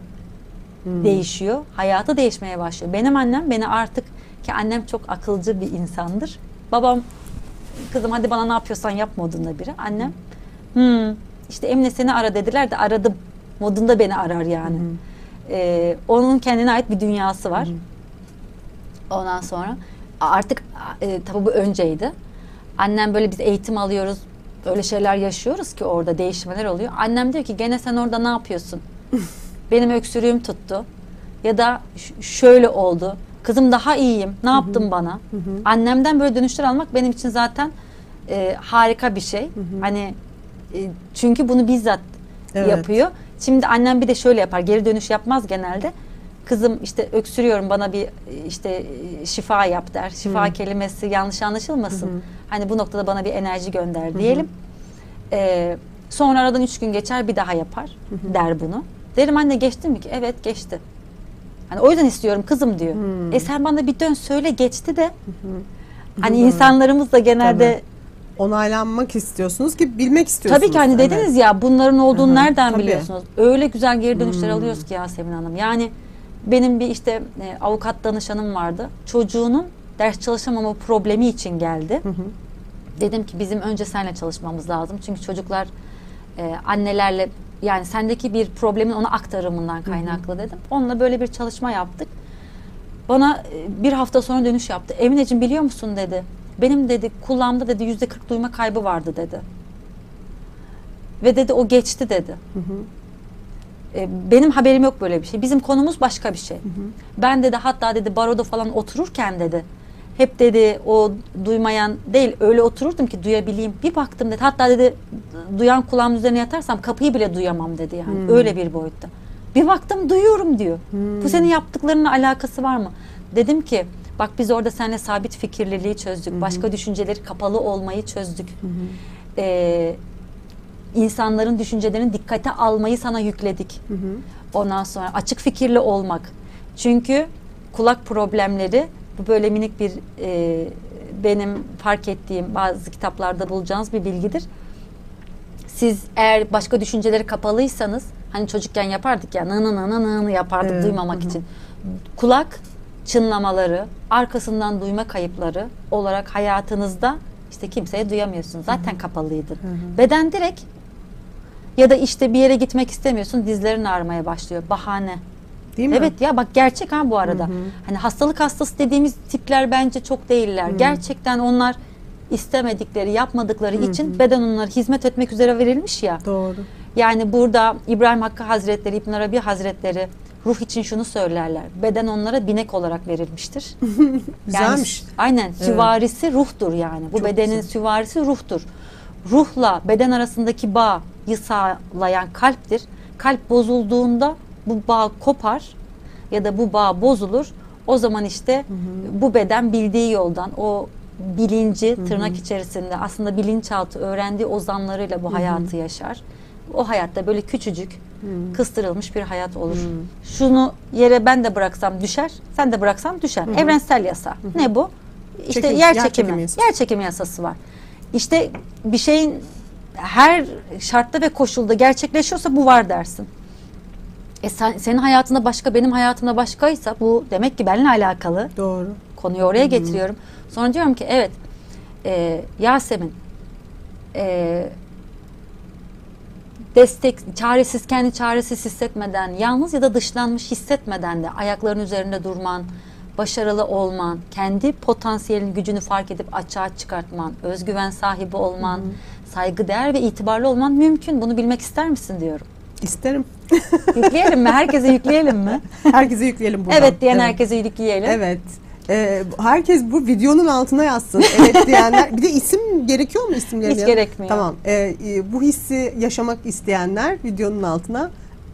değişiyor. Hayatı değişmeye başlıyor. Benim annem beni artık ki annem çok akılcı bir insandır. Babam kızım hadi bana ne yapıyorsan yap modunda biri. Annem hmm, işte Emine seni ara dediler de aradım modunda beni arar yani. Ee, onun kendine ait bir dünyası var. Ondan sonra artık e, tabii bu önceydi. Annem böyle biz eğitim alıyoruz. Öyle şeyler yaşıyoruz ki orada değişmeler oluyor. Annem diyor ki gene sen orada ne yapıyorsun? Benim öksürüğüm tuttu. Ya da şöyle oldu. Kızım daha iyiyim. Ne yaptın bana? Annemden böyle dönüşler almak benim için zaten e, harika bir şey. Hani e, çünkü bunu bizzat Evet. yapıyor. Şimdi annem bir de şöyle yapar. Geri dönüş yapmaz genelde. Kızım işte öksürüyorum bana bir e, işte e, şifa yap der. Şifa kelimesi yanlış anlaşılmasın. Hani bu noktada bana bir enerji gönder diyelim. Ee, sonra aradan üç gün geçer bir daha yapar der bunu. Derim anne geçti mi ki? Evet geçti. Hani o yüzden istiyorum kızım diyor. E sen bana bir dön söyle geçti de. Hani insanlarımız da genelde Onaylanmak istiyorsunuz ki bilmek istiyorsunuz. Tabii ki hani Evet. dediniz ya bunların olduğunu Hı hı, nereden tabii. biliyorsunuz? Öyle güzel geri dönüşler alıyoruz ki Yasemin Hanım. Yani benim bir işte e, avukat danışanım vardı. Çocuğunun ders çalışamama problemi için geldi. Dedim ki bizim önce seninle çalışmamız lazım. Çünkü çocuklar e, annelerle yani sendeki bir problemin ona aktarımından kaynaklı dedim. Onunla böyle bir çalışma yaptık. Bana e, bir hafta sonra dönüş yaptı. Emineciğim biliyor musun dedi. Benim dedi kulağımda dedi yüzde 40 duyma kaybı vardı dedi. Ve dedi o geçti dedi. E, benim haberim yok böyle bir şey. Bizim konumuz başka bir şey. Ben dedi hatta dedi baroda falan otururken dedi hep dedi o duymayan değil öyle otururdum ki duyabileyim. Bir baktım dedi hatta dedi duyan kulağım üzerine yatarsam kapıyı bile duyamam dedi yani. Öyle bir boyutta. Bir baktım duyuyorum diyor. Bu senin yaptıklarınla alakası var mı? Dedim ki bak biz orada seninle sabit fikirliliği çözdük. Başka düşünceleri kapalı olmayı çözdük. Ee, insanların düşüncelerini dikkate almayı sana yükledik. Ondan sonra açık fikirli olmak. Çünkü kulak problemleri bu böyle minik bir e, benim fark ettiğim bazı kitaplarda bulacağınız bir bilgidir. Siz eğer başka düşünceleri kapalıysanız hani çocukken yapardık ya nı nı nı nı nı yapardık Evet, duymamak hı hı. için. Kulak çınlamaları, arkasından duyma kayıpları olarak hayatınızda işte kimseye duyamıyorsun. Zaten kapalıydın. Beden direkt ya da işte bir yere gitmek istemiyorsun dizlerin ağrımaya başlıyor. Bahane. Değil mi? Evet ya bak gerçek ha bu arada. Hani hastalık hastası dediğimiz tipler bence çok değiller. Gerçekten onlar istemedikleri, yapmadıkları için beden onlara hizmet etmek üzere verilmiş ya. Doğru. Yani burada İbrahim Hakkı Hazretleri, İbn Arabi Hazretleri ruh için şunu söylerler. Beden onlara binek olarak verilmiştir. Güzelmiş. Yani, aynen süvarisi ruhtur yani. Bu Çok bedenin güzel. süvarisi ruhtur. Ruhla beden arasındaki bağı sağlayan kalptir. Kalp bozulduğunda bu bağ kopar ya da bu bağ bozulur. O zaman işte bu beden bildiği yoldan o bilinci tırnak içerisinde aslında bilinçaltı öğrendiği ozanlarıyla bu hayatı yaşar. O hayatta böyle küçücük kıstırılmış bir hayat olur. Şunu yere ben de bıraksam düşer, sen de bıraksan düşer. Evrensel yasa. Ne bu? İşte Çekim- yer yer çekimi. çekimi yasası. Yer çekimi yasası var. İşte bir şeyin her şartta ve koşulda gerçekleşiyorsa bu var dersin. E sen, senin hayatında başka, benim hayatımda başkaysa bu demek ki benimle alakalı. Doğru. Konuyu oraya getiriyorum. Sonra diyorum ki evet e, Yasemin e, destek, çaresiz, kendi çaresiz hissetmeden, yalnız ya da dışlanmış hissetmeden de ayakların üzerinde durman, başarılı olman, kendi potansiyelin gücünü fark edip açığa çıkartman, özgüven sahibi olman, saygıdeğer ve itibarlı olman mümkün. Bunu bilmek ister misin diyorum. İsterim. Yükleyelim mi? Herkese yükleyelim mi? Herkese yükleyelim buradan. Evet diyen herkese yükleyelim. Evet. Ee, herkes bu videonun altına yazsın. Evet diyenler. Bir de isim gerekiyor mu isimlerin? Hiç gerekmiyor. Tamam. Ee, e, bu hissi yaşamak isteyenler videonun altına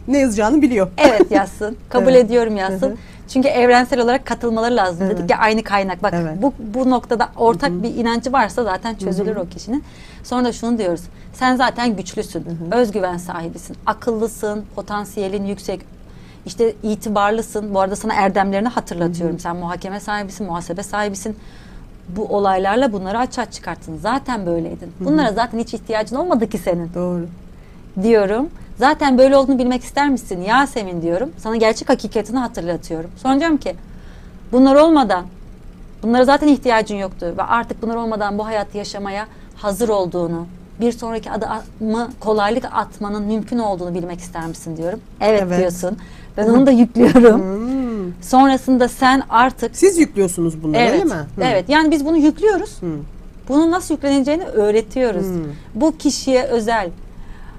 ne yazacağını biliyor. Evet yazsın. Kabul Evet. ediyorum Hı yazsın. hı. Çünkü evrensel olarak katılmaları lazım Evet. dedik ya aynı kaynak. Bak Evet. bu bu noktada ortak bir inancı varsa zaten çözülür o kişinin. Sonra da şunu diyoruz. Sen zaten güçlüsün. Özgüven sahibisin. Akıllısın. Potansiyelin yüksek. İşte itibarlısın. Bu arada sana erdemlerini hatırlatıyorum. Sen muhakeme sahibisin, muhasebe sahibisin. Bu olaylarla bunları açığa çıkarttın. Zaten böyleydin. Bunlara zaten hiç ihtiyacın olmadı ki senin Doğru. diyorum. Zaten böyle olduğunu bilmek ister misin Yasemin diyorum. Sana gerçek hakikatini hatırlatıyorum. Sonra diyorum ki bunlar olmadan bunlara zaten ihtiyacın yoktu ve artık bunlar olmadan bu hayatı yaşamaya hazır olduğunu bir sonraki adımı kolaylık atmanın mümkün olduğunu bilmek ister misin diyorum. Evet, Evet. diyorsun. Ben onu da yüklüyorum. Hmm. Sonrasında sen artık Siz yüklüyorsunuz bunları evet, öyle mi? Hı. evet yani biz bunu yüklüyoruz. Hı. Bunun nasıl yükleneceğini öğretiyoruz. Hmm. Bu kişiye özel.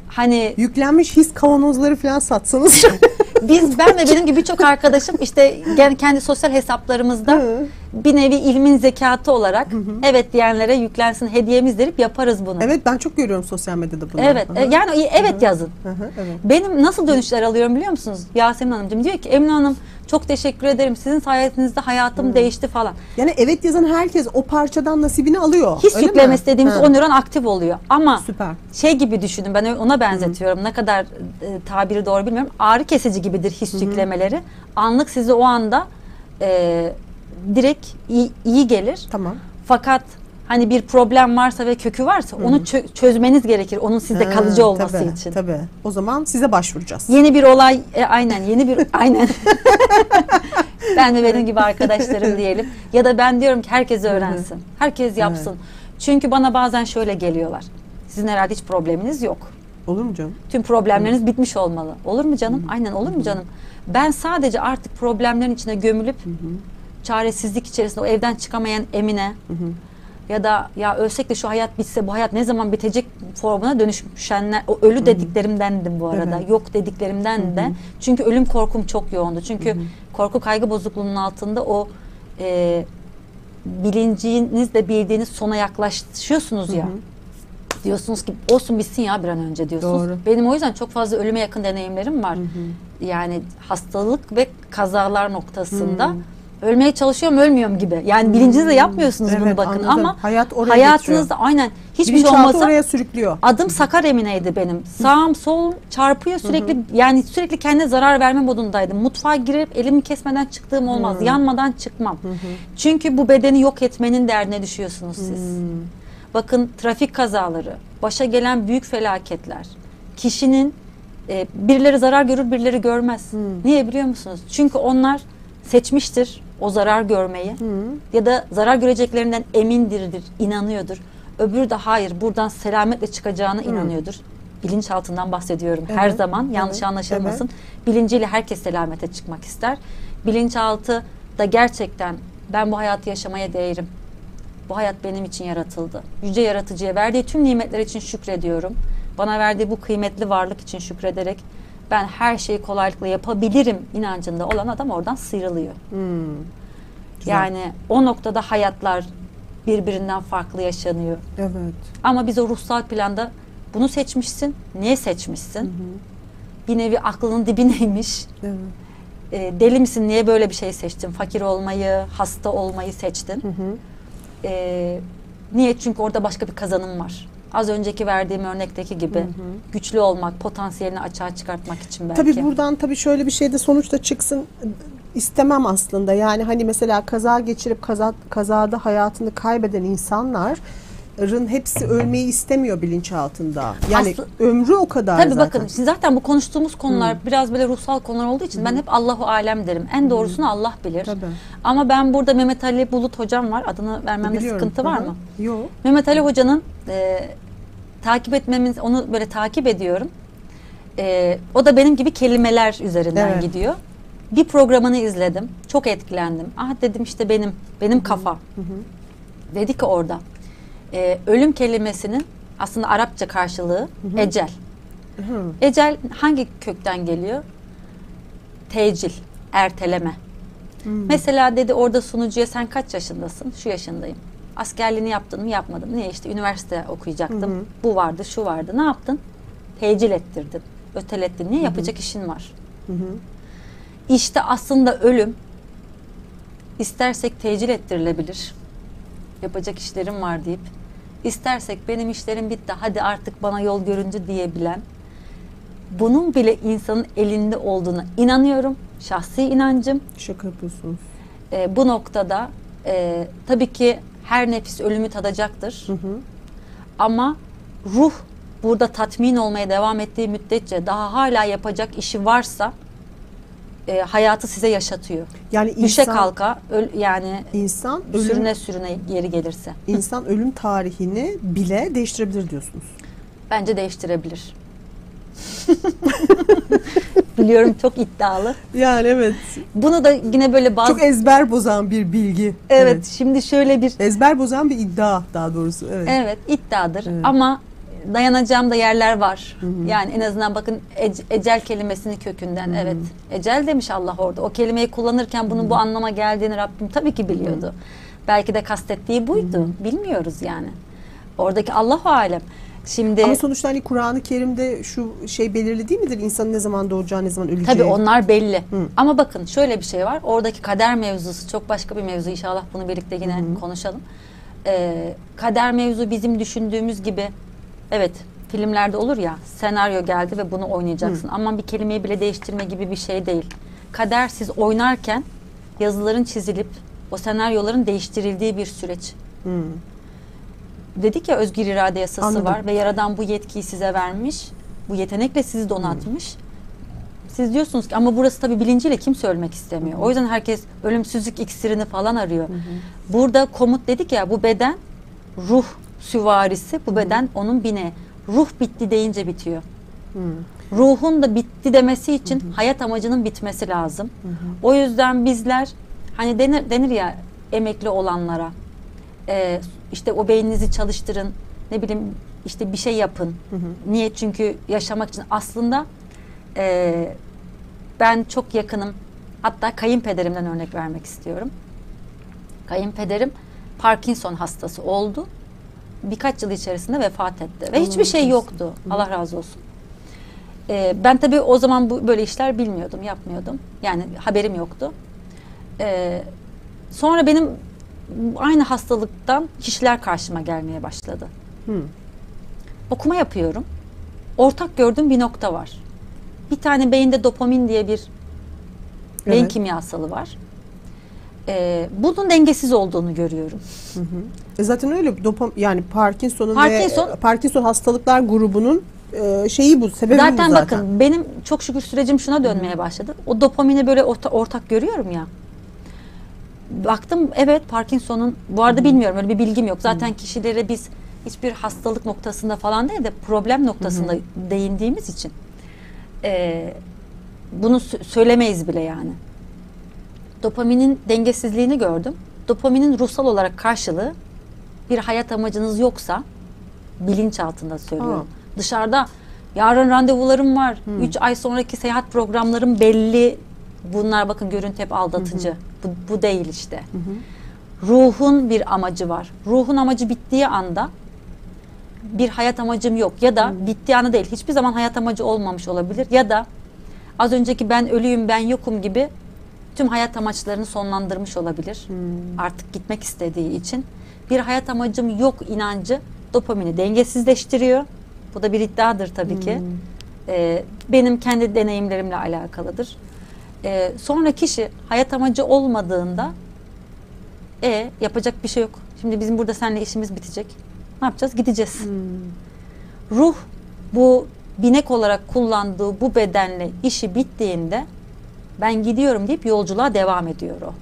Hani Yüklenmiş his kavanozları falan satsanız. Biz ben ve benim gibi birçok arkadaşım işte kendi sosyal hesaplarımızda Hı. bir nevi ilmin zekatı olarak evet diyenlere yüklensin hediyemiz derip yaparız bunu. evet ben çok görüyorum sosyal medyada bunu. Evet. Hı e. Yani evet yazın. Hı hı, evet. Benim nasıl dönüşler alıyorum biliyor musunuz? Yasemin Hanımcığım diyor ki Emine Hanım çok teşekkür ederim. Sizin sayenizde hayatım değişti falan. Yani evet yazan herkes o parçadan nasibini alıyor. His yüklemesi dediğimiz Ha, o nöron aktif oluyor. Ama Süper. şey gibi düşünün ben ona benzetiyorum. Ne kadar e, tabiri doğru bilmiyorum. Ağrı kesici gibidir his yüklemeleri. Anlık sizi o anda e, direkt iyi, iyi gelir. Tamam. Fakat hani bir problem varsa ve kökü varsa onu çö- çözmeniz gerekir. Onun sizde Ha, kalıcı olması tabii, için. Tabii. O zaman size başvuracağız. Yeni bir olay e, aynen yeni bir aynen. ben ve benim gibi arkadaşlarım diyelim. Ya da ben diyorum ki herkes öğrensin. Herkes yapsın. Çünkü bana bazen şöyle geliyorlar. Sizin herhalde hiç probleminiz yok. Olur mu canım? Tüm problemleriniz bitmiş olmalı. Olur mu canım? Aynen olur mu canım? Ben sadece artık problemlerin içine gömülüp çaresizlik içerisinde o evden çıkamayan Emine ya da ya ölsek de şu hayat bitse bu hayat ne zaman bitecek formuna dönüşmüşenler o ölü dediklerimdendim bu arada. Evet. Yok dediklerimden de. Çünkü ölüm korkum çok yoğundu. Çünkü korku kaygı bozukluğunun altında o e, bilincinizle bildiğiniz sona yaklaşıyorsunuz ya. Diyorsunuz ki olsun bitsin ya bir an önce diyorsunuz. Doğru. Benim o yüzden çok fazla ölüme yakın deneyimlerim var. Yani hastalık ve kazalar noktasında ölmeye çalışıyorum ölmüyorum gibi. Yani bilincinizle yapmıyorsunuz bunu Evet, bakın anladım. ama Hayat oraya hayatınızda aynen hiçbir şey Bilinçaltı olmasa oraya sürüklüyor. adım Sakar Emine'ydi benim. Sağım sol çarpıyor sürekli yani sürekli kendine zarar verme modundaydım. Mutfağa girip elimi kesmeden çıktığım olmaz. Yanmadan çıkmam. Çünkü bu bedeni yok etmenin derdine düşüyorsunuz siz. Bakın trafik kazaları, başa gelen büyük felaketler, kişinin e, birileri zarar görür, birileri görmez. Niye biliyor musunuz? Çünkü onlar seçmiştir o zarar görmeyi ya da zarar göreceklerinden emindirdir, inanıyordur. Öbürü de hayır, buradan selametle çıkacağına inanıyordur. Bilinçaltından bahsediyorum her Evet, zaman. Yanlış evet, anlaşılmasın. Bilinciyle herkes selamete çıkmak ister. Bilinçaltı da gerçekten ben bu hayatı yaşamaya değerim. Bu hayat benim için yaratıldı. Yüce yaratıcıya verdiği tüm nimetler için şükrediyorum. Bana verdiği bu kıymetli varlık için şükrederek ben her şeyi kolaylıkla yapabilirim inancında olan adam oradan sıyrılıyor. Hmm. Güzel. Yani o noktada hayatlar birbirinden farklı yaşanıyor. Evet. Ama biz o ruhsal planda bunu seçmişsin. Niye seçmişsin? Bir nevi aklının dibineymiş. Evet. E, deli misin? Niye böyle bir şey seçtin? Fakir olmayı, hasta olmayı seçtin. Hı hı. E, niye? Çünkü orada başka bir kazanım var. Az önceki verdiğim örnekteki gibi güçlü olmak, potansiyelini açığa çıkartmak için belki. Tabii buradan tabii şöyle bir şey de sonuçta çıksın istemem aslında. Yani hani mesela kaza geçirip kaza, kazada hayatını kaybeden insanların hepsi ölmeyi istemiyor bilinçaltında. Yani Aslı- ömrü o kadar Tabii zaten. bakın şimdi zaten bu konuştuğumuz konular biraz böyle ruhsal konular olduğu için ben hep Allahu alem derim. En doğrusunu Allah bilir. Tabii. Ama ben burada Mehmet Ali Bulut hocam var. Adını vermemde Biliyorum. sıkıntı var Hı hı. mı? Yok. Mehmet Ali Hoca'nın e, takip etmemiz, onu böyle takip ediyorum. E, o da benim gibi kelimeler üzerinden Evet. gidiyor. Bir programını izledim. Çok etkilendim. Ah dedim işte benim, benim kafa. Dedi ki orada, e, ölüm kelimesinin aslında Arapça karşılığı ecel. Hı. Ecel hangi kökten geliyor? Tecil, erteleme. Mesela dedi orada sunucuya sen kaç yaşındasın? Şu yaşındayım. Askerliğini yaptın mı? Yapmadım. Niye işte üniversite okuyacaktım. Bu vardı, şu vardı. Ne yaptın? Tecil ettirdin. Ötelettin. Niye? Yapacak işin var. İşte aslında ölüm istersek tecil ettirilebilir. Yapacak işlerim var deyip istersek benim işlerim bitti hadi artık bana yol göründü diyebilen bunun bile insanın elinde olduğuna inanıyorum. Şahsi inancım. Şaka yapıyorsunuz. E, bu noktada e, tabii ki her nefis ölümü tadacaktır. Ama ruh burada tatmin olmaya devam ettiği müddetçe daha hala yapacak işi varsa e, hayatı size yaşatıyor. Yani Düşe insan, kalka öl, yani insan ölüm, sürüne sürüne geri gelirse insan ölüm tarihini bile değiştirebilir diyorsunuz. bence değiştirebilir. Biliyorum çok iddialı. Yani evet. Bunu da yine böyle bazı Çok ezber bozan bir bilgi. evet, şimdi şöyle bir Ezber bozan bir iddia daha doğrusu. Evet. Evet iddiadır Evet. ama dayanacağım da yerler var. Yani en azından bakın ec- ecel kelimesini kökünden evet ecel demiş Allah orada. O kelimeyi kullanırken bunun bu anlama geldiğini Rabbim tabii ki biliyordu. Belki de kastettiği buydu. Bilmiyoruz yani. Oradaki Allahu alem. Şimdi Ama sonuçta hani Kur'an-ı Kerim'de şu şey belirli değil midir? İnsanın ne zaman doğacağı, ne zaman öleceği. Tabii onlar belli. Hı. Ama bakın şöyle bir şey var. Oradaki kader mevzusu çok başka bir mevzu. İnşallah bunu birlikte yine konuşalım. Ee, kader mevzu bizim düşündüğümüz gibi evet filmlerde olur ya senaryo geldi ve bunu oynayacaksın. Ama bir kelimeyi bile değiştirme gibi bir şey değil. Kader siz oynarken yazıların çizilip o senaryoların değiştirildiği bir süreç. Hı. Dedik ya özgür irade yasası Anladım. var ve yaradan bu yetkiyi size vermiş. Bu yetenekle sizi donatmış. Siz diyorsunuz ki ama burası tabii bilinciyle kimse ölmek istemiyor. O yüzden herkes ölümsüzlük iksirini falan arıyor. Burada komut dedik ya bu beden ruh süvarisi, bu beden onun bine. Ruh bitti deyince bitiyor. Ruhun da bitti demesi için hayat amacının bitmesi lazım. O yüzden bizler hani denir, denir ya emekli olanlara e, işte o beyninizi çalıştırın ne bileyim işte bir şey yapın. Niye? Çünkü yaşamak için aslında e, ben çok yakınım. Hatta kayınpederimden örnek vermek istiyorum. Kayınpederim Parkinson hastası oldu. Birkaç yıl içerisinde vefat etti. Ve Allah hiçbir şey yoktu. Allah razı olsun. Ee, ben tabii o zaman bu böyle işler bilmiyordum, yapmıyordum. Yani haberim yoktu. Ee, sonra benim aynı hastalıktan kişiler karşıma gelmeye başladı. Hı. Okuma yapıyorum. Ortak gördüğüm bir nokta var. Bir tane beyinde dopamin diye bir beyin Evet. kimyasalı var. Ee, bunun dengesiz olduğunu görüyorum. E zaten öyle dopam yani Parkinson'un Parkinson- ve Parkinson hastalıklar grubunun e, şeyi bu, sebebi zaten bu zaten. bakın benim çok şükür sürecim şuna dönmeye başladı. O dopamini böyle orta- ortak görüyorum ya. Baktım evet Parkinson'un bu arada bilmiyorum öyle bir bilgim yok. Zaten kişilere biz hiçbir hastalık noktasında falan değil de problem noktasında değindiğimiz için e, bunu sö- söylemeyiz bile yani. Dopaminin dengesizliğini gördüm. Dopaminin ruhsal olarak karşılığı bir hayat amacınız yoksa bilinç altında söylüyorum. Dışarıda yarın randevularım var. 3 ay sonraki seyahat programlarım belli. Bunlar bakın görüntü hep aldatıcı. Bu, bu değil işte. Ruhun bir amacı var. Ruhun amacı bittiği anda bir hayat amacım yok ya da bittiği anda değil. Hiçbir zaman hayat amacı olmamış olabilir ya da az önceki ben ölüyüm ben yokum gibi tüm hayat amaçlarını sonlandırmış olabilir. Artık gitmek istediği için. Bir hayat amacım yok inancı dopamini dengesizleştiriyor. Bu da bir iddiadır tabii ki. Ee, benim kendi deneyimlerimle alakalıdır. Ee, sonra kişi hayat amacı olmadığında e yapacak bir şey yok. Şimdi bizim burada seninle işimiz bitecek. Ne yapacağız? Gideceğiz. Ruh bu binek olarak kullandığı bu bedenle işi bittiğinde ben gidiyorum deyip yolculuğa devam ediyor o.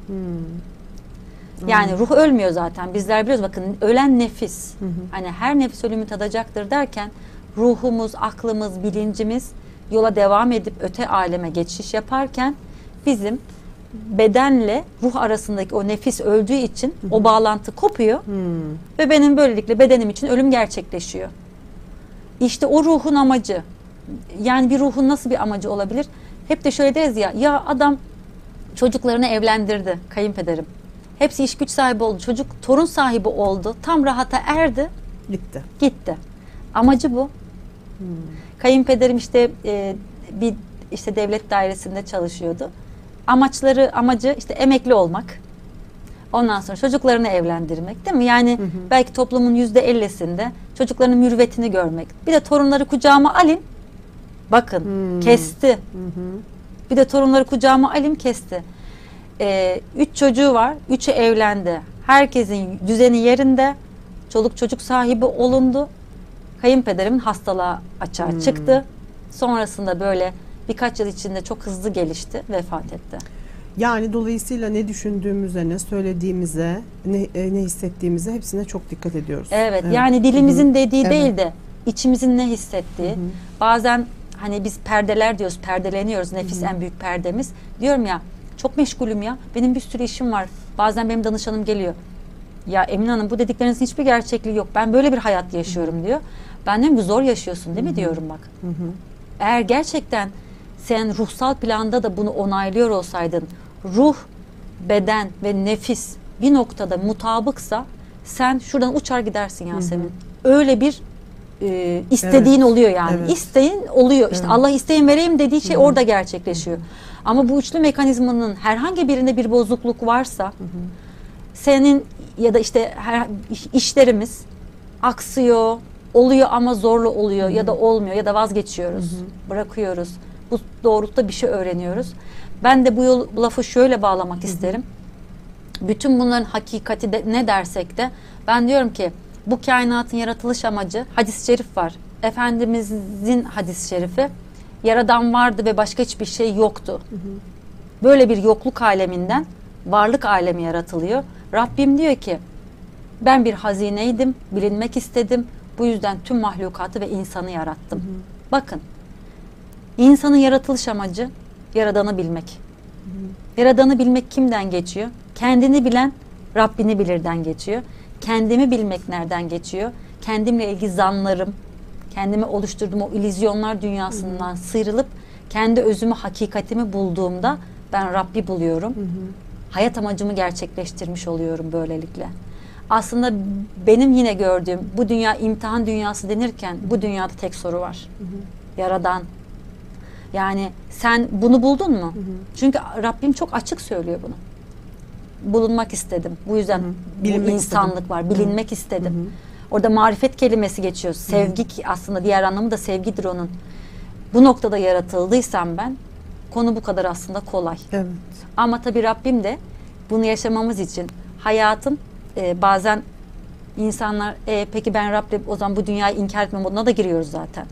Yani ruh ölmüyor zaten. Bizler biliyoruz bakın ölen nefis. Hani her nefis ölümü tadacaktır derken ruhumuz, aklımız, bilincimiz yola devam edip öte aleme geçiş yaparken bizim bedenle ruh arasındaki o nefis öldüğü için o bağlantı kopuyor ve benim böylelikle bedenim için ölüm gerçekleşiyor. İşte o ruhun amacı yani bir ruhun nasıl bir amacı olabilir? Hep de şöyle deriz ya ya adam çocuklarını evlendirdi kayınpederim. Hepsi iş güç sahibi oldu. Çocuk torun sahibi oldu. Tam rahata erdi. Gitti. Gitti. Amacı bu. Kayınpederim işte e, bir işte devlet dairesinde çalışıyordu. Amaçları amacı işte emekli olmak. Ondan sonra çocuklarını evlendirmek değil mi? Yani belki toplumun yüzde ellisinde çocuklarının mürüvvetini görmek. Bir de torunları kucağıma alayım. Bakın kesti. Bir de torunları kucağıma alayım kesti. Ee, üç çocuğu var. Üçü evlendi. Herkesin düzeni yerinde. Çoluk çocuk sahibi olundu. Kayınpederimin hastalığa açığa çıktı. Sonrasında böyle birkaç yıl içinde çok hızlı gelişti. Vefat etti. Yani dolayısıyla ne düşündüğümüze, ne söylediğimize, ne, e, ne hissettiğimize hepsine çok dikkat ediyoruz. Evet, yani dilimizin dediği Evet. değil de içimizin ne hissettiği. Bazen hani biz perdeler diyoruz, perdeleniyoruz. Nefis en büyük perdemiz. Diyorum ya çok meşgulüm ya. Benim bir sürü işim var. Bazen benim danışanım geliyor. Ya Emine Hanım bu dediklerinizin hiçbir gerçekliği yok. Ben böyle bir hayat yaşıyorum diyor. Ben diyorum ki zor yaşıyorsun değil mi diyorum bak. Eğer gerçekten sen ruhsal planda da bunu onaylıyor olsaydın, ruh, beden ve nefis bir noktada mutabıksa sen şuradan uçar gidersin Yasemin. Öyle bir e, istediğin oluyor yani. Evet. İsteğin oluyor. İşte Allah isteyin vereyim dediği şey orada gerçekleşiyor. Ama bu üçlü mekanizmanın herhangi birinde bir bozukluk varsa senin ya da işte her, iş- işlerimiz aksıyor, oluyor ama zorla oluyor ya da olmuyor ya da vazgeçiyoruz, bırakıyoruz. Bu doğrultuda bir şey öğreniyoruz. Ben de bu, yol, bu lafı şöyle bağlamak isterim. Bütün bunların hakikati de ne dersek de ben diyorum ki bu kainatın yaratılış amacı hadis-i şerif var. Efendimizin hadis-i şerifi yaradan vardı ve başka hiçbir şey yoktu. Böyle bir yokluk aleminden varlık alemi yaratılıyor. Rabbim diyor ki ben bir hazineydim, bilinmek istedim. Bu yüzden tüm mahlukatı ve insanı yarattım. Bakın, insanın yaratılış amacı yaradanı bilmek. Yaradanı bilmek kimden geçiyor? Kendini bilen Rabbini bilirden geçiyor. Kendimi bilmek nereden geçiyor? Kendimle ilgili zanlarım, kendimi oluşturduğum o illüzyonlar dünyasından sıyrılıp kendi özümü, hakikatimi bulduğumda ben Rabbi buluyorum. Hayat amacımı gerçekleştirmiş oluyorum böylelikle. Aslında benim yine gördüğüm bu dünya imtihan dünyası denirken bu dünyada tek soru var. Yaradan. Yani sen bunu buldun mu? Çünkü Rabbim çok açık söylüyor bunu. Bulunmak istedim. Bu yüzden bu Bilinmek insanlık istedim. var. Bilinmek istedim. Orada marifet kelimesi geçiyor. Sevgi ki aslında diğer anlamı da sevgidir onun. Bu noktada yaratıldıysam ben konu bu kadar aslında kolay. Evet. Ama tabii Rabbim de bunu yaşamamız için hayatın e, bazen insanlar e, peki ben Rab'le o zaman bu dünyayı inkar etme moduna da giriyoruz zaten.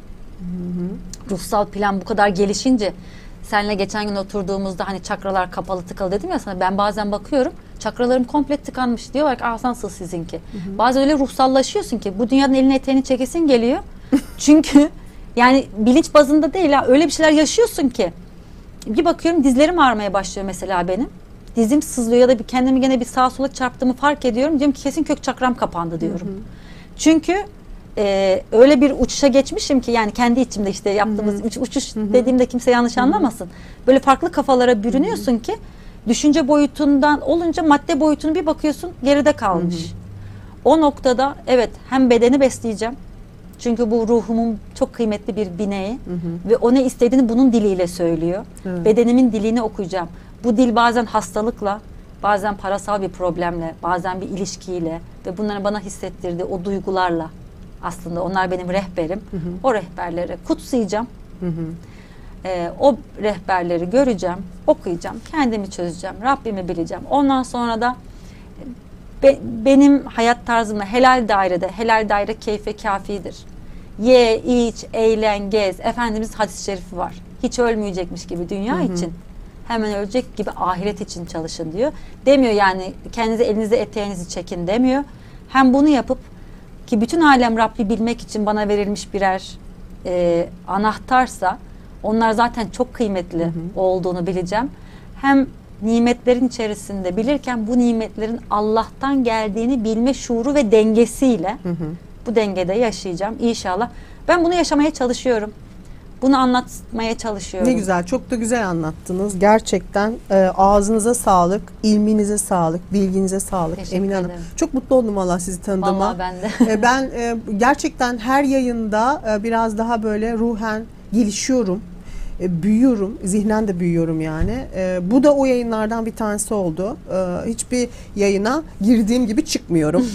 Ruhsal plan bu kadar gelişince senle geçen gün oturduğumuzda hani çakralar kapalı tıkalı dedim ya sana ben bazen bakıyorum çakralarım komple tıkanmış diyorlar ki ah nasıl sizinki. Bazen öyle ruhsallaşıyorsun ki bu dünyanın eline eteğini çekesin geliyor. Çünkü yani bilinç bazında değil ha öyle bir şeyler yaşıyorsun ki bir bakıyorum dizlerim ağrımaya başlıyor mesela benim. Dizim sızlıyor ya da bir kendimi gene bir sağa sola çarptığımı fark ediyorum. Diyorum ki kesin kök çakram kapandı diyorum. Çünkü e, öyle bir uçuşa geçmişim ki yani kendi içimde işte yaptığımız uç- uçuş dediğimde kimse yanlış anlamasın. Böyle farklı kafalara bürünüyorsun ki düşünce boyutundan olunca madde boyutunu bir bakıyorsun geride kalmış. O noktada evet hem bedeni besleyeceğim. Çünkü bu ruhumun çok kıymetli bir bineği ve o ne istediğini bunun diliyle söylüyor. Evet. Bedenimin dilini okuyacağım. Bu dil bazen hastalıkla, bazen parasal bir problemle, bazen bir ilişkiyle ve bunları bana hissettirdiği o duygularla aslında onlar benim rehberim. O rehberleri kutsayacağım. Ee, o rehberleri göreceğim, okuyacağım, kendimi çözeceğim, Rabbimi bileceğim. Ondan sonra da be- benim hayat tarzımda helal dairede, helal daire keyfe kafidir. Ye, iç, eğlen, gez. Efendimiz hadis-i şerifi var. Hiç ölmeyecekmiş gibi dünya için. Hemen ölecek gibi ahiret için çalışın diyor. Demiyor yani kendinize elinize eteğinizi çekin demiyor. Hem bunu yapıp ki bütün alem Rabbi bilmek için bana verilmiş birer e, anahtarsa onlar zaten çok kıymetli olduğunu bileceğim. Hem nimetlerin içerisinde bilirken bu nimetlerin Allah'tan geldiğini bilme şuuru ve dengesiyle bu dengede yaşayacağım inşallah. Ben bunu yaşamaya çalışıyorum. Bunu anlatmaya çalışıyorum. Ne güzel, çok da güzel anlattınız. Gerçekten e, ağzınıza sağlık, ilminize sağlık, bilginize sağlık Teşekkür Emine Hanım. ederim. Çok mutlu oldum valla sizi tanıdığıma. Vallahi ben de. E, ben e, gerçekten her yayında e, biraz daha böyle ruhen gelişiyorum. E, büyüyorum, zihnen de büyüyorum yani. E, bu da o yayınlardan bir tanesi oldu. E, hiçbir yayına girdiğim gibi çıkmıyorum.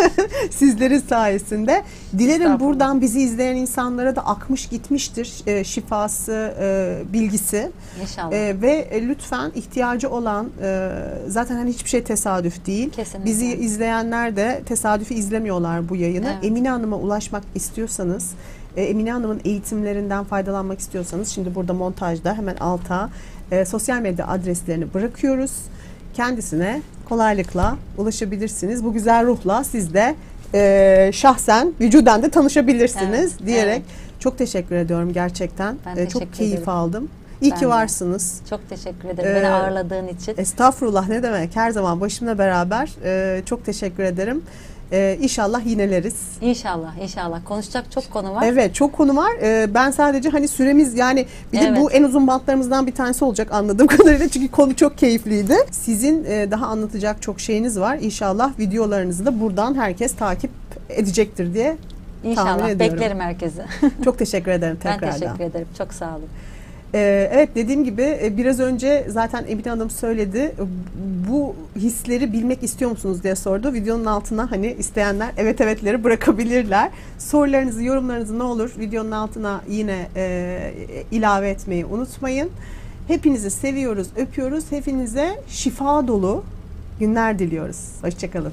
Sizlerin sayesinde. Dilerim buradan bizi izleyen insanlara da akmış gitmiştir e, şifası, e, bilgisi. İnşallah. E, ve e, lütfen ihtiyacı olan e, zaten hani hiçbir şey tesadüf değil. Kesinlikle. Bizi izleyenler de tesadüfi izlemiyorlar bu yayını. Evet. Emine Hanım'a ulaşmak istiyorsanız, e, Emine Hanım'ın eğitimlerinden faydalanmak istiyorsanız şimdi burada montajda hemen alta e, sosyal medya adreslerini bırakıyoruz. Kendisine kolaylıkla ulaşabilirsiniz. Bu güzel ruhla siz de e, şahsen vücuden de tanışabilirsiniz Evet, diyerek çok teşekkür ediyorum gerçekten. Ben E, çok keyif ederim. aldım. İyi Ben ki de. varsınız. Çok teşekkür ederim Ee, beni ağırladığın için. Estağfurullah ne demek her zaman başımla beraber e, çok teşekkür ederim. E, inşallah yineleriz. İnşallah, inşallah. Konuşacak çok konu var. Evet çok konu var. E, ben sadece hani süremiz yani bir de bu Evet. en uzun bantlarımızdan bir tanesi olacak anladığım kadarıyla çünkü konu çok keyifliydi. Sizin e, daha anlatacak çok şeyiniz var. İnşallah videolarınızı da buradan herkes takip edecektir diye tahmin İnşallah. ediyorum. Beklerim herkesi. çok teşekkür ederim ben tekrardan. teşekkür ederim. Çok sağ olun. Ee, evet dediğim gibi e, biraz önce zaten Emine Hanım söyledi. Bu hisleri bilmek istiyor musunuz diye sordu. Videonun altına hani isteyenler evet evetleri bırakabilirler. Sorularınızı, yorumlarınızı ne olur videonun altına yine e, ilave etmeyi unutmayın. Hepinizi seviyoruz, öpüyoruz. Hepinize şifa dolu günler diliyoruz. Hoşçakalın.